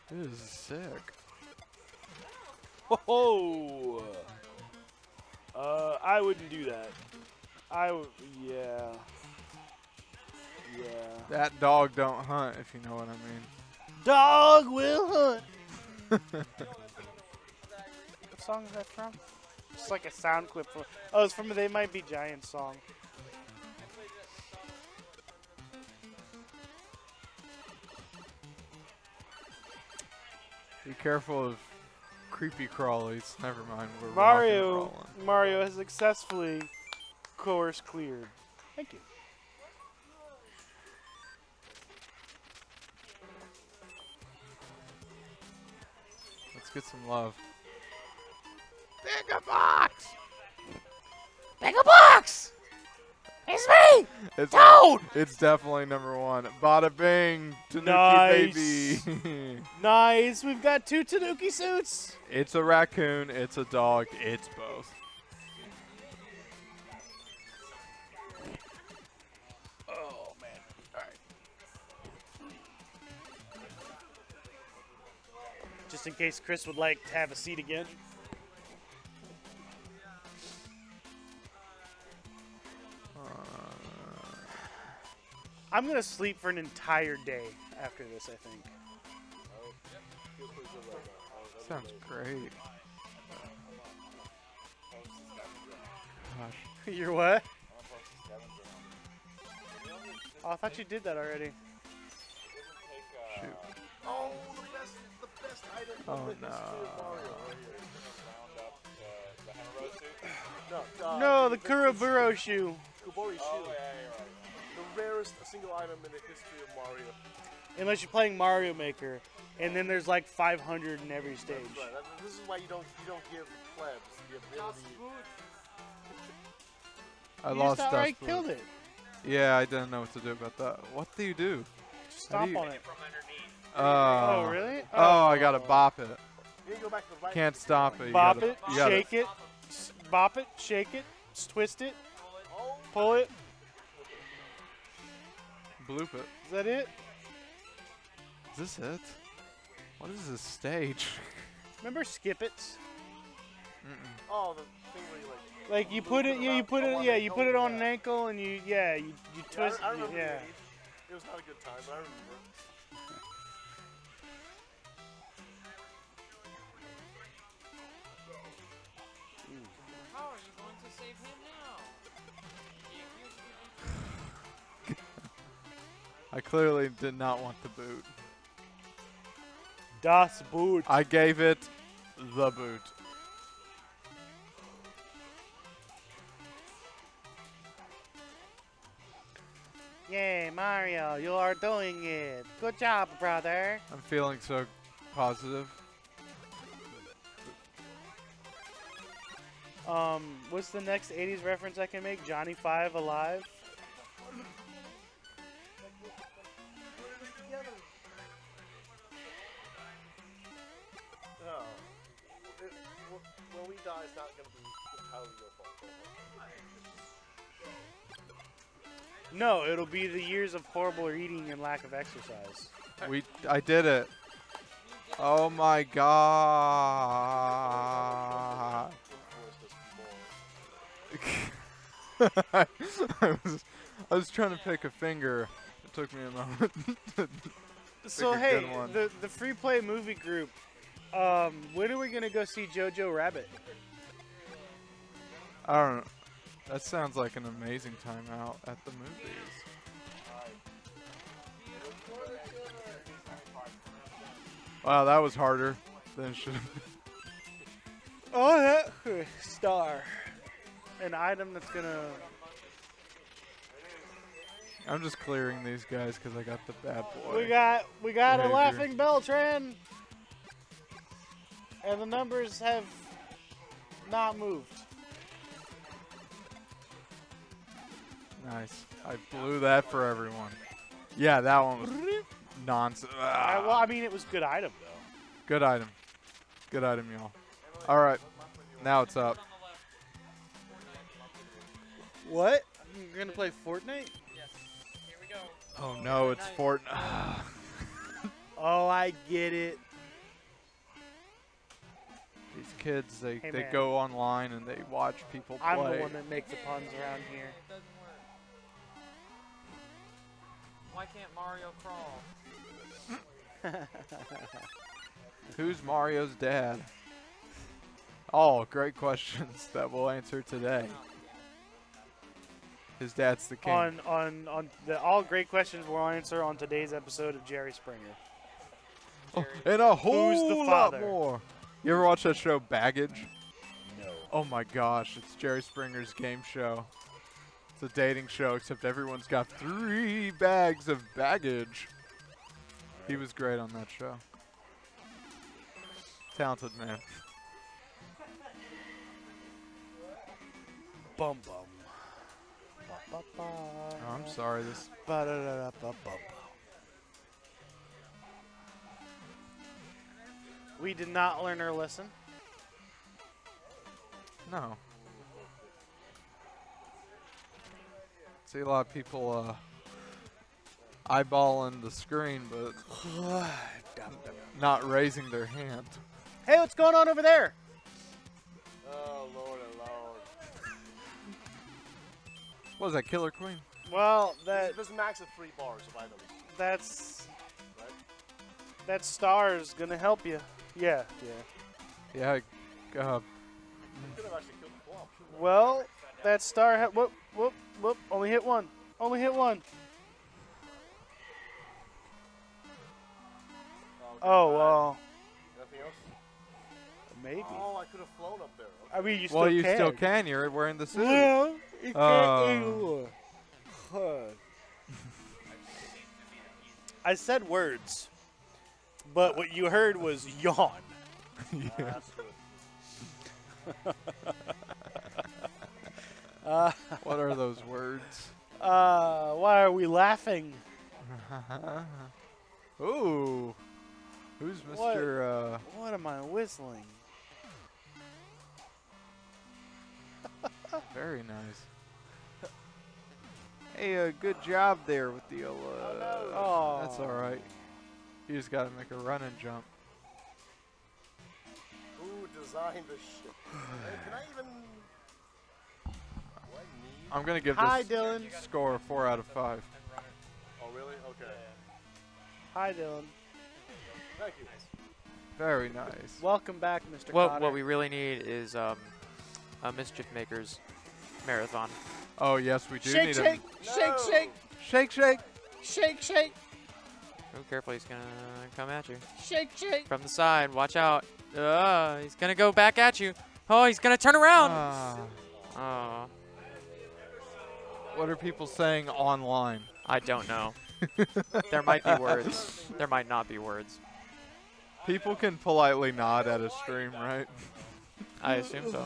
This is sick. Oh. Uh, I wouldn't do that. I w- yeah. Yeah. That dog don't hunt, if you know what I mean. Dog will hunt. What song is that from? It's like a sound clip from. Oh, it's from a They Might Be Giants song. Be careful of creepy crawlies. Never mind. We're Mario. Mario has successfully course cleared. Thank you. Let's get some love. Bigger box! Bigger box! It's me! It's Toad! It's definitely number one. Bada bing, Tanuki Nice. baby. Nice. We've got two Tanuki suits. it's a raccoon. It's a dog. It's both. Oh man. All right. Just in case Chris would like to have a seat again. I'm gonna sleep for an entire day after this. I think. Sounds great. Gosh. You're what? Oh, I thought you did that already. Shoot. Oh, the best, the best item Oh, in the no. history of Mario. No, No, the Kuroburo shoe. Kubori shoe. The rarest single item in the history of Mario. Unless you're playing Mario Maker, and then there's like 500 in every stage. That's right. That- This is why you don't you don't give plebs the ability. I You lost just outright Dust killed it. Yeah, I didn't know what to do about that. What do you do? How Stomp do you- on it. Oh. Oh, really? Oh, I oh. gotta bop it. You go back to the right. Can't stop it. You Bop gotta- it, you gotta- shake it, s- bop it, shake it, s- twist it, pull it. Bloop it. Is that it? Is this it? What is this stage? Remember skip it? Oh, the thing where you like. Like you put it, yeah, you put it, yeah, you put it on an ankle and you, yeah, you, you Yeah, twist, I, I remember yeah. the. It was not a good time, but I remember. How are you going to save him I clearly did not want the boot. Das Boot. I gave it the boot. Yay, Mario, you are doing it. Good job, brother. I'm feeling so positive. Um, what's the next 80s reference I can make? Johnny Five Alive? When we die, it's not going to be entirely your fault. No, it'll be the years of horrible eating and lack of exercise. We, I did it. Oh my god. I was, I was trying to pick a finger. It took me a moment. to So pick a hey, good one. the the free play movie group. Um, when are we gonna go see Jojo Rabbit? I don't know. That sounds like an amazing time out at the movies. Wow, that was harder than it should have been. Oh, that star. An item that's gonna. I'm just clearing these guys because I got the bad boy. We got we got a laughing Beltran, and the numbers have not moved. Nice. I blew that for everyone. Yeah, that one was nonsense. I, well, I mean, it was good item though. Good item. Good item, y'all. All right. Now it's up. What? You're gonna play Fortnite? Yes. Here we go. Oh no, it's Fortnite. Oh, I get it. These kids, they, Hey, they man. go online and they watch people play. I'm the one that makes the puns around here. Why can't Mario crawl? Who's Mario's dad? Oh, great questions that we'll answer today. His dad's the king. on on on the all great questions we'll answer on today's episode of Jerry Springer. Oh, and a whole Who's the lot father? more. You ever watch that show Baggage? No. Oh my gosh, it's Jerry Springer's game show. It's a dating show, except everyone's got three bags of baggage. He was great on that show. Talented man. Bum bum. Ba, ba, ba. Oh, I'm sorry. This We did not learn our lesson. no. See a lot of people uh, eyeballing the screen, but not raising their hand. Hey, what's going on over there? Oh, Lord, oh, Lord. What was that, Killer Queen? Well, that This max of three bars, by the way. that's that star is gonna help you. Yeah, yeah. Yeah, uh, Could have actually killed the club. Well, that star. Ha- whoop, whoop, whoop. Only hit one. Only hit one. Oh well, Nothing else? maybe. Oh, I could have flown up there. I mean, you well, you can. still can. You're wearing the suit. Well, you can't Oh. I said words, but what you heard was yawn. yeah. Uh, What are those words? uh, why are we laughing? Ooh. Who's What? Mr. Uh, What am I whistling? very nice. Hey, uh, good job there with the. Uh, Oh. That's all right. You just gotta make a run and jump. Who designed this shit? Can I even... What need? I'm gonna give Hi, this Dylan. score four out of five. Oh, really? Okay. Hi, Dylan. Thank you. Very nice. Welcome back, Mr. What Cotter. what we really need is um, a mischief makers marathon. Oh yes, we do shake, need shake, a shake, shake, shake, shake. shake, shake, Oh, careful, he's gonna come at you shake, shake. from the side. Watch out. Uh, he's gonna go back at you. Oh, he's gonna turn around. Ah, Oh, what are people saying online? I don't know. there might be words. There might not be words. People can politely nod at a stream, right? I assume so.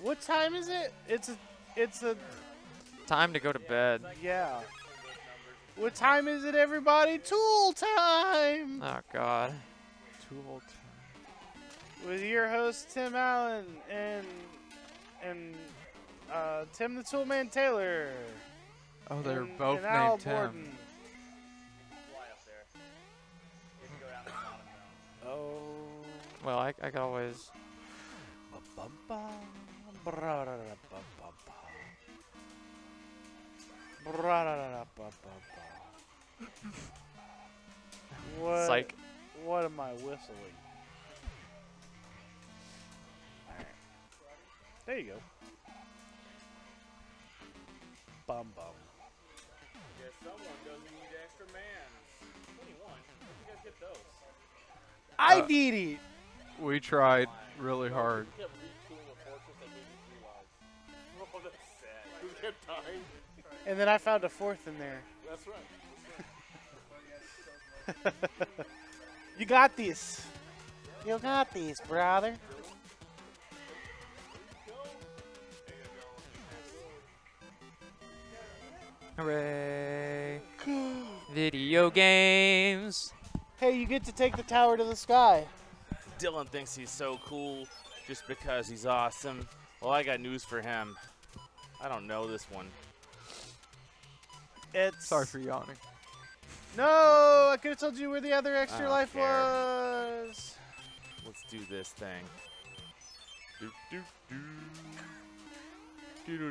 What time is it? It's a, it's a, Time to go to bed. yeah. What time is it, everybody? Tool time! Oh God. Tool time. With your host, Tim Allen, and, and, uh, Tim the Toolman Taylor. Oh, they're and, both and Al named Tim. Borden. Fly up there. You can go down the bottom though. Oh. Well, I I could always. What? Psych. What am I whistling? Alright. There you go. Bum bum. Yeah, someone doesn't need extra mans. 21. Where'd you guys get those? I Uh, need it. We tried really hard. kept retooling a fortress that gave you three lives. That's sad. You kept dying. And then I found a fourth in there. That's right. You got this. You got this, brother. Hooray! Video games. Hey, you get to take the tower to the sky. Dylan thinks he's so cool just because he's awesome. Well, I got news for him. I don't know this one. It's Sorry for yawning. No, I could have told you where the other extra don't life care. was. Let's do this thing. Do, do, do.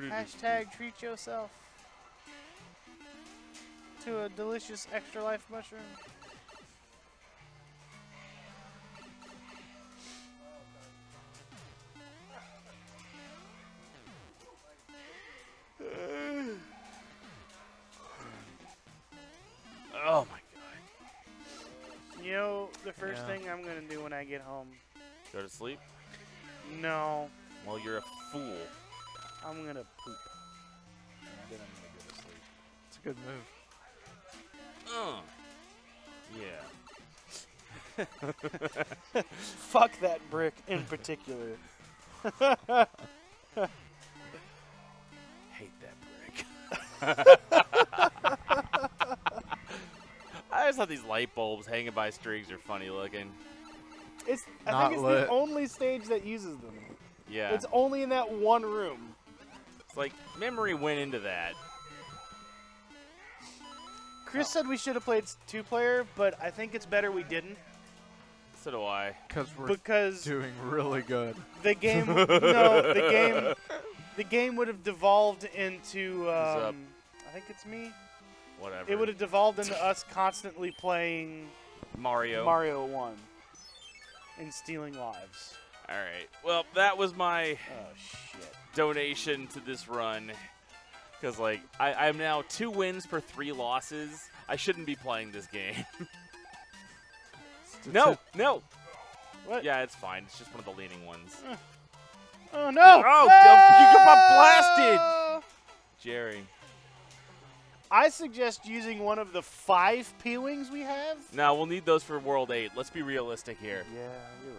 Hashtag treat yourself to a delicious extra life mushroom. Know, the first Yeah. thing I'm gonna do when I get home. Go to sleep? No. Well, you're a fool. I'm gonna poop. And then I'm gonna go to sleep. It's a good move. Uh, yeah. Fuck that brick in particular. Hate that brick. I just thought these light bulbs hanging by strings are funny looking. It's I Not think it's lit. the only stage that uses them. Yeah. It's only in that one room. It's like memory went into that. Chris said we should have played two player, but I think it's better we didn't So do I. Because we're because doing really good. the game no the game the game would have devolved into um, I think it's me. Whatever. It would have devolved into us constantly playing Mario. Mario One and stealing lives. All right. Well, that was my Oh shit. donation to this run. Because, like, I, I'm now two wins per three losses. I shouldn't be playing this game. no, no. What? Yeah, it's fine. It's just one of the leaning ones. Eh. Oh no! Oh, no! you got blasted! Jerry. I suggest using one of the five P wings we have. No, we'll need those for World 8. Let's be realistic here. Yeah, you're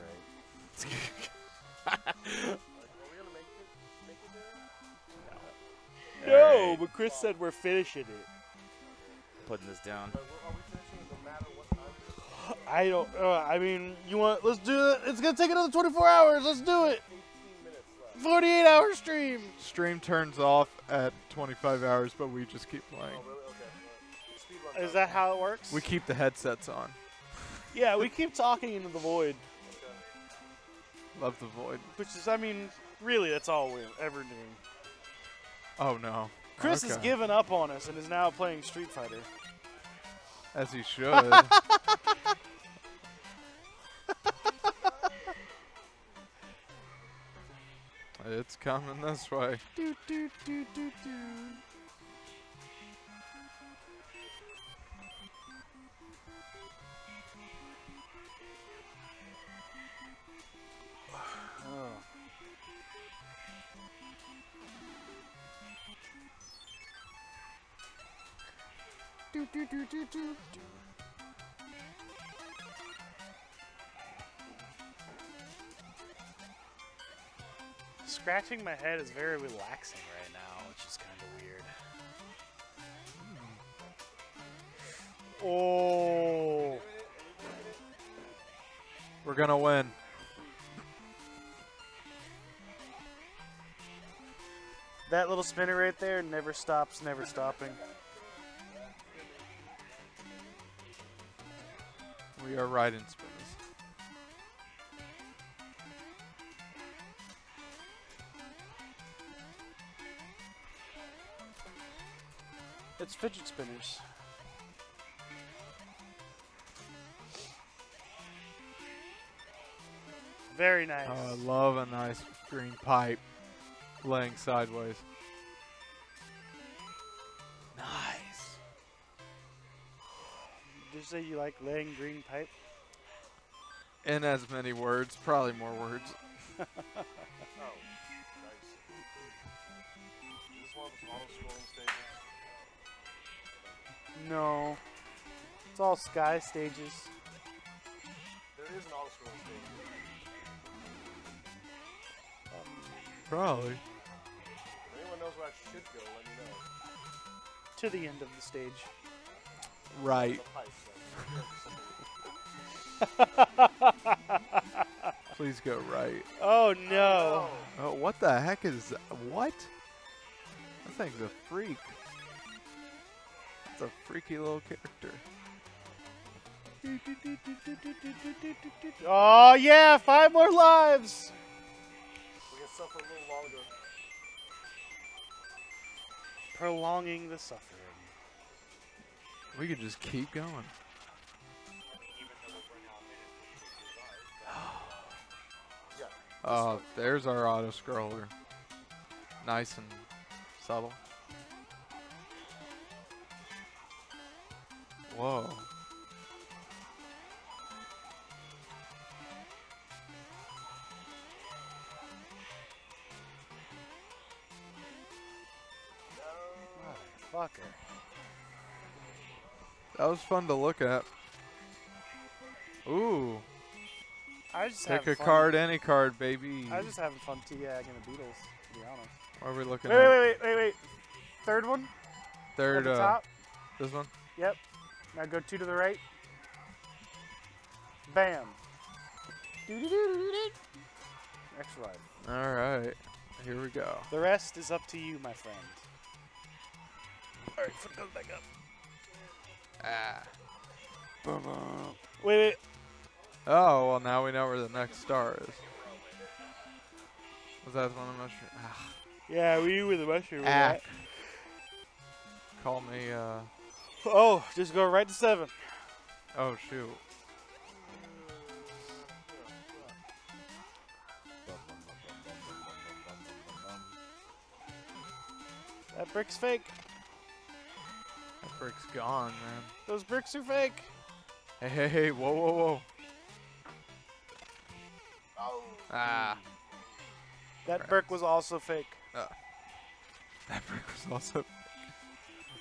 right. No, Alright. but Chris said we're finishing it. Putting this down. I don't. Uh, I mean, you want? Let's do it. It's gonna take another 24 hours. Let's do it. 48 hour stream. Stream turns off at 25 hours, but we just keep playing. Is that how it works? We keep the headsets on. yeah, we keep talking into the void, Love the void. which is, I mean, really, that's all we're ever doing. Oh no. Chris has Okay. given up on us and is now playing Street Fighter. As he should. it's coming this way. Do, do, do, do, do. Oh. Do, do, do, do, do, do. Scratching my head is very relaxing right now, which is kind of weird. Oh. We're gonna win. That little spinner right there never stops, never stopping. We are riding spinners. It's fidget spinners. Very nice. Oh, I love a nice green pipe laying sideways. Nice. Did you say you like laying green pipe? In as many words, probably more words. Oh, nice. No. It's all sky stages. There is an auto-scrolling stage. Probably. If anyone knows where I should go, let me know. To the end of the stage. Right. Please go right. Oh no. Oh, oh what the heck is what? That thing's a freak. It's a freaky little character. Oh yeah, five more lives. We can suffer a little longer. Prolonging the suffering. We could just keep going. Oh, there's our auto scroller. Nice and subtle. Whoa. Motherfucker. That was fun to look at. Ooh. I just Pick a fun. card, any card, baby. I was just having fun T-Ag and the Beatles, to be honest. What are we looking wait, at? Wait, wait, wait, wait. Third one? Third, uh, top? this one? Yep. Now go two to the right. Bam. Doo-doo-doo-doo-doo. All right. Here we go. The rest is up to you, my friend. Alright, foot goes back up. Ah. boom Wait, wait. Oh, well, now we know where the next star is. Was that one of the mushroom? Ah. Yeah, we were the mushroom. with Ah. Call me, uh. Oh, just go right to seven. Oh, shoot. That brick's fake. That brick's gone, man. Those bricks are fake. Hey, hey, hey, whoa, whoa, whoa. Ah. That brick was also fake. Uh, that brick was also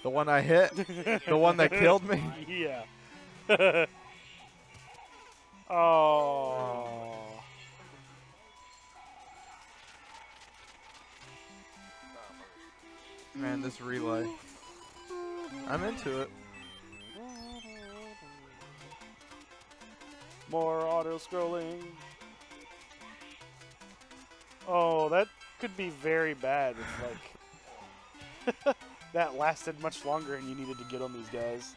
the one I hit, the one that killed me. Yeah. oh. Man, this relay. I'm into it. More auto scrolling. Oh, that could be very bad if like that lasted much longer and you needed to get on these guys.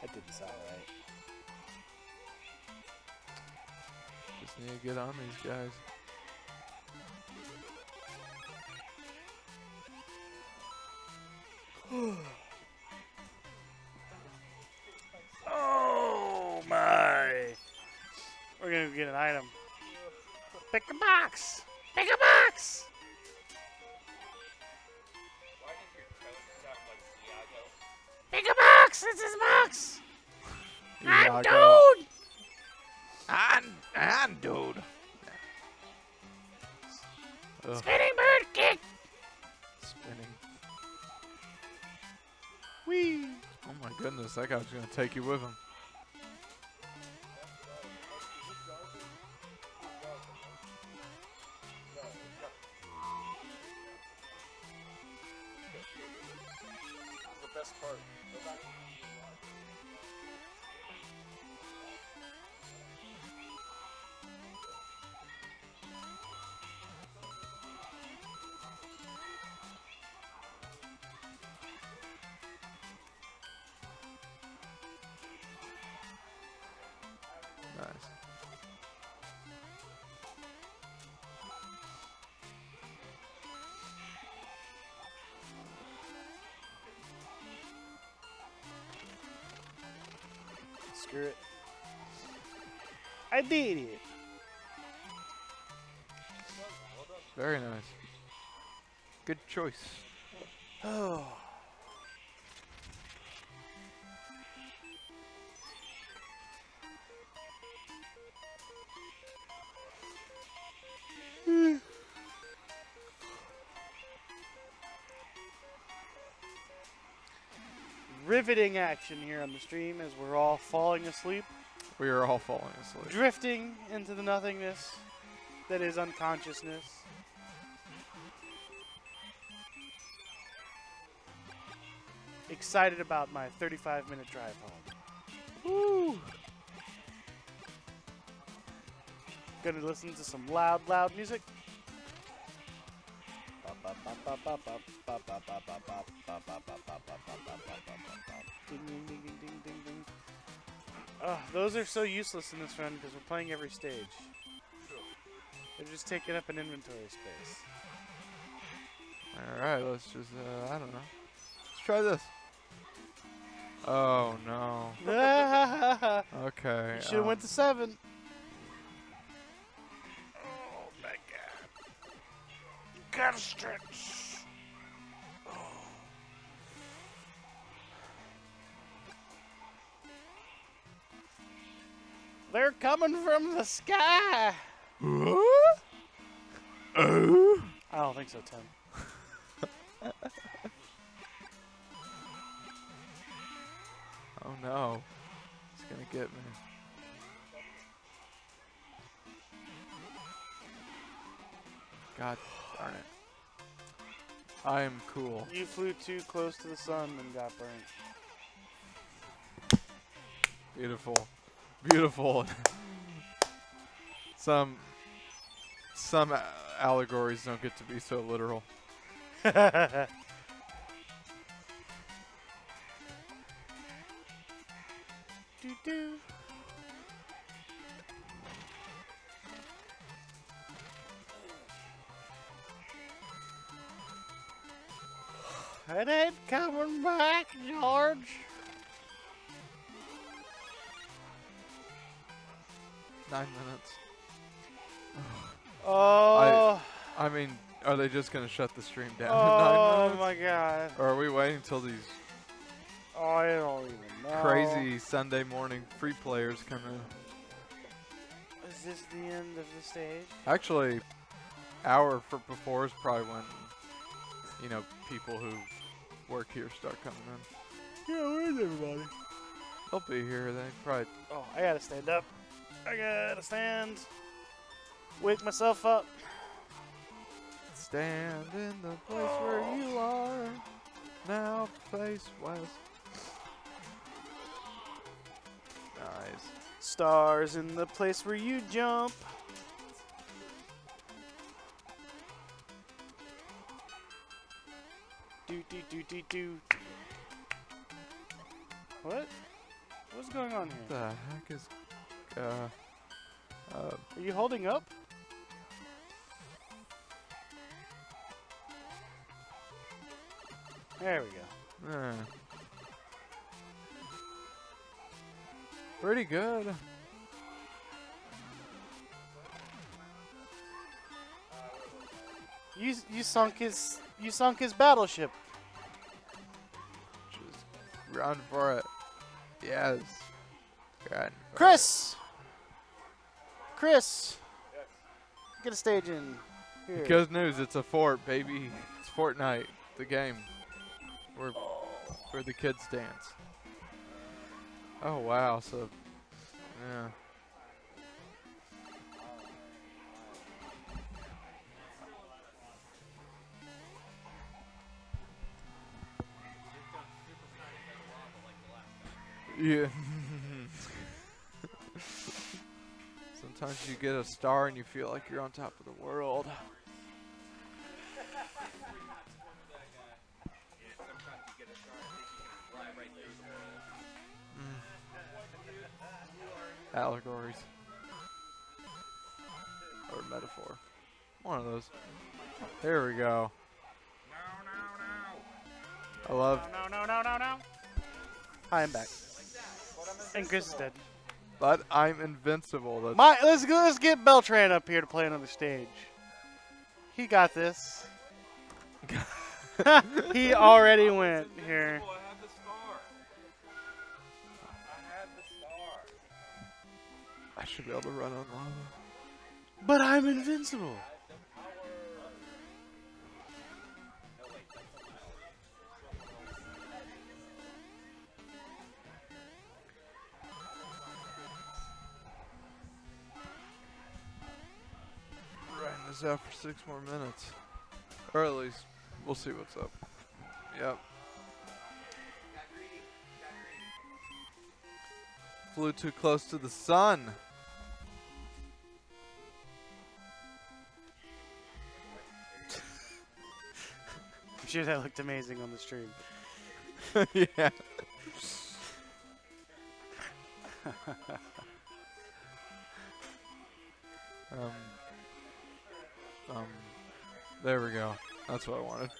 That didn't sound right. Just need to get on these guys. oh my! We're gonna get an item. Pick a box. Pick a box. That guy's gonna take you with him. I did it. Very nice. Good choice. Oh. Riveting action here on the stream as we're all falling asleep, We are all falling asleep. drifting into the nothingness that is unconsciousness. Excited about my 35 minute drive home. Woo! Gonna listen to some loud, loud music. Ding, Ugh, those are so useless in this run because we're playing every stage. They're just taking up an inventory space. Alright, let's just, uh, I don't know. Let's try this. Oh, no. you Okay. should have um, went to seven. coming from the sky. Huh? Oh? I don't think so, Tim. oh no. It's gonna get me. God darn it. I am cool. You flew too close to the sun and got burnt. Beautiful. Beautiful. some some allegories don't get to be so literal. they just gonna shut the stream down Oh in nine my god. Or are we waiting until these Oh, I don't even know. crazy Sunday morning free players come in? Is this the end of the stage? Actually, hour for before is probably when you know people who work here start coming in. Yeah, where's everybody? They'll be here. They probably. Oh, I gotta stand up. I gotta stand. Wake myself up. Stand in the place where you are. Now face west. Nice. Stars in the place where you jump. Do do do do do. What? What's going on here? What the heck is? Uh. Uh. Are you holding up? There we go. eh. Pretty good. You you sunk his you sunk his battleship. Just run for it. Yes. Run. Chris. Chris. Get a stage in here. it. Good news. It's a fort, baby. It's Fortnite, the game. Where, where the kids dance. Oh wow. So. Yeah. Yeah. Sometimes you get a star and you feel like you're on top of the world. Allegories. Or metaphor. One of those. There we go. I love No no no no no. I'm back. And Chris is dead. But I'm invincible. That's My, let's. Let's get Beltran up here to play another stage. He got this. he already went here. I should be able to run on lava. But I'm invincible. Riding this out for six more minutes. Or at least, we'll see what's up. Yep. Flew too close to the sun. I'm sure that looked amazing on the stream. yeah. um. Um. There we go. That's what I wanted.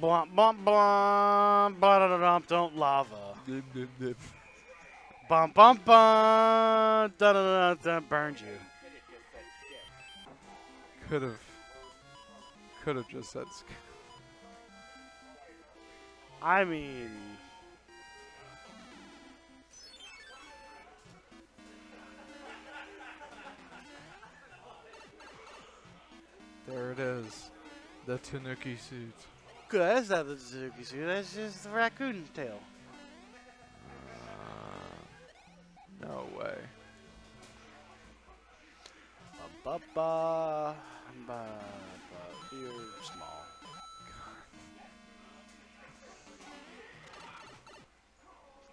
Blum bum blum blah da dum don't lava. Bum bum bum da da da da burned you. Could have. Could have just said. I mean, There it is. The Tanooki suit. Bazooka. That's not the Suzuki suit. That's just the raccoon tail. No way. Ba ba ba ba. You're small.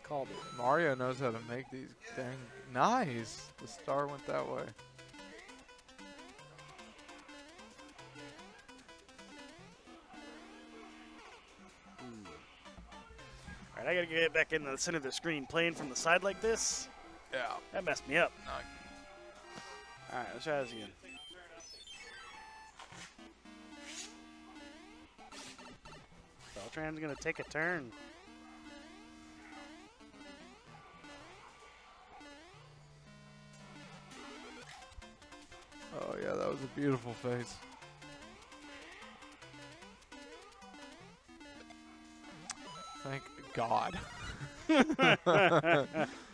Called it. Mario knows how to make these dang nice. The star went that way. All right, I gotta get back in the center of the screen, playing from the side like this. Yeah. That messed me up. All right, let's try this again. Beltran's gonna take a turn. Oh yeah, that was a beautiful face. Thank God.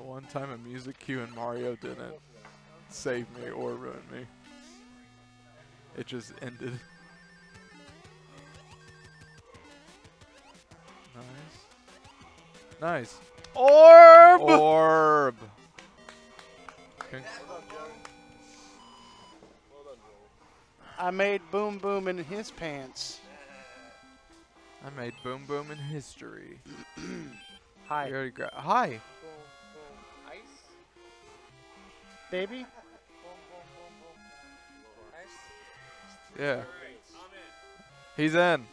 the one time a music cue in Mario didn't save me or ruin me. It just ended. Nice. Nice. Orb! Orb. Okay. I made Boom Boom in his pants. I made Boom Boom in history. Hi. You already gra- Hi. Baby? Yeah. He's in.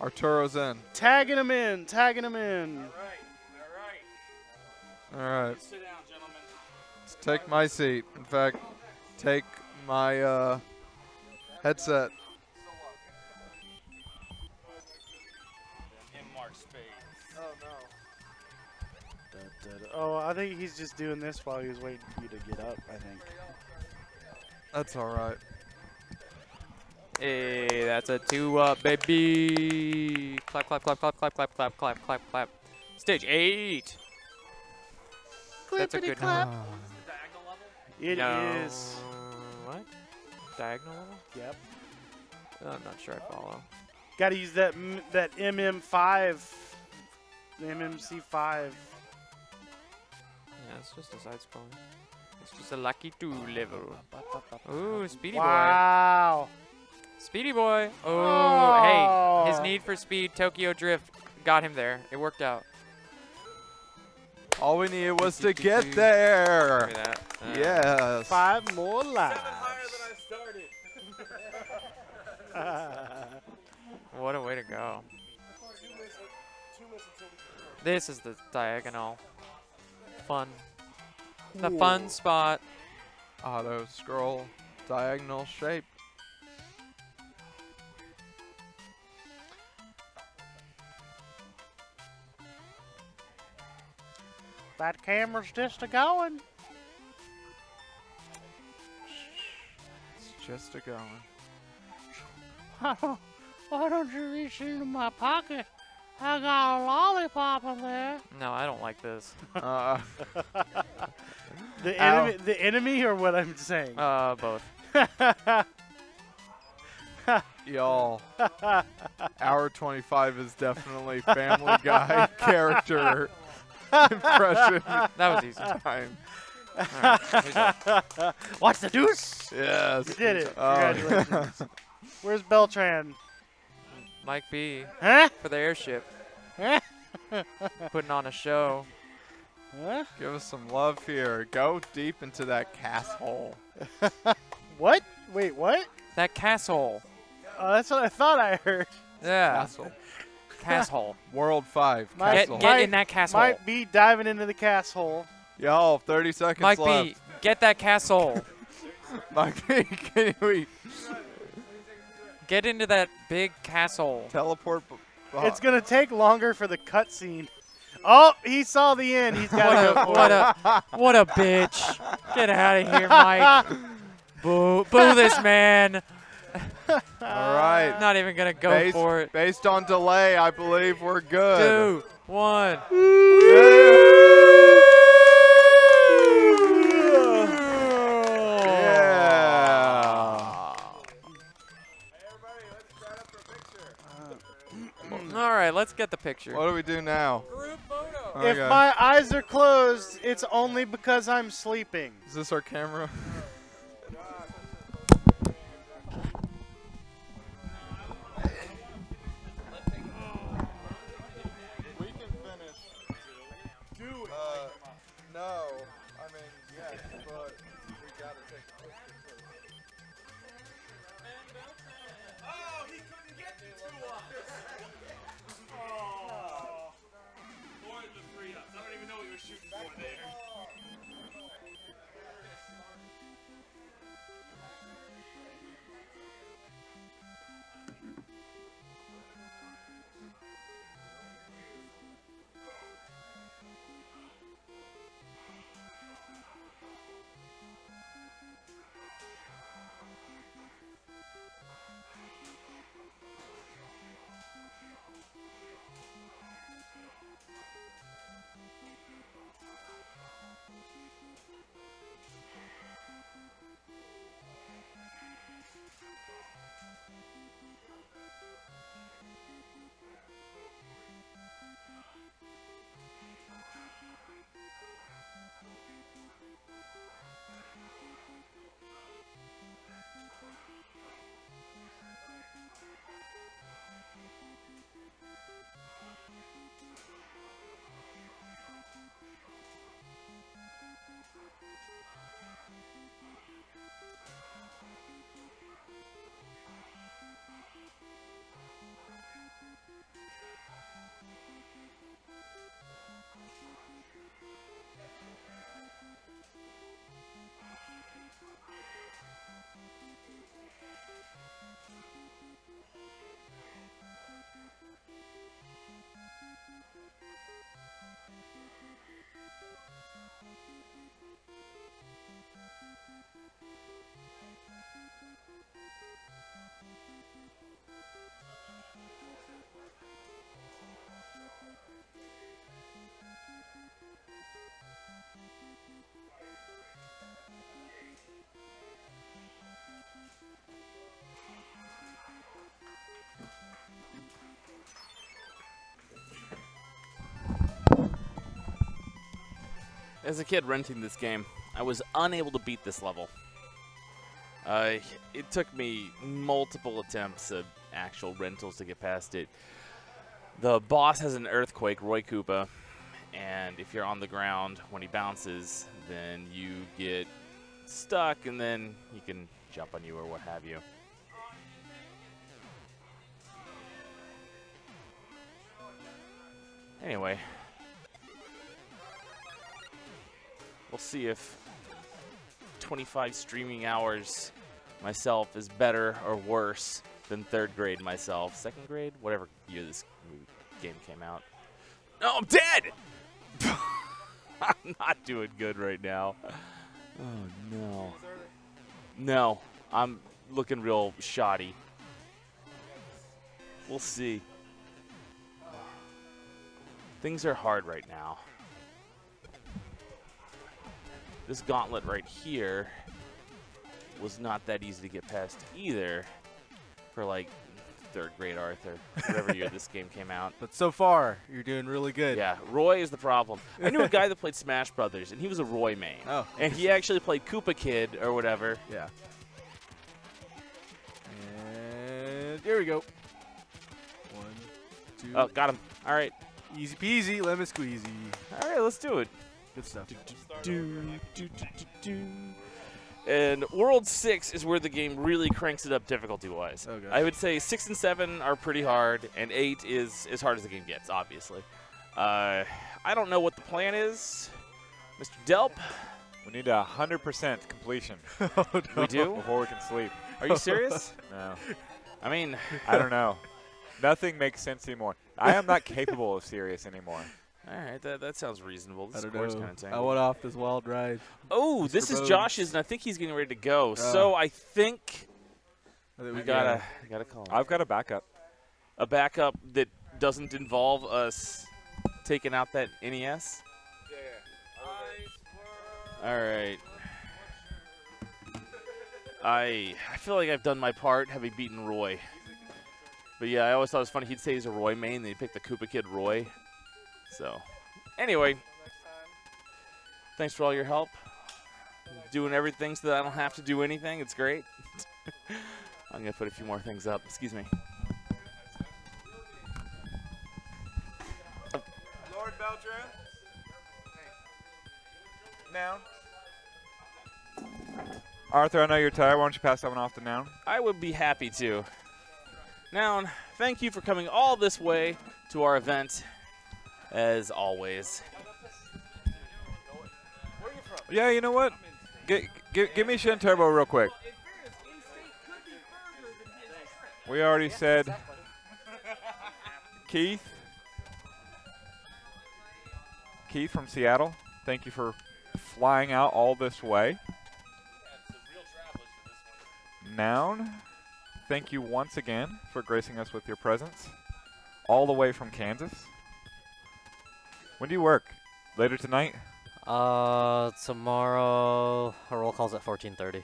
Arturo's in. Tagging him in, tagging him in. All right. Sit down, gentlemen. Let's take my seat. In fact, take my uh, headset. No. Oh, I think he's just doing this while he was waiting for you to get up, I think. That's all right. Hey, that's a two up, baby. Clap, clap, clap, clap, clap, clap, clap, clap, clap, clap. Stage eight. That's a good. Clippity-clap. It no. is. What? Diagonal level? Yep. Oh, I'm not sure I follow. Got to use that that MM5, the MMC5. Yeah, it's just a side scroller. It's just a lucky two level. Ooh, Speedy Wow. Boy. Wow. Speedy Boy. Oh, hey, his Oh. need for speed, Tokyo Drift, got him there. It worked out. All we needed was to get there. Look at that. Uh, Yes. Five more lives. What a way to go. This is the diagonal. Fun. The fun spot. Auto scroll, diagonal shape. that camera's just a going. It's just a going. Why don't you reach into my pocket? I got a lollipop in there. No, I don't like this. Uh, The Ow. enemy, the enemy, or what I'm saying? Uh, both. Y'all, hour 25 is definitely Family Guy character impression. That was easy. Time. Alright, who's? Watch the deuce. Yes. You did it. Oh. Congratulations. Where's Beltran? Mike B. Huh? For the airship. Huh? Putting on a show. Huh? Give us some love here. Go deep into that castle. What? Wait, what? That castle. Oh, that's what I thought I heard. Yeah. Castle. Castle. World 5. Might- Castle. Get in that castle. Might be diving into the castle. Y'all, 30 seconds Mike left. B. Get that castle. Mike B, can we Get into that big castle. teleport? b- It's gonna take longer for the cutscene. Oh, he saw the end. He's gotta a go for what it. a what a bitch. Get out of here, Mike. Boo boo this man. All right. Not even gonna go based, for it. Based on delay, I believe we're good. Two, one. Get the picture. What do we do now? Oh if Okay. my eyes are closed, it's only because I'm sleeping. Is this our camera? As a kid renting this game, I was unable to beat this level. Uh, it took me multiple attempts of actual rentals to get past it. The boss has an earthquake, Roy Koopa, and if you're on the ground when he bounces, then you get stuck, and then he can jump on you or what have you. Anyway, we'll see if 25 streaming hours myself is better or worse than third grade myself. Second grade, whatever year this game came out. No, I'm dead! I'm not doing good right now. Oh, no. No, I'm looking real shoddy. We'll see. Things are hard right now. This gauntlet right here was not that easy to get past either for like third grade Arthur, whatever year this game came out. But so far, you're doing really good. Yeah, Roy is the problem. I knew a guy that played Smash Brothers, and he was a Roy main. Oh, And he actually played Koopa Kid or whatever. Yeah. And here we go. One, two. Oh, got him. All right. Easy peasy, lemon squeezy. All right, let's do it. Good stuff. Do, do, do, do, do. And World 6 is where the game really cranks it up difficulty-wise. Oh. I would say 6 and 7 are pretty hard, and 8 is as hard as the game gets, obviously. Uh, I don't know what the plan is. Mr. Delp? We need a 100% completion. We do? Before we can sleep. Are you serious? no. I mean... I don't know. Nothing makes sense anymore. I am not capable of serious anymore. All right, that, that sounds reasonable. This I don't score's know. kind of I went off this wild ride. Oh, Mr. this is Bones. Josh's, and I think he's getting ready to go. Oh. so I think I think we we gotta gotta- gotta call. him. I've got a backup. A backup that doesn't involve us taking out that NES. All right. I I feel like I've done my part, having beaten Roy. But yeah, I always thought it was funny. He'd say he's a Roy main, then he'd pick the Koopa Kid Roy. So, anyway, thanks for all your help. Doing everything so that I don't have to do anything. It's great. I'm gonna put a few more things up. Excuse me. Lord Beltran. Noun. Arthur, I know you're tired. Why don't you pass that one off to Noun? I would be happy to. Now, thank you for coming all this way to our event, as always. Yeah, you know what? G- give me Shin Turbo real quick. We already said Keith. Keith from Seattle, thank you for flying out all this way. Noun, thank you once again for gracing us with your presence, all the way from Kansas. When do you work? Later tonight? Uh, tomorrow, our roll call's at 14:30.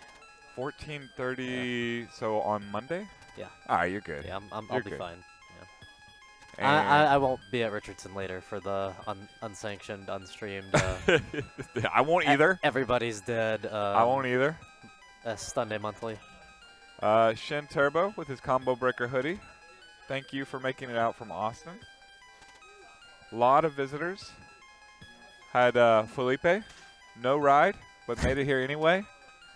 14:30. So on Monday. Yeah. All right, you're good. Yeah, I'm, I'm, You're I'll be good. fine. Yeah. I, I, I won't be at Richardson later for the un, unsanctioned, unstreamed. Uh, I won't either. Everybody's dead. Um, I won't either. Uh, Sunday monthly. Uh, Shin Turbo with his combo breaker hoodie. Thank you for making it out from Austin. Lot of visitors. Had uh, Felipe, no ride, but made it here anyway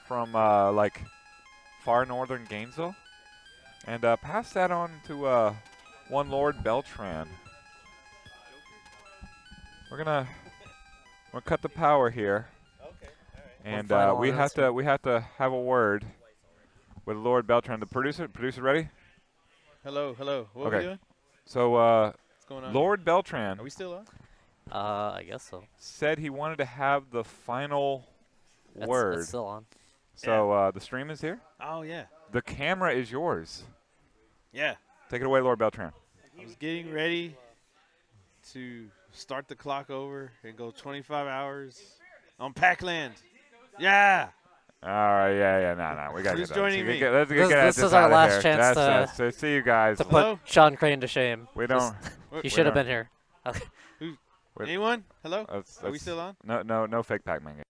from uh, like far northern Gainesville. And uh, pass that on to uh, one Lord Beltran. We're gonna we're gonna cut the power here. And uh, we have to we have to have a word with Lord Beltran. The producer, producer, ready? Hello, hello. What okay. are we doing? So, uh, going on Lord Beltran. Are we still on? Uh, I guess so. Said he wanted to have the final It's- it's word. still on. So uh, the stream is here. Oh, yeah. The camera is yours. Yeah. Take it away, Lord Beltran. I was getting ready to start the clock over and go 25 hours on Pac-Land. Yeah. All right, yeah, yeah, no, no, we got to get joining So me? Get, let's get, This, get this this is our last here. chance That's, to, that's, so see you guys. to put Hello? Sean Crane to shame. We don't. He we should have been here. Anyone? Hello? That's- Are we still on? No, no, no fake Pac-Man. game.